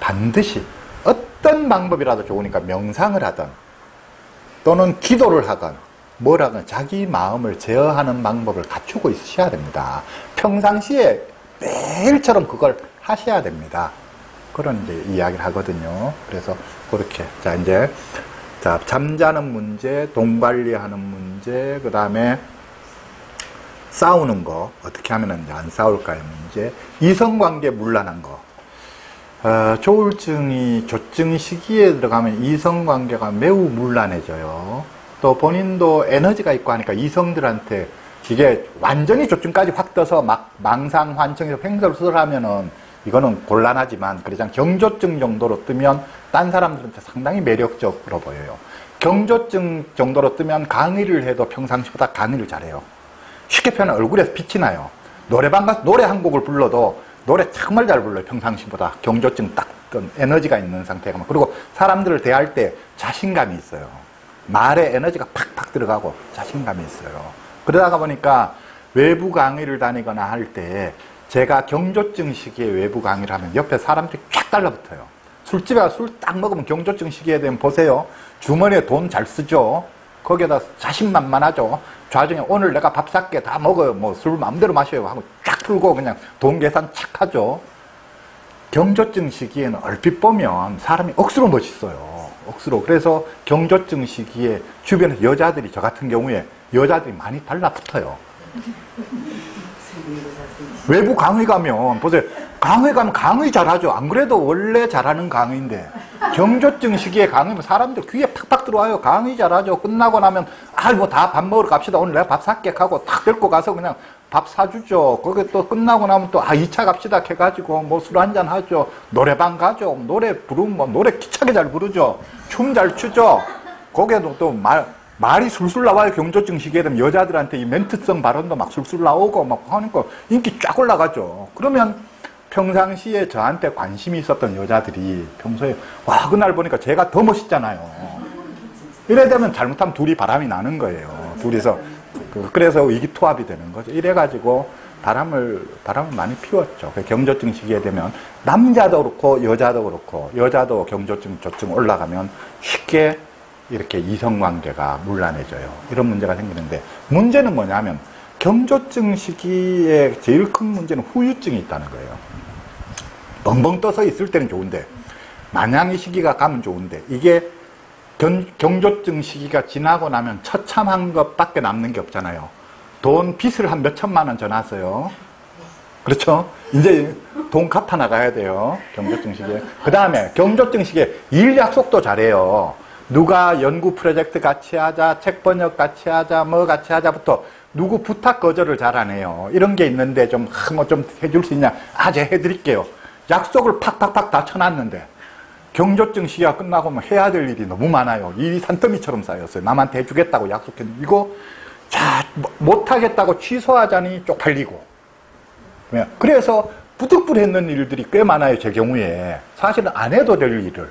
반드시 어떤 방법이라도 좋으니까 명상을 하든 또는 기도를 하든 뭐라든 자기 마음을 제어하는 방법을 갖추고 있으셔야 됩니다. 평상시에 매일처럼 그걸 하셔야 됩니다. 그런 이제 이야기를 하거든요. 그래서 그렇게 자 이제 자 잠자는 문제, 돈 관리하는 문제, 그 다음에 싸우는 거 어떻게 하면 안 싸울까의 문제, 이성관계 문란한 거. 어, 조울증이 조증 시기에 들어가면 이성관계가 매우 문란해져요. 또 본인도 에너지가 있고 하니까 이성들한테 이게 완전히 조증까지 확 떠서 막 망상, 환청에서 횡설수설하면은 이거는 곤란하지만 그냥 경조증 정도로 뜨면 딴 사람들한테 상당히 매력적으로 보여요. 경조증 정도로 뜨면 강의를 해도 평상시보다 강의를 잘해요. 쉽게 표현하면 얼굴에서 빛이 나요. 노래방 가서 노래 한 곡을 불러도 노래 정말 잘 불러요. 평상시보다. 경조증 딱 에너지가 있는 상태가. 그리고 사람들을 대할 때 자신감이 있어요. 말에 에너지가 팍팍 들어가고 자신감이 있어요. 그러다가 보니까 외부 강의를 다니거나 할 때 제가 경조증 시기에 외부 강의를 하면 옆에 사람들이 쫙 달라붙어요. 술집에 가서 술딱 먹으면 경조증 시기에 되면 보세요. 주머니에 돈 잘 쓰죠. 거기에다 자신만만하죠. 좌중에 오늘 내가 밥 살게 다 먹어요. 뭐 술 마음대로 마셔요. 하고 쫙 풀고 그냥 돈 계산 착 하죠. 경조증 시기에는 얼핏 보면 사람이 억수로 멋있어요. 억수로. 그래서 경조증 시기에 주변에 여자들이 저 같은 경우에 여자들이 많이 달라붙어요. <laughs> 외부 강의 가면 보세요. 강의 가면 강의 잘하죠. 안 그래도 원래 잘하는 강의인데 경조증 시기에 강의면 사람들 귀에 팍팍 들어와요. 강의 잘하죠. 끝나고 나면 아뭐 다밥 먹으러 갑시다. 오늘 내가 밥 살게 하고 탁 데리고 가서 그냥 밥 사주죠. 거기 또 끝나고 나면 또 아 2차 갑시다 해가지고 뭐 술 한잔 하죠. 노래방 가죠. 노래 부르면 뭐 노래 기차게 잘 부르죠. 춤 잘 추죠. 거기에도 또 말, 말이 술술 나와요. 경조증 시기에 되면 여자들한테 이 멘트성 발언도 막 술술 나오고 막 하니까 인기 쫙 올라가죠. 그러면 평상시에 저한테 관심이 있었던 여자들이 평소에 와 그날 보니까 제가 더 멋있잖아요. 이래 되면 잘못하면 둘이 바람이 나는 거예요. 둘이서 그, 그래서 이기투합이 되는 거죠. 이래 가지고 바람을 바람을 많이 피웠죠. 그 경조증 시기에 되면 남자도 그렇고 여자도 그렇고 여자도 경조증 조증 올라가면 쉽게 이렇게 이성관계가 문란해져요. 이런 문제가 생기는데 문제는 뭐냐면 경조증 시기에 제일 큰 문제는 후유증이 있다는 거예요. 벙벙 떠서 있을 때는 좋은데 마냥 이 시기가 가면 좋은데 이게 견, 경조증 시기가 지나고 나면 처참한 것밖에 남는 게 없잖아요. 돈 빚을 한 몇 천만 원 전화서요. 그렇죠? 이제 돈 갚아 나가야 돼요. 경조증 시기에. 그 다음에 경조증 시기에 일 약속도 잘해요. 누가 연구 프로젝트 같이 하자, 책 번역 같이 하자, 뭐 같이 하자부터 누구 부탁 거절을 잘안 해요. 이런 게 있는데 좀, 뭐 좀 해줄 수 있냐? 아, 제가 해드릴게요. 약속을 팍팍팍 다 쳐놨는데 경조증 시기가 끝나고 뭐 해야 될 일이 너무 많아요. 일이 산더미처럼 쌓였어요. 남한테 해주겠다고 약속했는데 이거 자 뭐, 못하겠다고 취소하자니 쪽팔리고 그래서 부득불했는 일들이 꽤 많아요. 제 경우에 사실은 안 해도 될 일을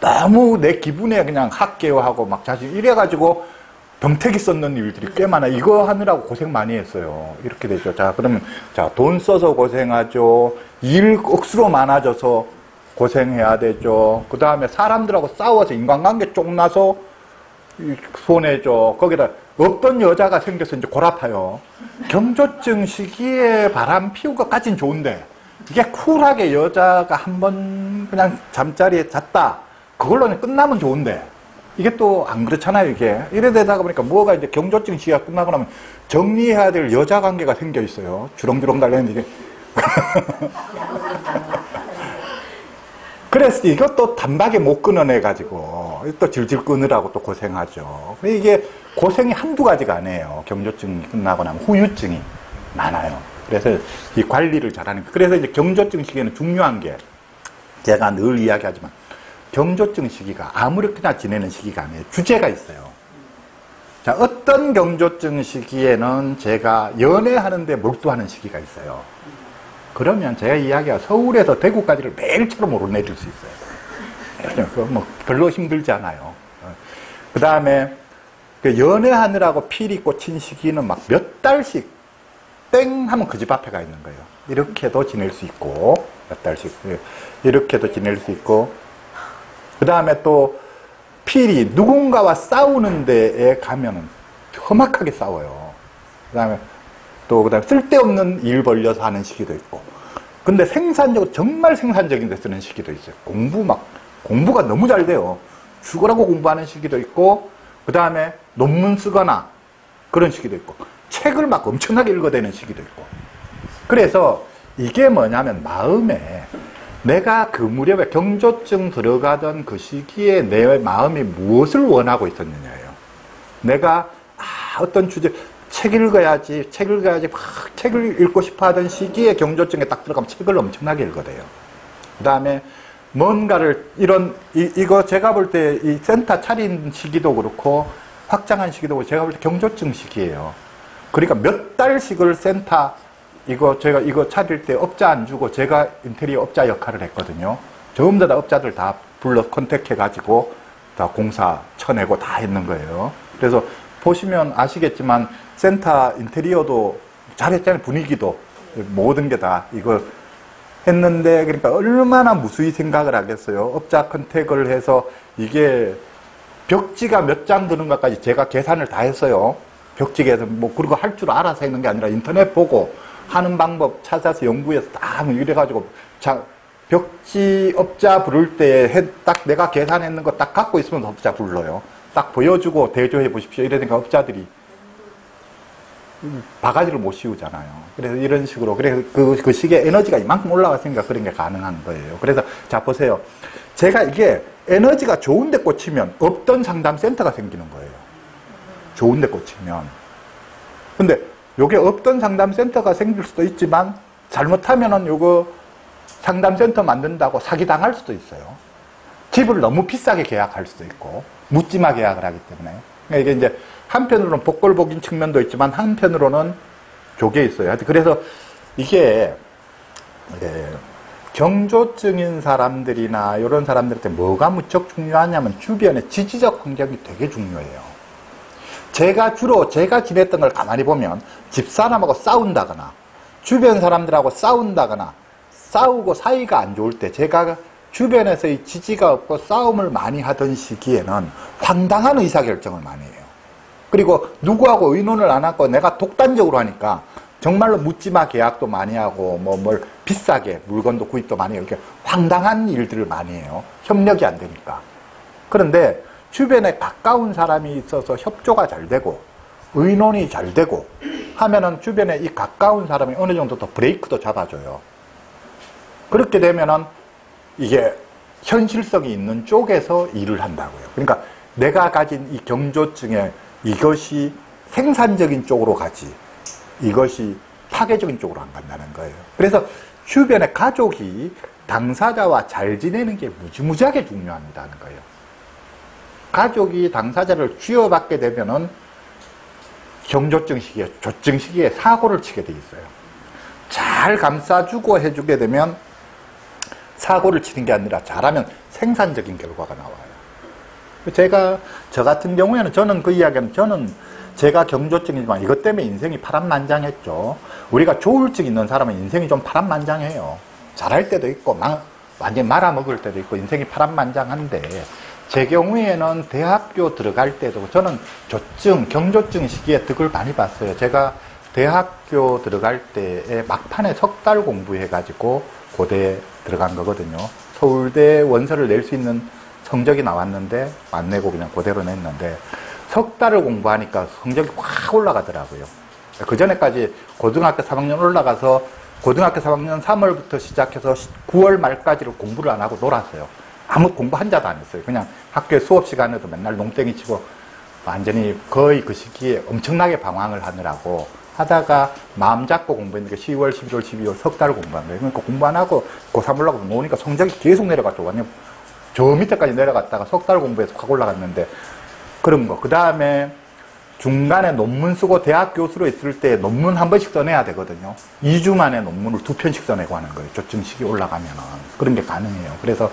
너무 내 기분에 그냥 학계화하고 막 자신 이래가지고 병택이 썼는 일들이 꽤 많아. 이거 하느라고 고생 많이 했어요. 이렇게 되죠. 자, 그러면, 자, 돈 써서 고생하죠. 일 억수로 많아져서 고생해야 되죠. 그 다음에 사람들하고 싸워서 인간관계 쪽나서 손해죠. 거기다 어떤 여자가 생겨서 이제 골아파요. 경조증 시기에 바람 피운 것까진 좋은데 이게 쿨하게 여자가 한 번 그냥 잠자리에 잤다. 그걸로는 끝나면 좋은데 이게 또 안 그렇잖아요, 이게. 이래 되다가 보니까 뭐가 이제 경조증 시기가 끝나고 나면 정리해야 될 여자 관계가 생겨 있어요. 주렁주렁 달렸는데 이게. <laughs> 그래서 이것도 단박에 못 끊어내가지고 또 질질 끊으라고 또 고생하죠. 이게 고생이 한두 가지가 아니에요. 경조증이 끝나고 나면 후유증이 많아요. 그래서 이 관리를 잘하는 그래서 이제 경조증 시기에는 중요한 게 제가 늘 이야기하지만 경조증 시기가 아무렇게나 지내는 시기가 아니에요. 주제가 있어요. 자, 어떤 경조증 시기에는 제가 연애하는데 몰두하는 시기가 있어요. 그러면 제가 이야기가 서울에서 대구까지를 매일처럼 오르내릴 수 있어요. 뭐 별로 힘들지 않아요. 그 다음에 그 연애하느라고 필이 꽂힌 시기는 막 몇 달씩 땡 하면 그 집 앞에 가 있는 거예요. 이렇게도 지낼 수 있고 몇 달씩 예, 이렇게도 지낼 수 있고 그 다음에 또 필이 누군가와 싸우는 데에 가면은 험악하게 싸워요. 그 다음에 또 그 다음에 쓸데없는 일 벌려서 하는 시기도 있고. 근데 생산적 정말 생산적인 데 쓰는 시기도 있어요. 공부 막 공부가 너무 잘 돼요. 죽으라고 공부하는 시기도 있고 그 다음에 논문 쓰거나 그런 시기도 있고 책을 막 엄청나게 읽어대는 시기도 있고. 그래서 이게 뭐냐면 마음에 내가 그 무렵에 경조증 들어가던 그 시기에 내 마음이 무엇을 원하고 있었느냐예요. 내가 아, 어떤 주제 책 읽어야지, 책 읽어야지, 막 책을 읽고 싶어 하던 시기에 경조증에 딱 들어가면 책을 엄청나게 읽어대요. 그 다음에 뭔가를 이런, 이, 이거 제가 볼 때 이 센터 차린 시기도 그렇고 확장한 시기도 제가 볼 때 경조증 시기예요. 그러니까 몇 달씩을 센터 이거 제가 이거 차릴 때 업자 안 주고 제가 인테리어 업자 역할을 했거든요. 전부 다 업자들 다 불러 컨택해 가지고 다 공사 쳐내고 다 했는 거예요. 그래서 보시면 아시겠지만 센터 인테리어도 잘했잖아요. 분위기도 모든 게 다 이거 했는데 그러니까 얼마나 무수히 생각을 하겠어요. 업자 컨택을 해서 이게 벽지가 몇 장 드는가까지 제가 계산을 다 했어요. 벽지에서 뭐 그리고 할 줄 알아서 했는 게 아니라 인터넷 보고 하는 방법 찾아서 연구해서 딱 이래가지고 자 벽지 업자 부를 때 딱 내가 계산했는 거 딱 갖고 있으면 업자 불러요. 딱 보여주고 대조해 보십시오. 이러니까 업자들이 바가지를 못 씌우잖아요. 그래서 이런 식으로, 그래서 그, 그 시기에 에너지가 이만큼 올라갔으니까 그런 게 가능한 거예요. 그래서 자, 보세요. 제가 이게 에너지가 좋은데 꽂히면 없던 상담 센터가 생기는 거예요. 좋은데 꽂히면. 근데 요게 없던 상담센터가 생길 수도 있지만 잘못하면은 요거 상담센터 만든다고 사기당할 수도 있어요. 집을 너무 비싸게 계약할 수도 있고, 묻지마 계약을 하기 때문에. 그러니까 이게 이제 한편으로는 복골복인 측면도 있지만 한편으로는 조개 있어요. 그래서 이게 예, 경조증인 사람들이나 이런 사람들한테 뭐가 무척 중요하냐면 주변의 지지적 환경이 되게 중요해요. 제가 주로 제가 지냈던 걸 가만히 보면 집사람하고 싸운다거나 주변 사람들하고 싸운다거나 싸우고 사이가 안 좋을 때 제가 주변에서의 지지가 없고 싸움을 많이 하던 시기에는 황당한 의사결정을 많이 해요. 그리고 누구하고 의논을 안 하고 내가 독단적으로 하니까 정말로 묻지마 계약도 많이 하고 뭐 뭘 비싸게 물건도 구입도 많이 해요. 이렇게 황당한 일들을 많이 해요. 협력이 안 되니까. 그런데 주변에 가까운 사람이 있어서 협조가 잘 되고 의논이 잘 되고 하면은 주변에 이 가까운 사람이 어느 정도 더 브레이크도 잡아줘요. 그렇게 되면은 이게 현실성이 있는 쪽에서 일을 한다고요. 그러니까 내가 가진 이 경조증에 이것이 생산적인 쪽으로 가지 이것이 파괴적인 쪽으로 안 간다는 거예요. 그래서 주변의 가족이 당사자와 잘 지내는 게 무지무지하게 중요합니다 하는 거예요. 가족이 당사자를 쥐어받게 되면은 경조증 시기에, 조증 시기에 사고를 치게 돼 있어요. 잘 감싸주고 해주게 되면 사고를 치는 게 아니라 잘하면 생산적인 결과가 나와요. 제가, 저 같은 경우에는 저는 그 이야기는 저는 제가 경조증이지만 이것 때문에 인생이 파란만장했죠. 우리가 조울증 있는 사람은 인생이 좀 파란만장해요. 잘할 때도 있고, 막, 완전히 말아먹을 때도 있고, 인생이 파란만장한데, 제 경우에는 대학교 들어갈 때도 저는 조증, 경조증 시기에 득을 많이 봤어요. 제가 대학교 들어갈 때에 막판에 석 달 공부해가지고 고대에 들어간 거거든요. 서울대 원서를 낼 수 있는 성적이 나왔는데 안 내고 그냥 그대로 냈는데 석 달을 공부하니까 성적이 확 올라가더라고요. 그 전에까지 고등학교 3학년 올라가서 고등학교 3학년 3월부터 시작해서 9월 말까지를 공부를 안 하고 놀았어요. 아무 공부 한 자도 안 했어요. 그냥 학교 수업 시간에도 맨날 농땡이 치고 완전히 거의 그 시기에 엄청나게 방황을 하느라고 하다가 마음 잡고 공부했는데 10월, 11월, 12월 석 달을 공부한 거예요. 그러니까 공부 안 하고 고3 올라가고 노니까 성적이 계속 내려갔죠. 완전 저 밑에까지 내려갔다가 석 달 공부해서 확 올라갔는데 그런 거. 그 다음에 중간에 논문 쓰고 대학 교수로 있을 때 논문 한 번씩 써내야 되거든요. 2주 만에 논문을 두 편씩 써내고 하는 거예요. 조증식이 올라가면은. 그런 게 가능해요. 그래서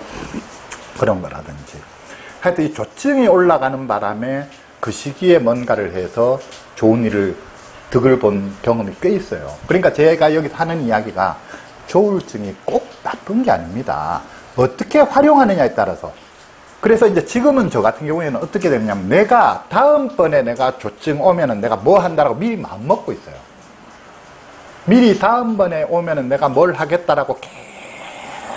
그런 거라든지. 하여튼 이 조증이 올라가는 바람에 그 시기에 뭔가를 해서 좋은 일을 득을 본 경험이 꽤 있어요. 그러니까 제가 여기서 하는 이야기가 조울증이 꼭 나쁜 게 아닙니다. 어떻게 활용하느냐에 따라서. 그래서 이제 지금은 저 같은 경우에는 어떻게 되냐면 내가 다음번에 내가 조증 오면은 내가 뭐 한다라고 미리 마음 먹고 있어요. 미리 다음번에 오면은 내가 뭘 하겠다라고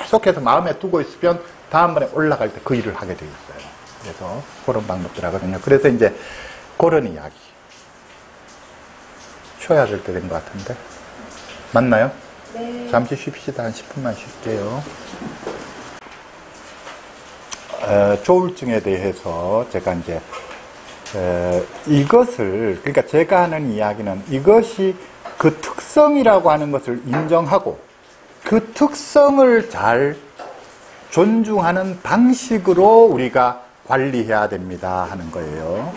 계속해서 마음에 두고 있으면 다음번에 올라갈 때 그 일을 하게 돼 있어요. 그래서 그런 방법들 하거든요. 그래서 이제 그런 이야기. 쉬어야 될 때 된 것 같은데. 맞나요? 네. 잠시 쉽시다. 한 10분만 쉴게요. 에, 조울증에 대해서 제가 이제 에, 이것을 그러니까 제가 하는 이야기는 이것이 그 특성이라고 하는 것을 인정하고 그 특성을 잘 존중하는 방식으로 우리가 관리해야 됩니다 하는 거예요.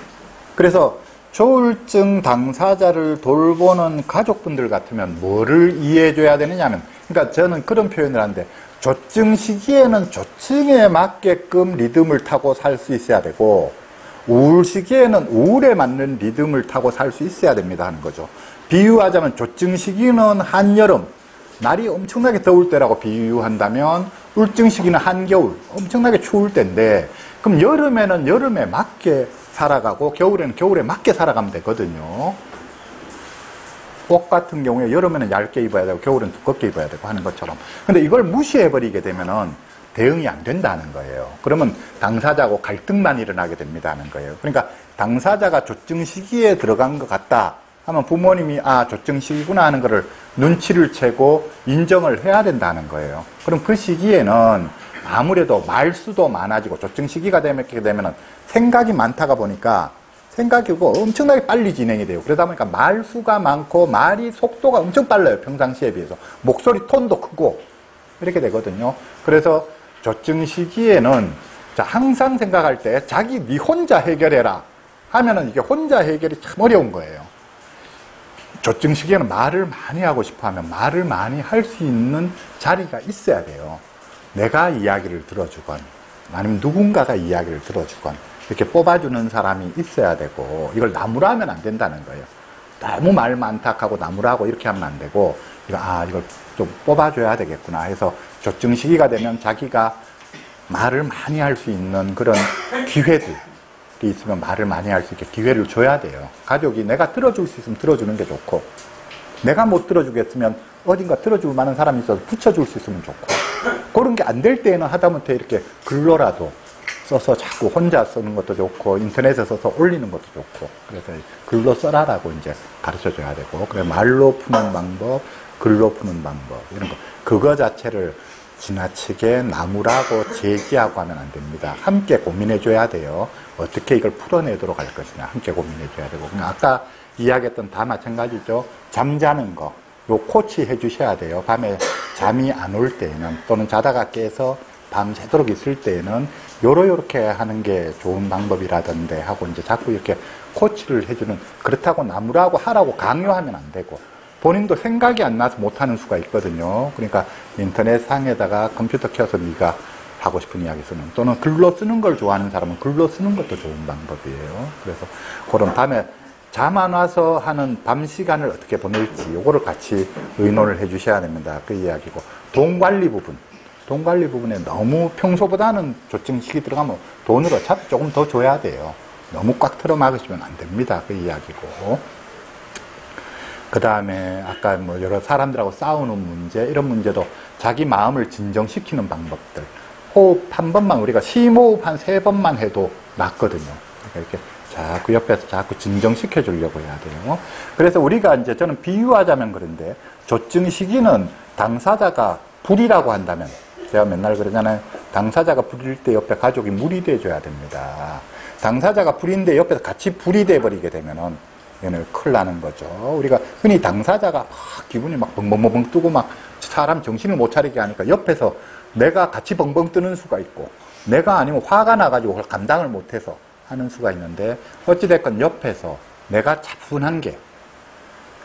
그래서 조울증 당사자를 돌보는 가족분들 같으면 뭐를 이해해줘야 되느냐면, 그러니까 저는 그런 표현을 하는데, 조증 시기에는 조증에 맞게끔 리듬을 타고 살 수 있어야 되고, 우울 시기에는 우울에 맞는 리듬을 타고 살 수 있어야 됩니다 하는 거죠. 비유하자면 조증 시기는 한여름, 날이 엄청나게 더울 때라고 비유한다면, 울증 시기는 한겨울, 엄청나게 추울 때인데, 그럼 여름에는 여름에 맞게 살아가고 겨울에는 겨울에 맞게 살아가면 되거든요. 옷 같은 경우에 여름에는 얇게 입어야 되고 겨울에는 두껍게 입어야 되고 하는 것처럼. 근데 이걸 무시해버리게 되면은 대응이 안 된다는 거예요. 그러면 당사자하고 갈등만 일어나게 됩니다 하는 거예요. 그러니까 당사자가 조증 시기에 들어간 것 같다 하면 부모님이 아 조증 시기구나 하는 거를 눈치를 채고 인정을 해야 된다는 거예요. 그럼 그 시기에는 아무래도 말수도 많아지고 조증 시기가 되게 되면 생각이 많다가 보니까 생각이고 엄청나게 빨리 진행이 돼요. 그러다 보니까 말수가 많고 말이 속도가 엄청 빨라요. 평상시에 비해서. 목소리 톤도 크고 이렇게 되거든요. 그래서 조증 시기에는 자, 항상 생각할 때 자기 네 혼자 해결해라 하면은 이게 혼자 해결이 참 어려운 거예요. 조증 시기에는 말을 많이 하고 싶어 하면 말을 많이 할 수 있는 자리가 있어야 돼요. 내가 이야기를 들어주건 아니면 누군가가 이야기를 들어주건 이렇게 뽑아주는 사람이 있어야 되고 이걸 나무라 하면 안 된다는 거예요. 너무 말 많다 하고 나무라 하고 이렇게 하면 안 되고 아 이걸 좀 뽑아줘야 되겠구나 해서 조증 시기가 되면 자기가 말을 많이 할 수 있는 그런 기회들이 있으면 말을 많이 할 수 있게 기회를 줘야 돼요. 가족이 내가 들어줄 수 있으면 들어주는 게 좋고 내가 못 들어주겠으면 어딘가 들어줄 만한 사람이 있어서 붙여줄 수 있으면 좋고 그런 게 안 될 때에는 하다못해 이렇게 글로라도 써서 자꾸 혼자 쓰는 것도 좋고 인터넷에 써서 올리는 것도 좋고 그래서 글로 써라라고 이제 가르쳐 줘야 되고 그래 말로 푸는 방법 글로 푸는 방법 이런 거 그거 자체를 지나치게 나무라고 제기하고 하면 안 됩니다. 함께 고민해 줘야 돼요. 어떻게 이걸 풀어내도록 할 것이냐 함께 고민해 줘야 되고 아까 이야기했던 다 마찬가지죠. 잠자는 거. 요 코치 해 주셔야 돼요. 밤에 잠이 안 올 때에는 또는 자다가 깨서 밤새도록 있을 때에는 요러 요렇게 하는 게 좋은 방법이라던데 하고 이제 자꾸 이렇게 코치를 해주는 그렇다고 나무라고 하라고 강요하면 안 되고 본인도 생각이 안 나서 못하는 수가 있거든요. 그러니까 인터넷 상에다가 컴퓨터 켜서 네가 하고 싶은 이야기 쓰는 또는 글로 쓰는 걸 좋아하는 사람은 글로 쓰는 것도 좋은 방법이에요. 그래서 그런 밤에 잠 안 와서 하는 밤 시간을 어떻게 보낼지 요거를 같이 의논을 해 주셔야 됩니다. 그 이야기고 돈 관리 부분 돈 관리 부분에 너무 평소보다는 조증식이 들어가면 돈을 어차피 조금 더 줘야 돼요. 너무 꽉 틀어 막으시면 안 됩니다. 그 이야기고. 그 다음에 아까 뭐 여러 사람들하고 싸우는 문제, 이런 문제도 자기 마음을 진정시키는 방법들. 호흡 한 번만 우리가 심호흡 한 세 번만 해도 낫거든요. 그러니까 이렇게 자꾸 옆에서 자꾸 진정시켜 주려고 해야 돼요. 그래서 우리가 이제 저는 비유하자면 그런데 조증 시기는 당사자가 불이라고 한다면 제가 맨날 그러잖아요. 당사자가 불일 때 옆에 가족이 물이 돼줘야 됩니다. 당사자가 불인데 옆에서 같이 불이 돼버리게 되면은 얘는 큰일 나는 거죠. 우리가 흔히 당사자가 막 기분이 막 벙벙벙벙 뜨고 막 사람 정신을 못 차리게 하니까 옆에서 내가 같이 벙벙 뜨는 수가 있고 내가 아니면 화가 나가지고 그걸 감당을 못해서 하는 수가 있는데 어찌됐건 옆에서 내가 차분한 게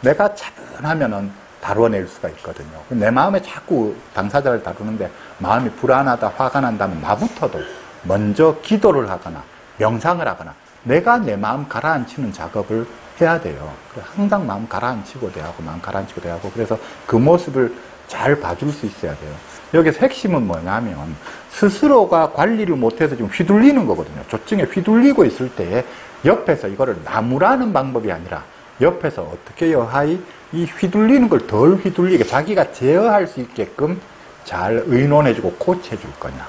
내가 차분하면은 다뤄낼 수가 있거든요. 내 마음에 자꾸 당사자를 다루는데 마음이 불안하다, 화가 난다면 나부터도 먼저 기도를 하거나 명상을 하거나 내가 내 마음 가라앉히는 작업을 해야 돼요. 항상 마음 가라앉히고 대하고 마음 가라앉히고 대하고 그래서 그 모습을 잘 봐줄 수 있어야 돼요. 여기서 핵심은 뭐냐면 스스로가 관리를 못해서 지금 휘둘리는 거거든요. 조증에 휘둘리고 있을 때 옆에서 이거를 나무라는 방법이 아니라 옆에서 어떻게 여하이 이 휘둘리는 걸 덜 휘둘리게 자기가 제어할 수 있게끔 잘 의논해주고 코치해줄 거냐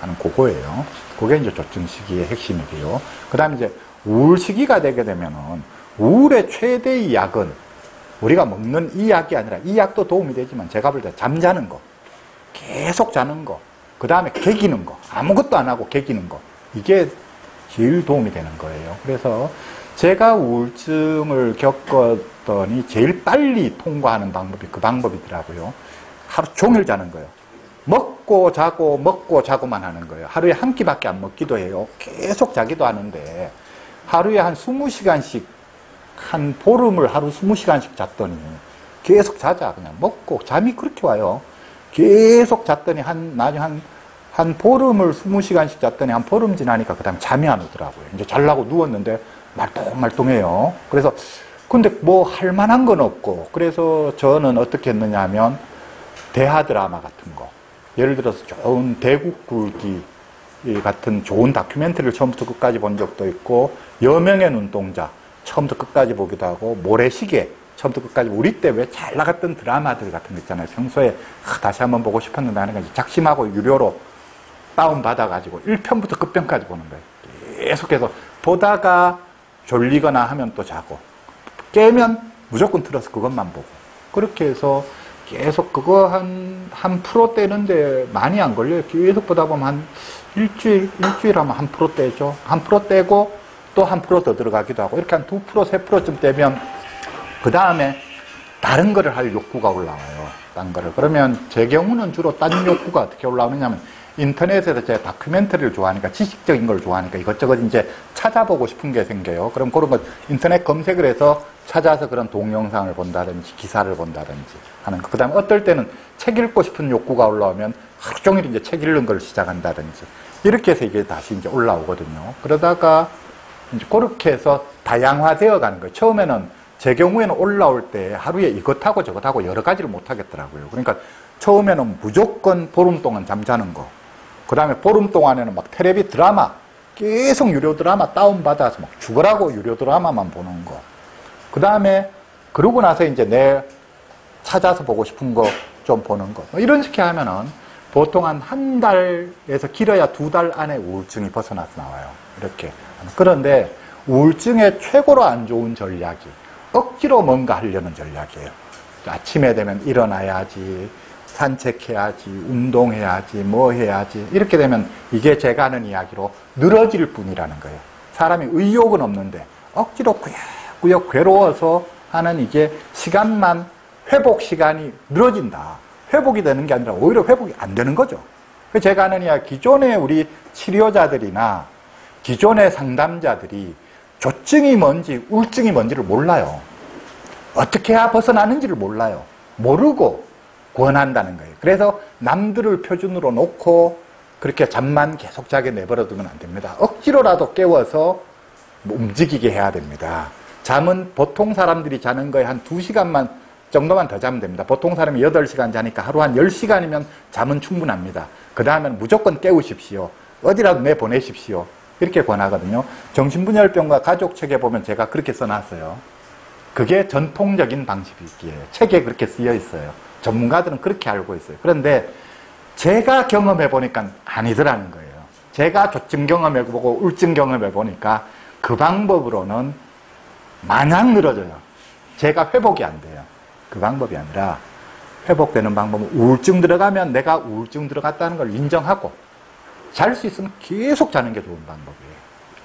하는 그거예요. 그게 이제 조증 시기의 핵심이고요. 그 다음에 이제 우울 시기가 되게 되면은 우울의 최대의 약은 우리가 먹는 이 약이 아니라 이 약도 도움이 되지만 제가 볼 때 잠자는 거, 계속 자는 거, 그 다음에 개기는 거, 아무것도 안 하고 개기는 거, 이게 제일 도움이 되는 거예요. 그래서 제가 우울증을 겪었더니 제일 빨리 통과하는 방법이 그 방법이더라고요. 하루 종일 자는 거예요. 먹고 자고 먹고 자고만 하는 거예요. 하루에 한 끼밖에 안 먹기도 해요. 계속 자기도 하는데 하루에 한 20시간씩 한 보름을 하루 20시간씩 잤더니 계속 자자 그냥 먹고 잠이 그렇게 와요. 계속 잤더니 한 나중에 한, 한 보름을 20시간씩 잤더니 한 보름 지나니까 그 다음에 잠이 안 오더라고요. 이제 잘라고 누웠는데 말똥말똥해요. 그래서 근데 뭐 할 만한 건 없고 그래서 저는 어떻게 했느냐 하면 대하 드라마 같은 거 예를 들어서 좋은 대국 굴기 같은 좋은 다큐멘터리를 처음부터 끝까지 본 적도 있고 여명의 눈동자 처음부터 끝까지 보기도 하고 모래시계 처음부터 끝까지 우리 때 왜 잘 나갔던 드라마들 같은 거 있잖아요. 평소에 아, 다시 한번 보고 싶었는데 하는 거 작심하고 유료로 다운 받아가지고 1편부터 끝편까지 보는 거예요. 계속해서 보다가 졸리거나 하면 또 자고 깨면 무조건 틀어서 그것만 보고 그렇게 해서 계속 그거 한, 한 프로 떼는데 많이 안 걸려요. 계속 보다 보면 한 일주일, 일주일 하면 한 프로 떼죠. 한 프로 떼고 또 한 프로 더 들어가기도 하고 이렇게 한 두 프로, 세 프로쯤 떼면 그 다음에 다른 거를 할 욕구가 올라와요. 딴 거를. 그러면 제 경우는 주로 딴 욕구가 어떻게 올라오느냐면 인터넷에서 제가 다큐멘터리를 좋아하니까 지식적인 걸 좋아하니까 이것저것 이제 찾아보고 싶은 게 생겨요. 그럼 그런 거 인터넷 검색을 해서 찾아서 그런 동영상을 본다든지 기사를 본다든지 하는 거. 그 다음에 어떨 때는 책 읽고 싶은 욕구가 올라오면 하루 종일 이제 책 읽는 걸 시작한다든지 이렇게 해서 이게 다시 이제 올라오거든요. 그러다가 이제 그렇게 해서 다양화되어 가는 거예요. 처음에는 제 경우에는 올라올 때 하루에 이것하고 저것하고 여러 가지를 못 하겠더라고요. 그러니까 처음에는 무조건 보름 동안 잠자는 거. 그 다음에 보름 동안에는 막 테레비 드라마, 계속 유료 드라마 다운받아서 막 죽으라고 유료 드라마만 보는 거. 그 다음에 그러고 나서 이제 내 찾아서 보고 싶은 거 좀 보는 거. 뭐 이런 식으로 하면은 보통 한 한 달에서 길어야 두 달 안에 우울증이 벗어나서 나와요. 이렇게. 그런데 우울증의 최고로 안 좋은 전략이 억지로 뭔가 하려는 전략이에요. 아침에 되면 일어나야지, 산책해야지, 운동해야지, 뭐 해야지. 이렇게 되면 이게 제가 하는 이야기로 늘어질 뿐이라는 거예요. 사람이 의욕은 없는데 억지로 꾸역꾸역 괴로워서 하는 이게 시간만 회복 시간이 늘어진다. 회복이 되는 게 아니라 오히려 회복이 안 되는 거죠. 제가 하는 이야기, 기존의 우리 치료자들이나 기존의 상담자들이 조증이 뭔지 우울증이 뭔지를 몰라요. 어떻게 해야 벗어나는지를 몰라요. 모르고 권한다는 거예요. 그래서 남들을 표준으로 놓고 그렇게 잠만 계속 자게 내버려 두면 안 됩니다. 억지로라도 깨워서 움직이게 해야 됩니다. 잠은 보통 사람들이 자는 거에 한 2시간만 정도만 더 자면 됩니다. 보통 사람이 8시간 자니까 하루 한 10시간이면 잠은 충분합니다. 그 다음에는 무조건 깨우십시오. 어디라도 내보내십시오. 이렇게 권하거든요. 정신분열병과 가족 책에 보면 제가 그렇게 써놨어요. 그게 전통적인 방식이기에 책에 그렇게 쓰여 있어요. 전문가들은 그렇게 알고 있어요. 그런데 제가 경험해 보니까 아니더라는 거예요. 제가 조증 경험해 보고 울증 경험해 보니까 그 방법으로는 마냥 늘어져요. 제가 회복이 안 돼요. 그 방법이 아니라 회복되는 방법은 우울증 들어가면 내가 우울증 들어갔다는 걸 인정하고 잘 수 있으면 계속 자는 게 좋은 방법이에요.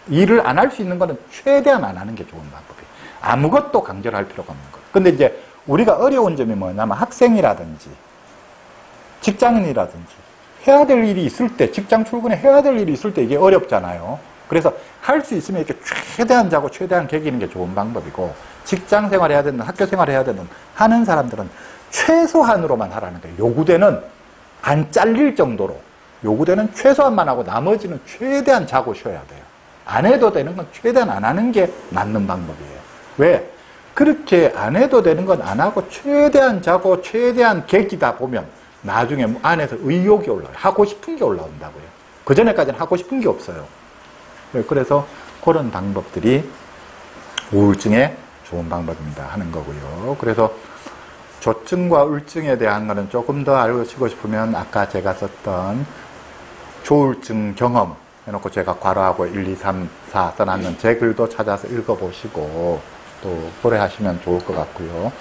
일을 안 할 수 있는 거는 최대한 안 하는 게 좋은 방법이에요. 아무것도 강제로 할 필요가 없는 거예요. 근데 이제 우리가 어려운 점이 뭐냐면 학생이라든지 직장인이라든지 해야 될 일이 있을 때 직장 출근에 해야 될 일이 있을 때 이게 어렵잖아요. 그래서 할 수 있으면 이렇게 최대한 자고 최대한 개기는 게 좋은 방법이고 직장 생활 해야 되는 학교 생활 해야 되는 하는 사람들은 최소한으로만 하라는 거예요. 요구되는 안 잘릴 정도로 요구되는 최소한만 하고 나머지는 최대한 자고 쉬어야 돼요. 안 해도 되는 건 최대한 안 하는 게 맞는 방법이에요. 왜? 그렇게 안 해도 되는 건 안 하고 최대한 자고 최대한 개기다 보면 나중에 안에서 의욕이 올라와요. 하고 싶은 게 올라온다고요. 그 전에까지는 하고 싶은 게 없어요. 그래서 그런 방법들이 우울증에 좋은 방법입니다 하는 거고요. 그래서 조증과 울증에 대한 거는 조금 더 알고 싶으면 아까 제가 썼던 조울증 경험 해놓고 제가 괄호하고 1, 2, 3, 4 써놨는 제 글도 찾아서 읽어보시고 또 고려하시면 좋을 것 같고요.